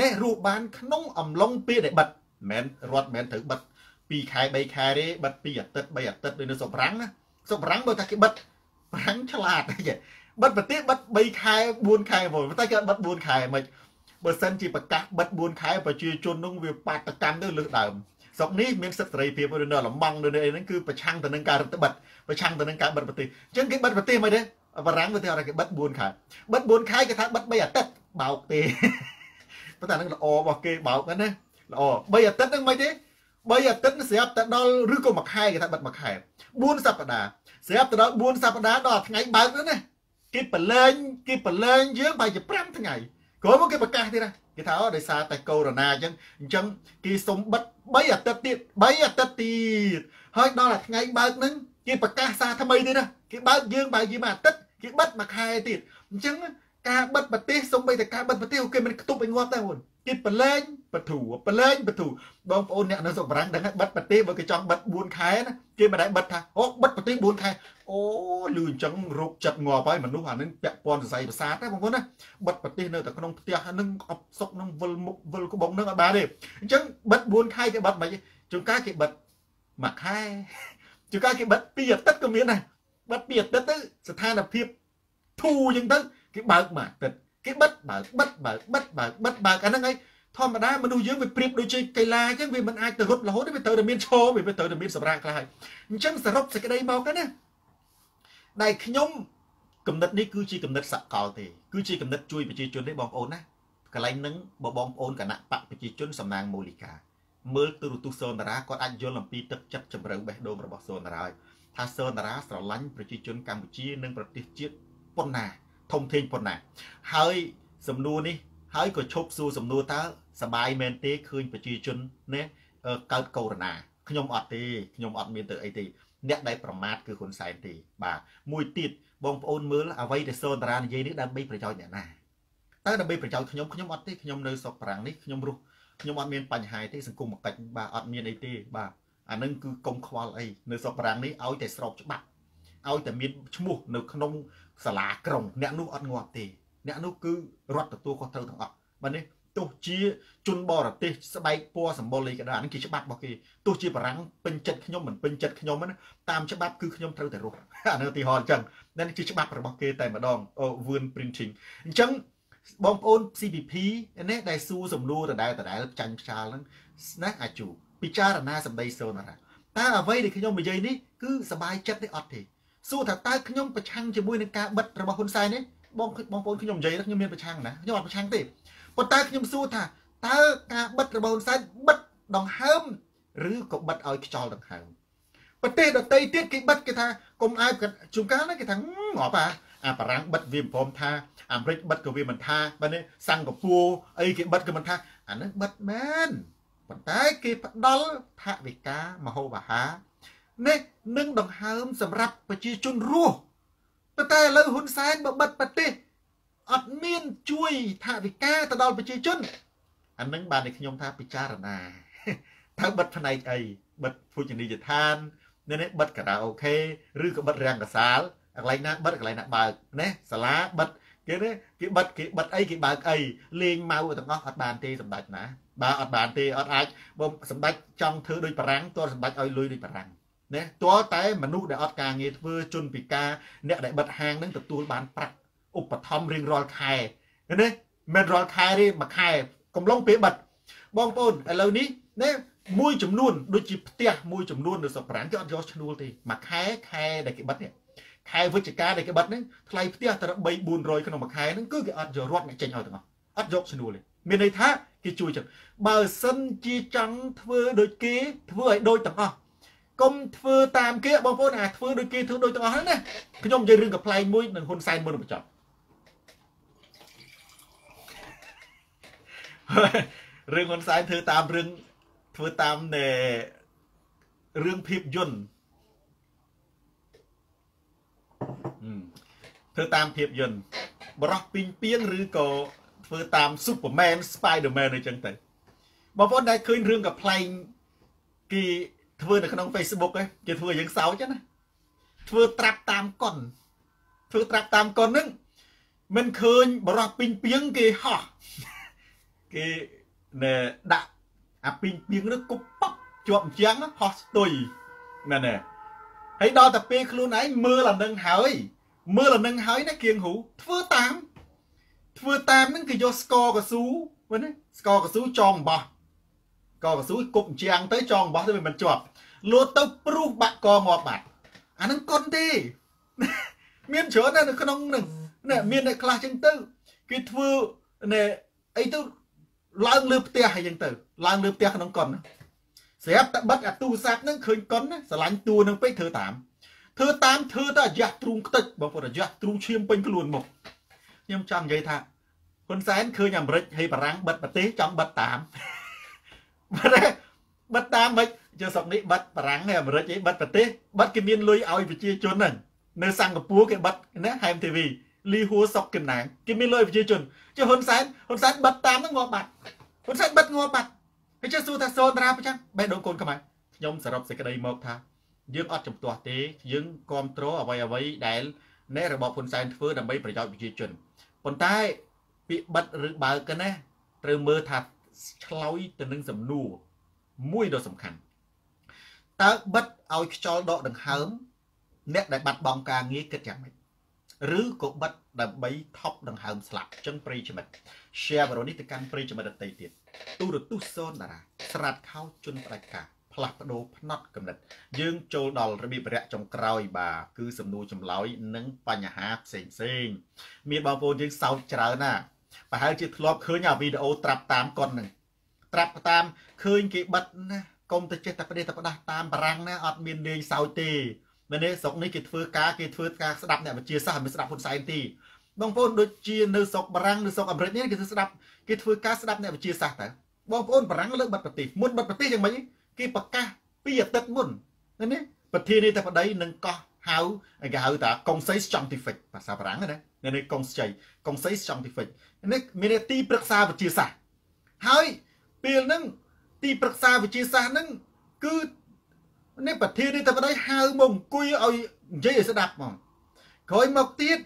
នេះរស់បានក្នុងអំឡុងពេលដែលបិទមិនមែនរដ្ឋមិនមែនត្រូវបិទ2ខែ3ខែទេបិទ2អាទិត្យ3អាទិត្យដូចនៅសុបរាំងណាសុបរាំងបើថាគេបិទប្រាំងឆ្លាតទេបិទប្រទេសបិទ3ខែ4ខែមកតែគេបិទ4ខែមិនបើសិនជាប្រកាសបិទ4ខែប្រជាជននោះវាបាតកម្មទៅលើសដើមស្រុកនេះមានសិទ្ធិសេរីភាពនៅលំងនៅអីហ្នឹងគឺប្រឆាំងទៅនឹងការរដ្ឋបិទប្រឆាំងទៅនឹងការបិទប្រទេសអញ្ចឹងគេបិទប្រទេសមិនទេបារាំងវាថាគេបិទ4ខែបិទ4ខែគេថាបិទ3អាទិត្យបោកទេ ប៉ុន្តែហ្នឹងល្អរបស់គេបោកហ្នឹងណាល្អ3អាទិត្យហ្នឹងមិនទេ3អាទិត្យស្រាប់តែដល់ឬក៏មួយខែគេថាបិទមួយខែ4សប្តាហ៍ស្រាប់ទៅដល់4សប្តាហ៍ដល់ថ្ងៃបើកហ្នឹងណាគេប្រឡែងគេប្រឡែងយើងបែរជា5ថ្ងៃក្រោយមកគេប្រកាសទៀតណាគេថាអូដោយសារតែកូវីដ -19 អញ្ចឹងអញ្ចឹងគេសុំបិទ3អាទិត្យទៀត3អាទិត្យទៀតហើយដល់តែថ្ងៃបើកហ្នឹងគេប្រកាសសារថ្មីទៀតណាគេបើកយើងបើកយើងមួយអាទិត្យគេបិទមួយខែទៀតអញ្ចឹង ការបិទប្រទេសសូម្បីតែការបិទប្រទេសគេមិនខ្ទប់ឲ្យងាប់ដែរបងគេប្រឡែងបធូប្រឡែងបធូបងប្អូនអ្នកនៅសុខបារាំងដឹងបិទប្រទេសបើគេចង់បិទ4ខែណាគេមិនដែលបិទថាអូបិទប្រទេស4ខែអូលឺអញ្ចឹងរោគចិត្តងាប់ហើយមនុស្សអានឹងពាក់ព័ន្ធសរសៃប្រសាទណាបងប្អូនណាបិទប្រទេសនៅតែក្នុងផ្ទះហ្នឹងអបសុកហ្នឹងវិលមុខវិលក្បងហ្នឹងអត់បានទេអញ្ចឹងបិទ4ខែគេបិទមិនជួនកាលគេបិទមួយខែជួនកាលគេបិទ2អាទិត្យក៏មានដែរបិទ2អាទិត្យទៅស្ថានភាពធូរអញ្ចឹងទៅ គេបើកមួយអាទិត្យគេបិទបើកបិទបើកបិទបើកបិទបើកអាហ្នឹងហើយធម្មតាមនុស្សយើងវាប្រៀបដូចជាកីឡាអញ្ចឹងវាមិនអាចទៅរត់រហូតទេវាត្រូវតែមានឈរវាត្រូវតែមានសម្រាប់ខ្លះហើយអញ្ចឹងសរុបសេចក្តីមកណាដែលខ្ញុំគំនិតនេះគឺជាគំនិតសកលទេគឺជាគំនិតជួយប្រជាជនទេបងប្អូនណាកន្លែងហ្នឹងបើបងប្អូនគណៈបកប្រជាជនសំណាងមូលិកាមើលទូរទស្សន៍សូនតារាគាត់អាចយល់អំពីទឹកចិត្តជម្រៅបេះដូងរបស់សូនតារាថាសូនតារាស្រឡាញ់ប្រជាជនកម្ពុជានិងប្រទេសជាតិប៉ុណ្ណា ធំធេងប៉ុណ្ណាហើយសំណួរនេះហើយក៏ឈប់សួរសំណួរតើសបាយមែនទេឃើញប្រជាជនណាកើតកូវីដ -19 ខ្ញុំអត់ទេខ្ញុំអត់មានទៅអីទេអ្នកដែលប្រមាថគឺហ៊ុនសែនទេបាទមួយទៀតបងប្អូនមើលអ្វីដែលសូនតារានិយាយនេះដើម្បីប្រយោជន៍អ្នកណាតើដើម្បីប្រយោជន៍ខ្ញុំខ្ញុំអត់ទេខ្ញុំនៅស្រុកប្រាំងនេះខ្ញុំរស់ខ្ញុំអត់មានបញ្ហាទេសង្គមកិច្ចបាទអត់មានអីទេបាទអានឹងគឺកុំខ្វល់អីនៅស្រុកប្រាំងនេះឲ្យតែស្របច្បាប់ឲ្យតែមានឈ្មោះនៅក្នុង សាលាក្រុងអ្នកនោះអត់ងាប់ទេអ្នកនោះគឺរដ្ឋទទួលខុសត្រូវទាំងអស់បាទនេះទោះជាជនបរទេសស្បែកពណ៌សម្បុរលីក៏ដោយអានេះគេច្បាប់របស់គេទោះជាបារាំងពេញចិត្តខ្ញុំមិនពេញចិត្តខ្ញុំណាតាមច្បាប់គឺខ្ញុំត្រូវតែរស់អានេះឧទាហរណ៍អញ្ចឹងនេះជាច្បាប់របស់គេតែម្ដងអូវឿន printing អញ្ចឹងបងប្អូន CPP នេះដែលសួរសំណួរដដែលដដែលចាញ់ផ្ចាលហ្នឹងណាអាជូពិចារណាសម្ដីសូនណាតើអ្វីដែលខ្ញុំនិយាយនេះគឺសบายចិត្តទេអត់ទេ សួរថាតើខ្ញុំប្រឆាំងជាមួយនឹងការបិទរបស់ហ៊ុនសែននេះបងបងប្អូនខ្ញុំនិយាយខ្ញុំមានប្រឆាំងណាខ្ញុំអត់ប្រឆាំងទេប៉ុន្តែខ្ញុំសួរថាតើការបិទរបស់ហ៊ុនសែនបិទដង្ហើមឬក៏បិទឲ្យខ្យល់ដង្ហើមប្រទេសដទៃទៀតគេបិទគេថាកុំឲ្យជួនកាលគេថាងាប់អាអាបារាំងបិទវាមិនព្រមថាអាមេរិកបិទក៏វាមិនថាបើនេះសិង្ហបុរីអីគេបិទក៏មិនថាអានឹងបិទមែនប៉ុន្តែគេផ្ដល់ថវិកាមហោបអាហារ នេះនឹងដង្ហើមសម្រាប់ប្រជាជនរស់ប៉ុន្តែឥឡូវហ៊ុនសែនបើបិទប្រទេសអត់មានជួយថវិកាទៅដល់ប្រជាជនអានឹងបានតែខ្ញុំថាពិចារណាថាបិទផ្នែកអីបិទភោជនីយដ្ឋាននេះបិទការ៉ាអូខេឬក៏បិទរាំងកសាលកន្លែងណាបិទកន្លែងណាបើកណាសាលាបិទគេទេគេបិទគេបិទអីគេបើកអីលេងម៉ៅទាំងអស់អត់បានទេសម្ដេចណាបើអត់បានទេអត់អាចបើសម្ដេចចង់ធ្វើដូចបារាំងតើសម្ដេចឲ្យលុយដូចបារាំង ណាតើតែមនុស្សដែលអត់ការងារធ្វើជនពិការអ្នកដែលបិទហាងនឹងទទួលបានប្រាក់ឧបត្ថម្ភរៀងរាល់ខែណាមិនរាល់ខែទេមួយខែកំឡុងពេលបិទបងប្អូនឥឡូវនេះណាមួយចំនួនដូចជាផ្ទះមួយចំនួននៅស្រុកប្រាំងគេអត់យកឈ្នួលទេមួយខែខែដែលគេបិទនេះខែវិច្ឆិកាដែលគេបិទហ្នឹងថ្លៃផ្ទះទៅ3 400ក្នុងមួយខែហ្នឹងគឺគេអត់យករត់អ្នកចេញឲ្យទាំងអស់អត់យកឈ្នួលទេមានន័យថាគេជួយចឹងបើសិនជាចង់ធ្វើដូចគេធ្វើឲ្យដូចទាំងអស់ កុំធ្វើតាមគេបងប្អូនអាធ្វើដូចគេធ្វើដូចទាំងអស់ហ្នឹងណាខ្ញុំនិយាយរឿងកំ pl ែងមួយនឹងហ៊ុនសែនមុនបញ្ចប់រឿងហ៊ុនសែនធ្វើតាមរឿងធ្វើតាមរឿងភាពយន្តធ្វើតាមភាពយន្តបរោះពីងពីងឬក៏ធ្វើតាម Superman Spiderman អីចឹងទៅបងប្អូនដែលឃើញរឿងកំ pl ែងគេ ធ្វើនៅក្នុង Facebook ឯងគេធ្វើយើងសោចណាធ្វើត្រាប់តាមកុនធ្វើត្រាប់តាមកុនហ្នឹងមិនឃើញបរោះពីងពីងគេហោះគេណែដាក់អាពីងពីងនោះគប់ប៉ប់ជាប់អញ្ចឹងហោះស្ទុយមែនទេហើយដល់តែពេលខ្លួនឯងមើលអានឹងហើយ មើលអានឹងហើយណាគៀងហ៊ូធ្វើតាម ធ្វើតាមហ្នឹងគេយកស្ករកស៊ូវិញណាស្ករកស៊ូចងអំបោះស្ករកស៊ូគប់ជាងទៅចងអំបោះទៅវាមិនជាប់លួតទៅព្រុសបាក់កងាប់បាត់អាហ្នឹងកុនទេ មានច្រើនណាស់នៅក្នុងហ្នឹងណាមានអ្នកខ្លះចឹងទៅគេធ្វើណែអីទៅឡើងលើផ្ទះហើយចឹងទៅឡើងលើផ្ទះក្នុងកុនស្រាប់តែបិទអាទូរស័ព្ទហ្នឹងឃើញកុនណាស្រឡាញ់តួនឹងពេកធ្វើតាមធ្វើតាមធ្វើទៅអាយ៉ាទ្រូងខ្ទេចបងប្អូនអាយ៉ាទ្រូងឈាមពេញខ្លួនមកខ្ញុំចង់និយាយថាហ៊ុនសែនឃើញអាមេរិកហើយបារាំងបិទប្រទេសចង់បិទតាម បិទតាមមិនជាស្រុកនេះបិទបារាំងហើយអាមេរិកឯងបិទប្រទេសបិទគេមានលុយឲ្យប្រជាជនហ្នឹងនៅសិង្ហបុរីគេបិទណាហែមធីវីលីហួរសុកគណាងគេមានលុយប្រជាជនចុះហ៊ុនសែនហ៊ុនសែនបិទតាមហ្នឹងងាប់បាត់ហ៊ុនសែនបិទងាប់បាត់ហើយចុះសួរថាសូនតារាប្រចាំបេះដូងកូនខ្មែរខ្ញុំសរុបសេចក្តីមកថាយើងអត់ចំទាស់ទេយើងគ្រប់គ្រងអ្វីអ្វីដែលនៃរបបហ៊ុនសែនធ្វើដើម្បីប្រយោជន៍ប្រជាជនប៉ុន្តែពាក្យបិទឬបើកណាត្រូវមើលថា ឆ្លោយទៅនឹងសំណួរមួយដ៏សំខាន់តើបិទឲ្យខ្យល់ដកដង្ហើម អ្នកដែលបាត់បង់ការងារគិតយ៉ាងម៉េចឬក៏បិទដើម្បីថប់ដង្ហើមស្លាប់ចឹងប្រិយមិត្ត share វីដេអូនេះទៅកាន់ប្រិយមិត្តដទៃទៀតទូរទស្សន៍សូនតារាស្រាតខោជន់ផ្ដាច់ការផ្លាស់ប្ដូរផ្នត់កំណត់យើងចូលដល់របៀបរយៈចុងក្រោយបាទគឺសំណួរចម្លើយនិងបញ្ហាផ្សេងផ្សេងមានបងប្អូនយើងសោកច្រើនណា ប្រហែលជាធ្លាប់ឃើញអាវីដេអូត្រាប់តាមកុនហ្នឹងត្រាប់តាមឃើញគេបិទណាកុំទៅចេះតែប្រទេសតែផ្ដាស់តាមបារាំងណាអត់មានលេងសោចទេមែនទេស្រុកនេះគេធ្វើការគេធ្វើការស្ដាប់អ្នកវិទ្យាសាស្ត្រមិនស្ដាប់ហ៊ុនសែនទេបងប្អូនដូចជានៅស្រុកបារាំងនៅស្រុកអាមេរិកនេះគេធ្វើស្ដាប់គេធ្វើការស្ដាប់អ្នកវិទ្យាសាស្ត្រតើបងប្អូនបារាំងលើកបាត់ប្រទេសមុនបាត់ប្រទេសយ៉ាងម៉េចគេប្រកាសពីអាទិត្យមុនណានេះប្រធានាធិបតីនឹងកោះហៅគេហៅថា Conseil Scientifique ភាសាបារាំងណានេះ Conseil Conseil Scientifique នេះមានទីប្រឹក្សាវិទ្យាសាស្ត្រហើយពេលហ្នឹងទីប្រឹក្សាវិទ្យាសាស្ត្រហ្នឹងគឺនេះប្រធានាធិបតីហៅមកអង្គុយឲ្យនិយាយឲ្យស្ដាប់ហ្មងក្រោយមកទៀត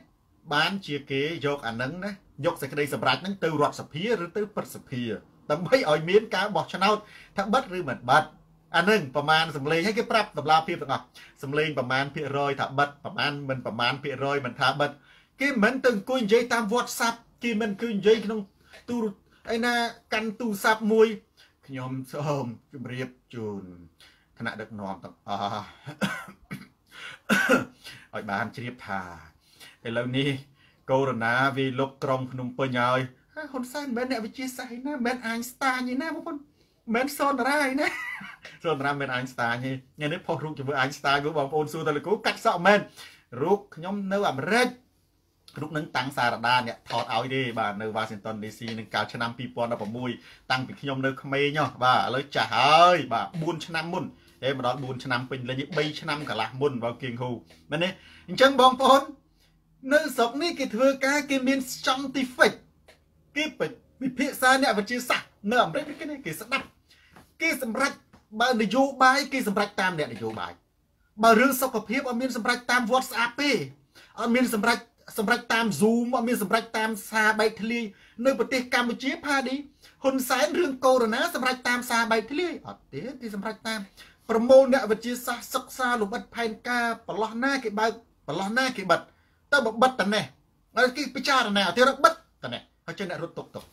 បានជាគេយកអានឹងណាយកសេចក្តីសម្រេចហ្នឹងទៅរដ្ឋសភាឬទៅព្រឹទ្ធសភាដើម្បីឲ្យមានការបោះឆ្នោតថាបិទឬមិនបិទអានឹងប្រមាណសម្លេងឲ្យគេប្រាប់តម្លាភាពទាំងអស់សម្លេងប្រមាណភាគរយថាបិទប្រមាណមិនប្រមាណភាគរយមិនថាបិទ គេមិនទៅអង្គុយនិយាយតាម WhatsApp គេមិនគឺនិយាយក្នុងទូរឯណាកាន់ទូរស័ព្ទមួយខ្ញុំសូមជម្រាបជូនគណៈដឹកនាំទាំងអស់ឲ្យបានជ្រាបថាឥឡូវនេះកូវីដ -19 វាលុកក្រុងភ្នំពេញហើយហ៊ុនសែនមិនមែនអ្នកវិទ្យាសាស្ត្រឯណាមិនមែនអាញស្តាញឯណាបងប្អូនមិនសនតារាឯណាសនតារាមិនអាញស្តាញទេថ្ងៃនេះផុសរូបជាមួយអាញស្តាញគឺបងប្អូនសួរតើលោកគ្រូកាត់សក់មែនរូបខ្ញុំនៅអាមេរិក រូបនឹងតាំងសារដាអ្នកថតឲ្យទេបាទនៅ Washington DC នឹងកាលឆ្នាំ2016តាំងពីខ្ញុំនៅក្មេងហ៎បាទឥឡូវចាស់ហើយបាទ4ឆ្នាំមុនហេមកដល់4ឆ្នាំពេញលេញ3ឆ្នាំកន្លះមុនបើគៀងហ៊ូមែនទេអញ្ចឹងបងប្អូននៅស្រុកនេះគេធ្វើការគេមាន scientific គេពិភាក្សាអ្នកវិទ្យាសាស្ត្រនៅអាមេរិកគេគេស្ដាប់គេសម្រេចបើនយោបាយគេសម្រេចតាមអ្នកនយោបាយបើរឿងសុខភាពអត់មានសម្រេចតាម WhatsApp ទេអត់មានសម្រេច សម្រេចតាម Zoom អត់មានសម្រេចតាមសារបែកធ្លាយនៅប្រទេសកម្ពុជាផាឌីហ៊ុនសែនរឿងកូវីដ -19 សម្រេចតាមសារបែកធ្លាយអត់ទេគេសម្រេចតាមប្រមូលអ្នកវិទ្យាសាស្ត្រសិក្សាលម្អិតផែនការប្រឡោះណាគេបើកប្រឡោះណាគេបិទតើបើបិទតនេះហើយគេពិចារណាទៅរត់បិទតនេះហើយចេះអ្នករត់តុកតុក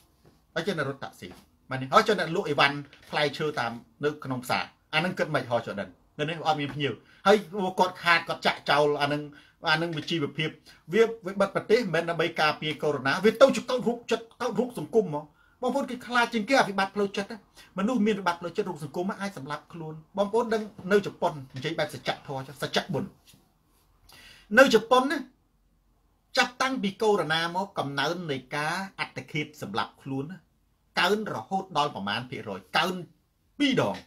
ហើយចេះអ្នករត់តាក់ស៊ីបាទនេះហើយចេះអ្នកលក់អីវ៉ាន់ផ្លែឈើតាមនៅក្នុងផ្សារអានឹងគិតមិនហោចដិននៅនេះអត់មានភ្ញៀវហើយគាត់ខាតគាត់ចាក់ចោលអានឹង អានឹងវិជីវភាពវាវាបិទប្រទេសមិនដើម្បីការពារកូវីដ -19 វាទៅជាកោតរូបចិត្តកោតរូបសង្គមមកបងប្អូនគេខ្លាចជាងគេអភិបត្តិផ្លូវចិត្តមនុស្សមានវិបត្តិផ្លូវចិត្តរូបសង្គមអាចសម្លាប់ខ្លួនបងប្អូនដឹងនៅជប៉ុននិយាយបែបសច្ចធម៌សច្ចបុណ្យនៅជប៉ុនណាចាប់តាំងពីកូវីដ -19 មកកំណើននៃការអត្តឃាតសម្លាប់ខ្លួនកើនរហូតដល់ប្រមាណភាគរយកើន2ដង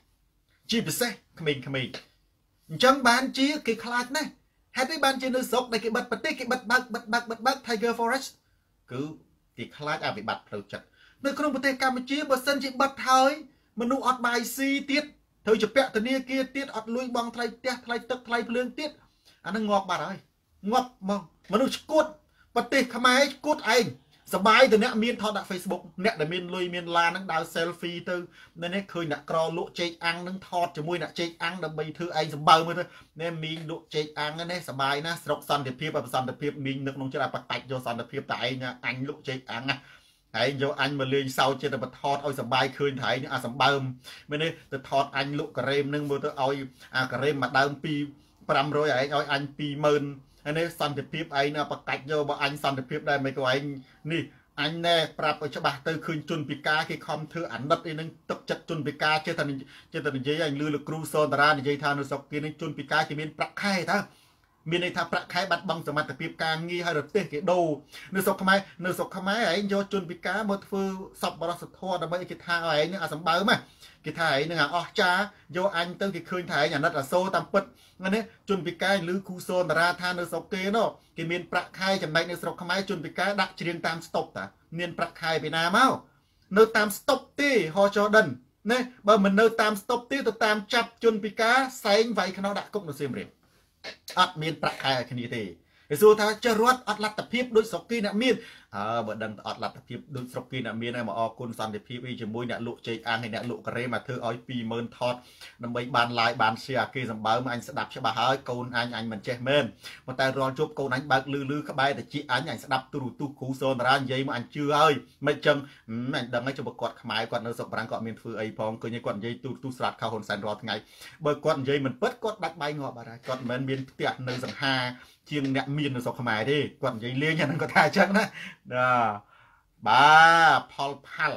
ជាពិសេសក្មេងៗអញ្ចឹងបានជាគេខ្លាចណាស់ ហេតុអីបានជានៅស្រុកដែលគេបិទប្រទេសគេបិទបើកបិទបើកបិទបើក Tiger Forest គឺគេខ្លាចអភិបត្តិផ្លូវចិត្តនៅក្នុងប្រទេសកម្ពុជាបើសិនជាបិទហើយមនុស្សអត់បាយស៊ីទៀតត្រូវជាពាក់ធនាគារទៀតអត់លុយបង់ថ្លៃផ្ទះថ្លៃទឹកថ្លៃភ្លើងទៀតអានឹងងាប់បាត់ហើយងាប់មកមនុស្សឈួតប្រទេសខ្មែរឈួតឯង សបាយទៅអ្នកមានថតដាក់ Facebook អ្នកដែលមានលុយមានឡានហ្នឹងដើរ selfie ទៅនៅនេះឃើញអ្នកក្រលក់ចេកអាំងហ្នឹងថតជាមួយអ្នកចេកអាំងដើម្បីធ្វើឯងសម្បើមើលទៅនេះមីងលក់ចេកអាំងហ្នឹងសបាយណាស់ស្រុកសន្តិភាពឲ្យសន្តិភាពមីងនឹកក្នុងចិត្តឲ្យបតាច់យកសន្តិភាពតែឯងអញលក់ចេកអាំងណាហើយយកអញមកលេងសើចចិត្តទៅថតឲ្យសបាយឃើញថៃអាសម្បើមមែនទេទៅថតអញលក់ការ៉េមនឹងមើលទៅឲ្យអាការ៉េមមួយដើមពី500ឯងឲ្យអញ20000 ហើយនេះសន្តិភាពឯងណាបកាច់យកបើអញសន្តិភាពដែរមិនក៏ឯងនេះអញណែប្រាប់ឲ្យច្បាស់ទៅឃើញជនពិការគេខំធ្វើអាណិតអីនឹងទឹកចិត្តជនពិការចេះតែចេះតែនិយាយឲ្យលឺលោកគ្រូសនតារានិយាយថានៅស្រុកគេនឹងជនពិការគេមានប្រាក់ខែតើ មានន័យថាប្រាក់ខែបាត់បង់សមត្ថភាពការងារហើយរទេសគេដូរនៅស្រុកខ្មែរនៅស្រុកខ្មែរឯងយកជនពិការមកធ្វើសពបរសធម៌ដើម្បីគេថាឲ្យឯងនឹងអាសម្បើមគេថាឯងនឹងអាអស់ចាយកអញទៅគេឃើញថាឯងអាណិតអាសូរតាមពិតនេះជនពិការឬគូសូនតារាថានៅស្រុកគេនោះគេមានប្រាក់ខែចំណែកនៅស្រុកខ្មែរជនពិការដាក់ច្រៀងតាមស្តុបតាមានប្រាក់ខែពីណាមកនៅតាមស្តុបទេហោចដិនណាបើមិននៅតាមស្តុបទេទៅតាមចាប់ជនពិការសែងវាយខ្នោះដាក់គុកនៅសៀមរាប អត់មានប្រាក់ខែឲ្យគ្នាទេគេសួរថាចុះរត់អត់លទ្ធភាពដូចស្រុកគេអ្នកមាន អើបើដឹងអត់លទ្ធភាពដូចស្រុកគេអ្នកមានហើយមកអរគុណសន្តិភាពអីជាមួយអ្នកលក់ចេកអាំងហើយអ្នកលក់ការ៉េមកធ្វើឲ្យ20000ថតដើម្បីបាន live បាន share គេសម្បើមអញស្ដាប់ច្បាស់ហើយកូនអញអញមិនចេះមែនប៉ុន្តែរាល់ជប់កូនអញបើកលឺលឺក្បែរតិចអញអញស្ដាប់ទូរទស្សន៍គ្រូសូនតារានិយាយមកអញជឿហើយមិនចឹងអញដឹងហើយជប់គាត់ខ្មែរគាត់នៅស្រុកបារាំងគាត់មានធ្វើអីផងឃើញគាត់និយាយទូរទស្សន៍ស្រាតខោហ៊ុនសែនរាល់ថ្ងៃបើគាត់និយាយមិនពិតគាត់ដាច់បាយងាប់បាត់ហើយគាត់មិនមែនមានផ្ទះនៅសង្ហាជាងអ្នកមាននៅស្រុកខ្មែរទេគាត់និយាយលេងអាហ្នឹងគាត់ថាអញ្ចឹងណាបាទផលផល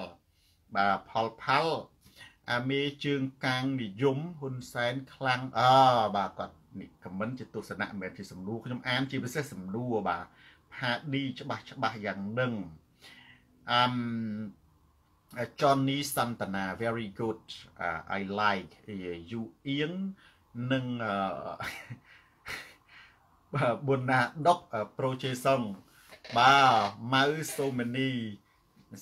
បាទផលផលអាមេជើងកាងនិយមហ៊ុនសែនខ្លាំងអើបាទគាត់នេះខមមិនជាទស្សនៈមិនមែនជាសំណួរខ្ញុំអានជាពិសេសសំណួរបាទផាឌីច្បាស់ច្បាស់យ៉ាងនឹងអឹម Johnny Santana very good uh, I like you អៀងនឹង ប៊ុនណាដុកប្រូជេសុងបាទម៉ៅសូម៉ានី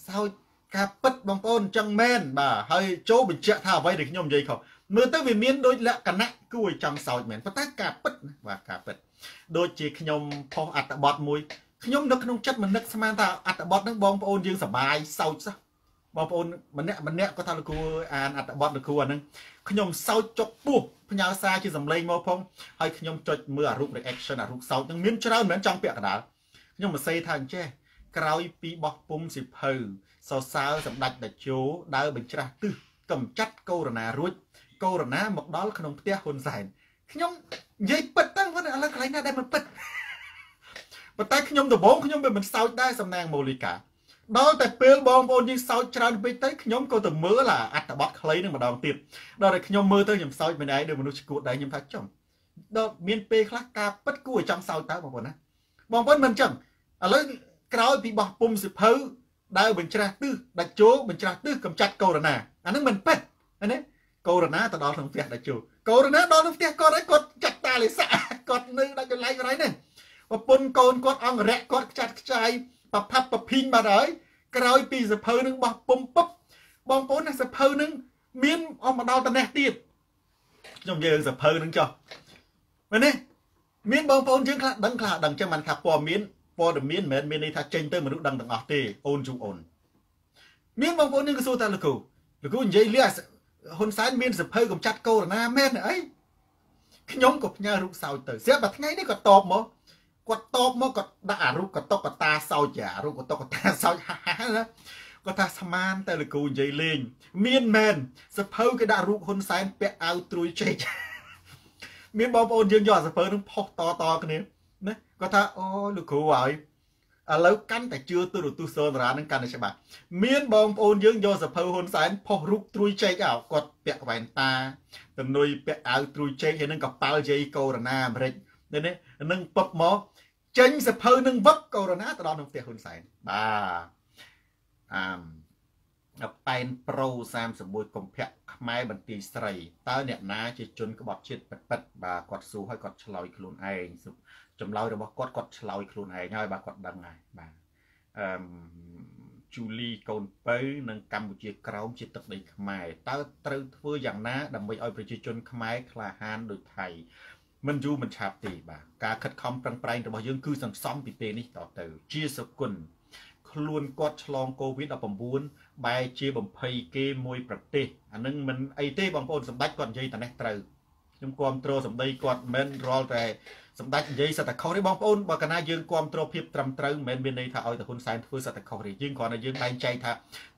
សោចការពិតបងប្អូនអញ្ចឹងមែនបាទហើយចូលបញ្ជាក់ថាអ្វីដែលខ្ញុំនិយាយខុសមើលទៅវាមានដូចលក្ខណៈគួរឲ្យចង់សោចមែនប៉ុន្តែការពិតបាទការពិត ដូចជាខ្ញុំផុសអត្តបទមួយខ្ញុំនៅក្នុងចិត្តមិននឹកស្មានថាអត្តបទហ្នឹងបងប្អូនយើងសប្បាយសោចសោះ បងប្អូនម្នាក់ម្នាក់គាត់ថាលោកគ្រូអានអត្តបទលោកគ្រូអាហ្នឹងខ្ញុំសោចចុកពោះផ្ញើសារជាសម្លេងមកផងហើយខ្ញុំចុចមើលអារូប reaction អារូបសោចហ្នឹងមានច្រើនមិនមែនចង់ពាក់កដាលខ្ញុំមិនសេថាអញ្ចេះក្រោយពីបោះពុំសិភៅសរសើរសម្ដេចតេជោដើរបញ្ច្រាស់ទឹះកំចាត់កូរ៉ូណារួចកូរ៉ូណាមកដល់ក្នុងផ្ទះហ៊ុនសែនខ្ញុំនិយាយពិតទៅឥឡូវកន្លែងណាដែលមិនពិតប៉ុន្តែខ្ញុំដំបងខ្ញុំមិនសោចដែរសំណាងម៉ូលីកា ដល់តែពេលបងប្អូនយើងសោចច្រើនពេកទៅខ្ញុំក៏ទៅមើលអាអត្ថបទខ្លីនឹងម្ដងទៀតដល់តែខ្ញុំមើលទៅខ្ញុំសោចមិនដែរដូចមនុស្សឈួតដែរខ្ញុំថាចំដល់មានពេលខ្លះការពិតគួរឲ្យចង់សោចតើបងប្អូនណាបងប្អូនមិនអញ្ចឹងឥឡូវក្រោយពីបោះពុំសិភៅដើរបញ្ច្រាស់ទិសដាច់ជោបញ្ច្រាស់ទិសកំចាត់កូវីដអាហ្នឹងមិនពិតណាកូវីដទៅដល់ក្នុងផ្ទះដាច់ជោកូវីដដល់ក្នុងផ្ទះគាត់ហើយគាត់ចាត់តាលិសាគាត់នៅដាច់កន្លែងไรហ្នឹងប្រពន្ធកូនគាត់អង្គរៈគាត់ខ្ចាត់ខ្ចាយ ប្រផាប់ប្រភីងបាត់ហើយក្រោយពីសភៅនឹងបោះពុំពុបបងប្អូនណាសភៅនឹងមានអស់មកដល់ត្នេះទៀតខ្ញុំយើងសភៅនឹងចុះមែនទេមានបងប្អូនយើងខ្លះដឹងខ្លះដឹងចឹងមិនថាព័ត៌មានព័ត៌មានមិនមែនមានន័យថាចេញទៅមនុស្សដឹងទាំងអស់ទេអូនជូអូនមានបងប្អូនយើងក៏សួរថាលោកគ្រូលោកគ្រូនិយាយលះហ៊ុនសែនមានសភៅកំចាត់កូវីដមែនអីខ្ញុំក៏ផ្ញើរូបសោចទៅស្រាប់តែថ្ងៃនេះក៏តបមក គាត់តបមកគាត់ដាក់អារូបកតុកកតាសោចអារូបកតុកកតាសោចហាហាណាគាត់ថាស្មានតែលោកគ្រូនិយាយលេង មានមែនសភៅគេដាក់រូបហ៊ុនសែនពាក់អាវត្រួយចេកមានបងប្អូនយើងយកអាសភៅនឹងផុសតតគ្នាណាគាត់ថាអូលោកគ្រូហើយឥឡូវកាន់តែជឿទូរទស្សន៍សូនារានឹងកាន់តែច្បាស់មានបងប្អូនយើងយកសភៅហ៊ុនសែនផុសរូបត្រួយចេកអោគាត់ពាក់វ៉ែនតាតនុយពាក់អាវត្រួយចេកហើយនឹងកប៉ាល់យាយកូរ៉ូណាអាមេរិកនេះនឹងពឹបមក ចេញសភៅនឹងវឹកកូរ៉ូណាទៅដល់ក្នុងផ្ទះហ៊ុនសែនបាទអាប៉ែនប្រូ31កុម្ភៈខ្មែរបន្ទាយស្រីតើអ្នកណាជាជនក្បត់ជាតិពិតពិតបាទគាត់សួរឲ្យគាត់ឆ្លើយខ្លួនឯងចម្លើយរបស់គាត់គាត់ឆ្លើយខ្លួនឯងហើយបាទគាត់ដឹងហើយបាទអឺជូលីកូនពៅនិងកម្ពុជាក្រោមជាទឹកដីខ្មែរតើត្រូវធ្វើយ៉ាងណាដើម្បីឲ្យប្រជាជនខ្មែរក្លាហានដូចថៃ មិនយូរមិនឆាប់ទេបាទការខិតខំប្រឹងប្រែងរបស់យើងគឺសន្សំពីពេលនេះតទៅ ជាសគុណខ្លួនគាត់ឆ្លងកូវីដ19បែរជាបំភ័យគេមួយប្រទេសអានឹងមិនអីទេបងប្អូនសម្ដេចគាត់និយាយតែនេះត្រូវខ្ញុំគ្រប់គ្រងសម្ដីគាត់មិនរាល់តែសម្ដេចនិយាយសត្វតែខុសទេបងប្អូនបើកាលណាយើងគ្រប់គ្រងភាពត្រឹមត្រូវមិនមែនមានន័យថាឲ្យតែហ៊ុនសែនធ្វើសត្វតែខុសទេយើងគ្រាន់តែយើងបែងចែកថា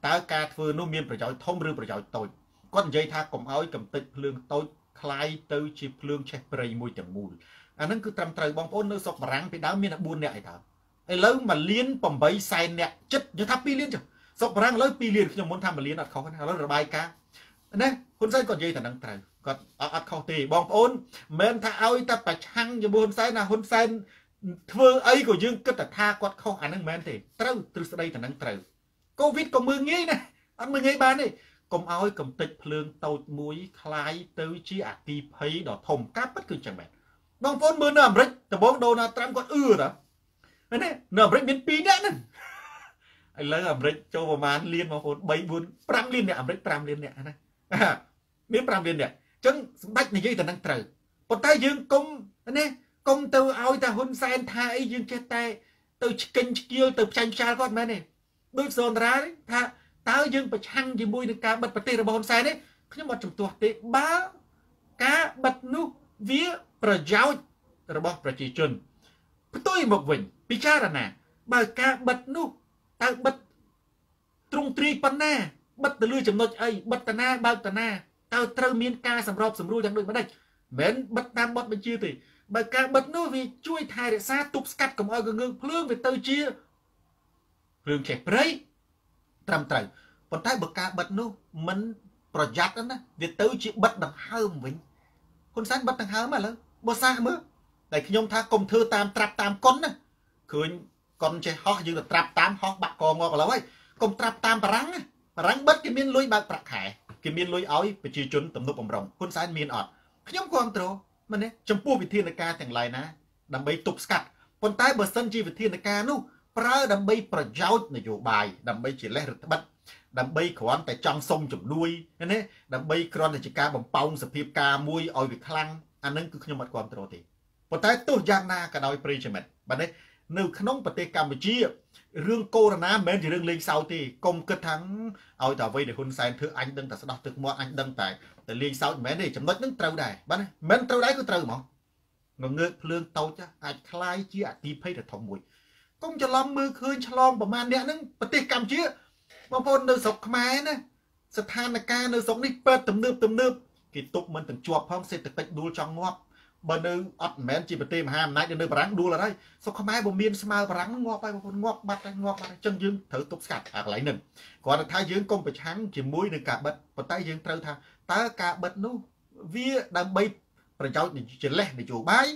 តើការធ្វើនោះមានប្រយោជន៍ធំឬប្រយោជន៍តូចគាត់និយាយថាកុំឲ្យកំទេចភ្លើងតូច คล้ายទៅជាភ្លើងឆេះព្រៃមួយទាំងមូលអាហ្នឹងគឺត្រឹមត្រូវបងប្អូននៅស្រុកបារាំងពីដើមមានតែ4នាក់ឯតើឥឡូវ1លាន8សែនអ្នកចិត្តនិយាយថា2លានចុះស្រុកបារាំងឥឡូវ2លានខ្ញុំមុនថា1លានអត់ខុសទេឥឡូវរបាយការណ៍ណាហ៊ុនសែនគាត់និយាយតែនឹងត្រូវគាត់អត់ខុសទេបងប្អូនមិនថាឲ្យតែប្រឆាំងជាមួយហ៊ុនសែនណាហ៊ុនសែនធ្វើអីក៏យើងគិតតែថាគាត់ខុសអានឹងមិនមែនទេត្រូវទ្រឹស្ដីតែនឹងត្រូវកូវីដក៏មើងងាយណាអត់មើងងាយបានទេ កុំឲ្យកំតិចភ្លើងតូចមួយคล้ายទៅជាអគិភ័យដ៏ធំការពិតគឺចឹងមែនបងប្អូនមើលនៅអាមេរិកដំបងដូណាល់ត្រាំគាត់អឺតាមែនទេនៅអាមេរិកមាន2នាក់ហ្នឹងឥឡូវអាមេរិកចូលប្រហែលលានបងប្អូន3 4 5លានអ្នកអាមេរិក5លានអ្នកណាមាន5លានអ្នកអញ្ចឹងសម្ដេចនិយាយតែនឹងត្រូវប៉ុន្តែយើងគុំណាគុំទៅឲ្យតែហ៊ុនសែនថាអីយើងចេះតែទៅឆ្កិញឆ្កៀលទៅផ្ចាញ់ផ្ចាលគាត់មែនទេដូចសូនរាថា តើយើងប្រឆាំងជាមួយនឹងការបិទប្រទេសរបស់ហ៊ុនសែននេះខ្ញុំអត់ជំទាស់ទេបើការបិទនោះវាប្រយោជន៍របស់ប្រជាជនផ្ទុយមកវិញពិចារណាបើការបិទនោះតើបិទទ្រង់ទ្រីប៉ុណ្ណាបិទទៅលើចំណុចអីបិទតាណាបើកតាណាតើត្រូវមានការសម្របសម្រួលយ៉ាងដូចម្ដេចមិនមែនបិទតាមបទបញ្ជាទេបើការបិទនោះវាជួយថែរក្សាទប់ស្កាត់កុំឲ្យកងើកភ្លើងវាទៅជាភ្លើងឆេះព្រៃ ត្រឹមត្រូវប៉ុន្តែបើការបិទនោះមិនប្រយ័ត្នណាវាទៅជាបិទដង្ហើមវិញហ៊ុនសែនបិទដង្ហើមឥឡូវបើសាកមើលតែខ្ញុំថាកុំធ្វើតាមត្រាប់តាមកុនណាឃើញកុនចេះហោះយើងទៅត្រាប់តាមហោះបាក់កងមកឥឡូវហើយកុំត្រាប់តាមបារាំងណាបារាំងបិទគេមានលុយបើកប្រាក់ខែគេមានលុយឲ្យប្រជាជនទំនុកបំរុងហ៊ុនសែនមានអត់ខ្ញុំគ្រប់គ្រងមែនទេចំពោះវិធានការទាំងឡាយណាដើម្បីទប់ស្កាត់ប៉ុន្តែបើសិនជាវិធានការនោះ ប្រើដើម្បីប្រយោជន៍នយោបាយដើម្បីជាលេសរដ្ឋបិទដើម្បីគ្រាន់តែចង់សុំជំនួយណាដើម្បីគ្រាន់តែជាការបំពងសភាពការមួយឲ្យវាខ្លាំងអានឹងគឺខ្ញុំអត់គ្រប់គ្រងទេប៉ុន្តែទោះយ៉ាងណាក៏ដោយប្រិយមិត្តបាទនេះនៅក្នុងប្រទេសកម្ពុជារឿងកូវីដមិនមែនជារឿងលេងសើចទេកុំគិតថាឲ្យតែអ្វីដែលហ៊ុនសែនធ្វើអញដឹងតែស្ដោះទឹកមាត់អញដឹងតែតែលេងសើចមិនមែនទេចំណុចហ្នឹងត្រូវដែរបាទមិនត្រូវដែរគឺត្រូវហ្មងងងើកភ្លើងតូចអាចคล้ายជាអតិភ័យដ៏ធំមួយ កុំច្រឡំមើលឃើញឆ្លងប្រមាណអ្នកហ្នឹងប្រទេសកម្ពុជាបងប្អូននៅស្រុកខ្មែរណាស្ថានភាពនៅស្រុកនេះពេទ្យទំនើបទំនើបគេទប់មិនទាំងជាប់ផងសេដ្ឋកិច្ចដួលចង់ងាប់បើនៅអត់មិនមែនជាប្រទេសមហាអំណាចនៅបារាំងដួលអត់ហើយសុខខ្មែរបើមានស្មើបារាំងងាប់ហើយបងប្អូនងាប់បាត់ហើយងាប់បាត់ហើយអញ្ចឹងយើងត្រូវទប់ស្កាត់អាកន្លែងហ្នឹងគ្រាន់តែថាយើងកុំប្រឆាំងជាមួយនឹងការបិទប៉ុន្តែយើងត្រូវថាតើការបិទនោះវាដើម្បីប្រយោជន៍ជាលេសនយោបាយ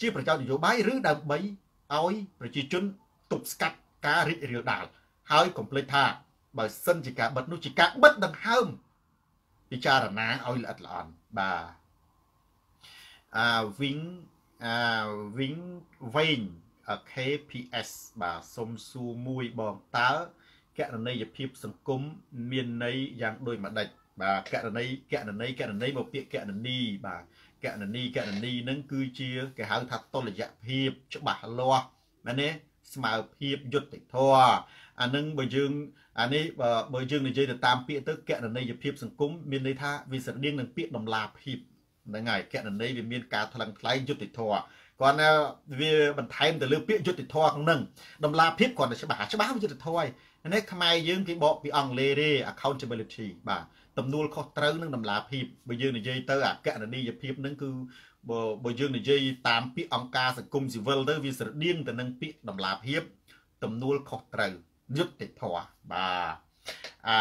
ជាប្រយោជន៍នយោបាយឬដើម្បីឲ្យប្រជាជន ទប់ស្កាត់ការរីករាលដាលហើយកុំភ្លេចថាបើសិនជាការបិទនោះជាការបិទដង្ហើមពិចារណាឲ្យល្អិតល្អន់បាទអាវិញអាវិញវែង KPS បាទសុំសួរមួយបងតើកណន័យភាពសង្គមមានន័យយ៉ាងដូចម្ដេចបាទកណន័យកណន័យកណន័យមកពាក្យកណនីបាទកណនីកណនីនឹងគឺជាគេហៅថាតលយៈភាពច្បាស់លាស់ណានេះ ស្មើភាពយុត្តិធម៌អានឹងបើយើងអានេះបើយើងនិយាយទៅតាមពាក្យទៅកណន័យភាពសង្គមមានន័យថាវាស្រដៀងនឹងពាក្យដំឡាភាពហ្នឹងហើយកណន័យវាមានការថ្លឹងថ្លែងយុត្តិធម៌គាត់ណាវាបន្ថែមទៅលើពាក្យយុត្តិធម៌ក្នុងនឹងដំឡាភាពគាត់តែច្បាស់ច្បាស់យុត្តិធម៌ហើយនេះខ្មែរយើងគេបកពីអង់គ្លេសទេ accountability បាទទំនួលខុសត្រូវនឹងដំឡាភាពបើយើងនិយាយទៅអកណនីយភាពនឹងគឺ បើបើយើងនិយាយតាមពាក្យអង្គការសង្គមស៊ីវិលទៅវាស្រដៀងទៅនឹងពាក្យដំឡាភាពទំនួលខុសត្រូវយុត្តិធម៌បាទ អា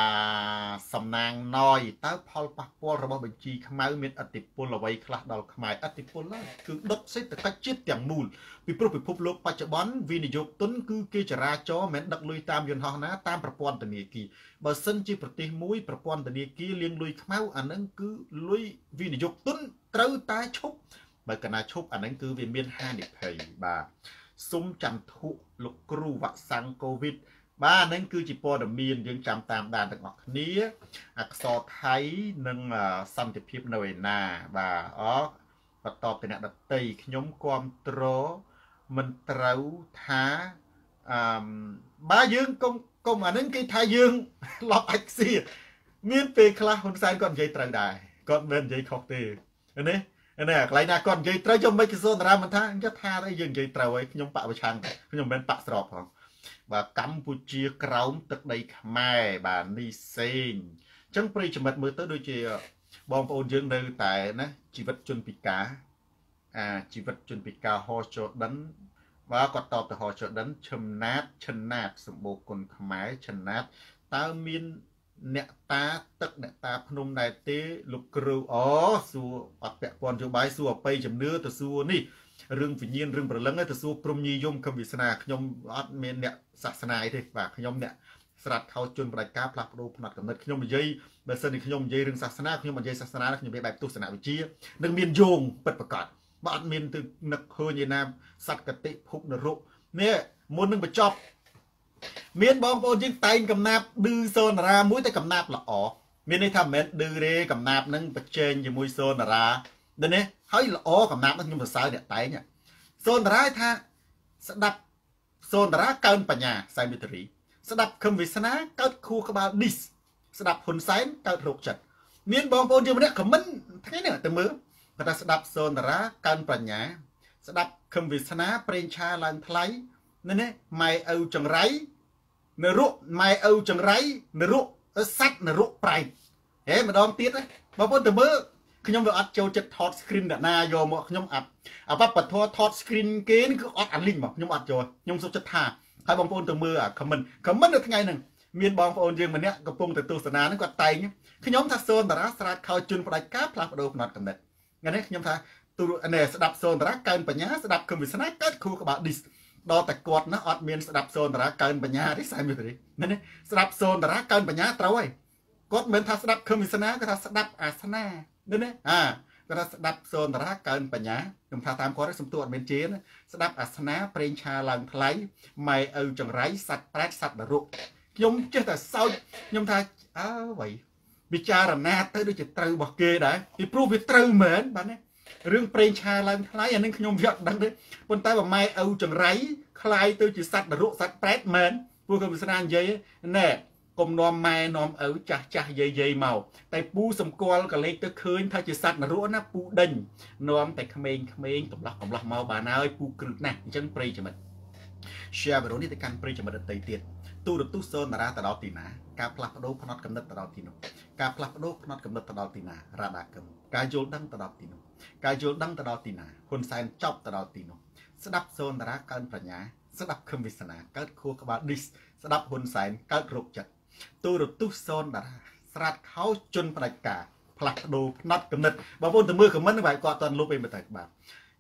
សំណាងណយតើផលប៉ះពាល់របស់បញ្ជីខ្មៅមានអតិពលអ្វីខ្លះដល់ខ្មែរអតិពលឡើយគឺដុតសេដ្ឋកិច្ចជាតិទាំងមូលពីព្រោះពិភពលោកបច្ចុប្បន្នវិនិយោគទុនគឺគេចរាចរមិនដឹកលុយតាមយន្តហោះណាតាមប្រព័ន្ធធនាគារបើសិនជាប្រទេសមួយប្រព័ន្ធធនាគារលាងលុយខ្មៅអានឹងគឺលុយវិនិយោគទុនត្រូវតែឈប់បើកណាឈប់អានឹងគឺវាមានហានិភ័យបាទសុំចន្ទុលោកគ្រូវ៉ាក់សាំងកូវីដ បាទហ្នឹងគឺជាព័ត៌មានយើងចាំតាមដានទាំងអស់គ្នាអក្សរថៃនិងសន្តិភាពនៅឯណាបាទអបន្តទៅអ្នកដតីខ្ញុំគ្រប់ត្រមិនត្រូវថាអឺបាទយើងកុំកុំអានឹងគេថាយើងលប់អាចស៊ីមានពេលខ្លះហ៊ុនសែនគាត់និយាយត្រូវដែរគាត់មិននិយាយខុសទេនេះនេះកន្លែងណាគាត់និយាយត្រូវយកមិនគេសួរតារាមិនថាគេថាអីយើងនិយាយត្រូវហើយខ្ញុំបកប្រឆាំងខ្ញុំមិនមែនបកស្របផង បាទកម្ពុជាក្រោមទឹកដីខ្មែរបាទនេះសេងអញ្ចឹងប្រិយមិត្តមើលទៅដូចជាបងប្អូនយើងនៅតែណាជីវិតជនពិការអាជីវិតជនពិការហោចដិនបាទគាត់តបទៅហោចដិនឈឹមណាតឈិនណាតសម្បូរគុណខ្មែរឈិនណាតតើមានអ្នកតាទឹកអ្នកតាភ្នំដែរទេលោកគ្រូអូសួរអត់ពាក់ព័ន្ធយោបាយសួរអបិយជំនឿទៅសួរនេះ រឿងវិញ្ញាណរឿងប្រលឹងទៅសួរព្រំញីយមគំវាសនាខ្ញុំអត់មានអ្នកសាសនាអីទេបាទខ្ញុំអ្នកស្រាត់ខោជន់បដិការផ្លាស់ប្ដូរផ្នែកកំណត់ខ្ញុំនិយាយបើសិនជាខ្ញុំនិយាយរឿងសាសនាខ្ញុំនិយាយសាសនាខ្ញុំនិយាយបែបទស្សនវិជ្ជានឹងមានយោងពិតប្រាកដបើអត់មានទៅនឹកឃើញឯណាសត្វកតិភពនរុនេះមុននឹងបញ្ចប់មានបងប្អូនយើងតែងកំណាប់ឌឺសូនារាមួយតែកំណាប់ល្អមានន័យថាមិនមែនឌឺរេកំណាប់នឹងប្រជែងជាមួយសូនារាដល់នេះ ហើយល្អកំណាប់នឹងខ្ញុំសរសើរអ្នកតែងសូនារាថាស្ដាប់សូនតារាកើនបញ្ញាសែនវិទ្រីស្ដាប់ខឹមវាសនាកើតខួរក្បាលឌីសស្ដាប់ហ៊ុនសែនកើតរោគចិត្តមានបងប្អូនយើងម្នាក់ខមមិនថ្ងៃនេះទៅមើលគាត់ថាស្ដាប់សូនតារាកើនបញ្ញា ស្ដាប់ខឹមវាសនាប្រេងឆាឡើងថ្លៃនេះនេះម៉ែឪចង្រៃនរុម៉ែឪចង្រៃនរុសัตว์នរុប្រៃហេម្ដងទៀតបងប្អូនទៅមើល ខ្ញុំវាអត់ចូលចិត្តថត screen អ្នកណាយកមកខ្ញុំអត់អបបធរថត screen គេនេះគឺអត់អាលីងមកខ្ញុំអត់ចូលខ្ញុំសុខចិត្តថាហើយបងប្អូនទៅមើលអា comment comment នៅថ្ងៃហ្នឹងមានបងប្អូនយើងម្នាក់កំពុងទៅទស្សនាហ្នឹងគាត់តែងខ្ញុំថាសូនតារាស្រាតខោជុនផ្ដាច់ការផ្លាស់ប្ដូរផ្នត់កំណត់ថ្ងៃនេះខ្ញុំថាទូនេះស្ដាប់សូនតារាកើនបញ្ញាស្ដាប់គំវិសនាកើតគ្រូក្បាល dis ដល់តែគាត់ណាអត់មានស្ដាប់សូនតារាកើនបញ្ញាទេសែមីទេនេះស្ដាប់សូនតារាកើនបញ្ញាត្រូវហើយគាត់មិនថាស្ដាប់គំវិសនាគាត់ថាស្ដាប់អាសនា នេះណាអាគាត់ថាស្ដាប់សូនតារាកើនបញ្ញាខ្ញុំថាតាមគាត់សំទួអត់មានជេនស្ដាប់អាសនាប្រេងឆាឡើងថ្លៃម៉ែឪចង្រៃសัตว์ប្រែតសัตว์នរុខ្ញុំចេះតែសោចខ្ញុំថាអើវៃពិចារណាទៅដូចជាត្រូវរបស់គេដែរពីព្រោះវាត្រូវមែនបាទណារឿងប្រេងឆាឡើងថ្លៃអានឹងខ្ញុំវាអត់ដឹងទេប៉ុន្តែបើម៉ែឪចង្រៃคล้ายទៅជាសัตว์នរុសัตว์ប្រែតមែនព្រោះគេវាស្នានិយាយណែ កុំនាំម៉ែនាំឪចាស់ចាស់យាយយាយមកតែពូសម្គាល់កលេចទៅឃើញថាជាសត្វនរកណាពូដេញនាំតែក្មេងក្មេងកំឡោះកំឡោះមកបានហើយពូគ្រឹះណាស់អញ្ចឹងប្រិយមិត្ត share វីដេអូនេះទៅកាន់ប្រិយមិត្តដទៃទៀតទូរទស្សន៍សូនតារាទៅដល់ទីណាការផ្លាស់ប្ដូរផ្នត់កំណត់ទៅដល់ទីនោះការផ្លាស់ប្ដូរផ្នត់កំណត់ទៅដល់ទីណារ៉ាដាកឹមការយល់ដឹងទៅដល់ទីនោះការយល់ដឹងទៅដល់ទីណាហ៊ុនសែនចប់ទៅដល់ទីនោះស្ដាប់សូនតារាកើនបញ្ញាស្ដាប់ខឹមវិសនាកើតខួរក្បាលឌីសស្ដាប់ហ៊ុនសែនកើតរោគចិត្ត ទូរទស្សន៍សូនតារាស្រាតខោជន់ផ្ដាច់ការផ្លាស់ប្ដូរផ្នត់កំណត់បងប្អូនទៅមើលខមមិនបែបគាត់អត់លុបអីមកទៅបាទ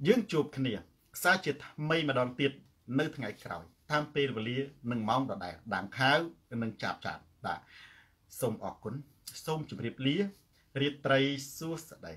យើងជួបគ្នាខ្សែជាថ្មីម្ដងទៀតនៅថ្ងៃក្រោយតាមពេលវេលានិងម៉ោងដដែលដាំខាវនិងចាប់ចាប់បាទសូមអរគុណសូមជម្រាបលារាត្រីសួស្តី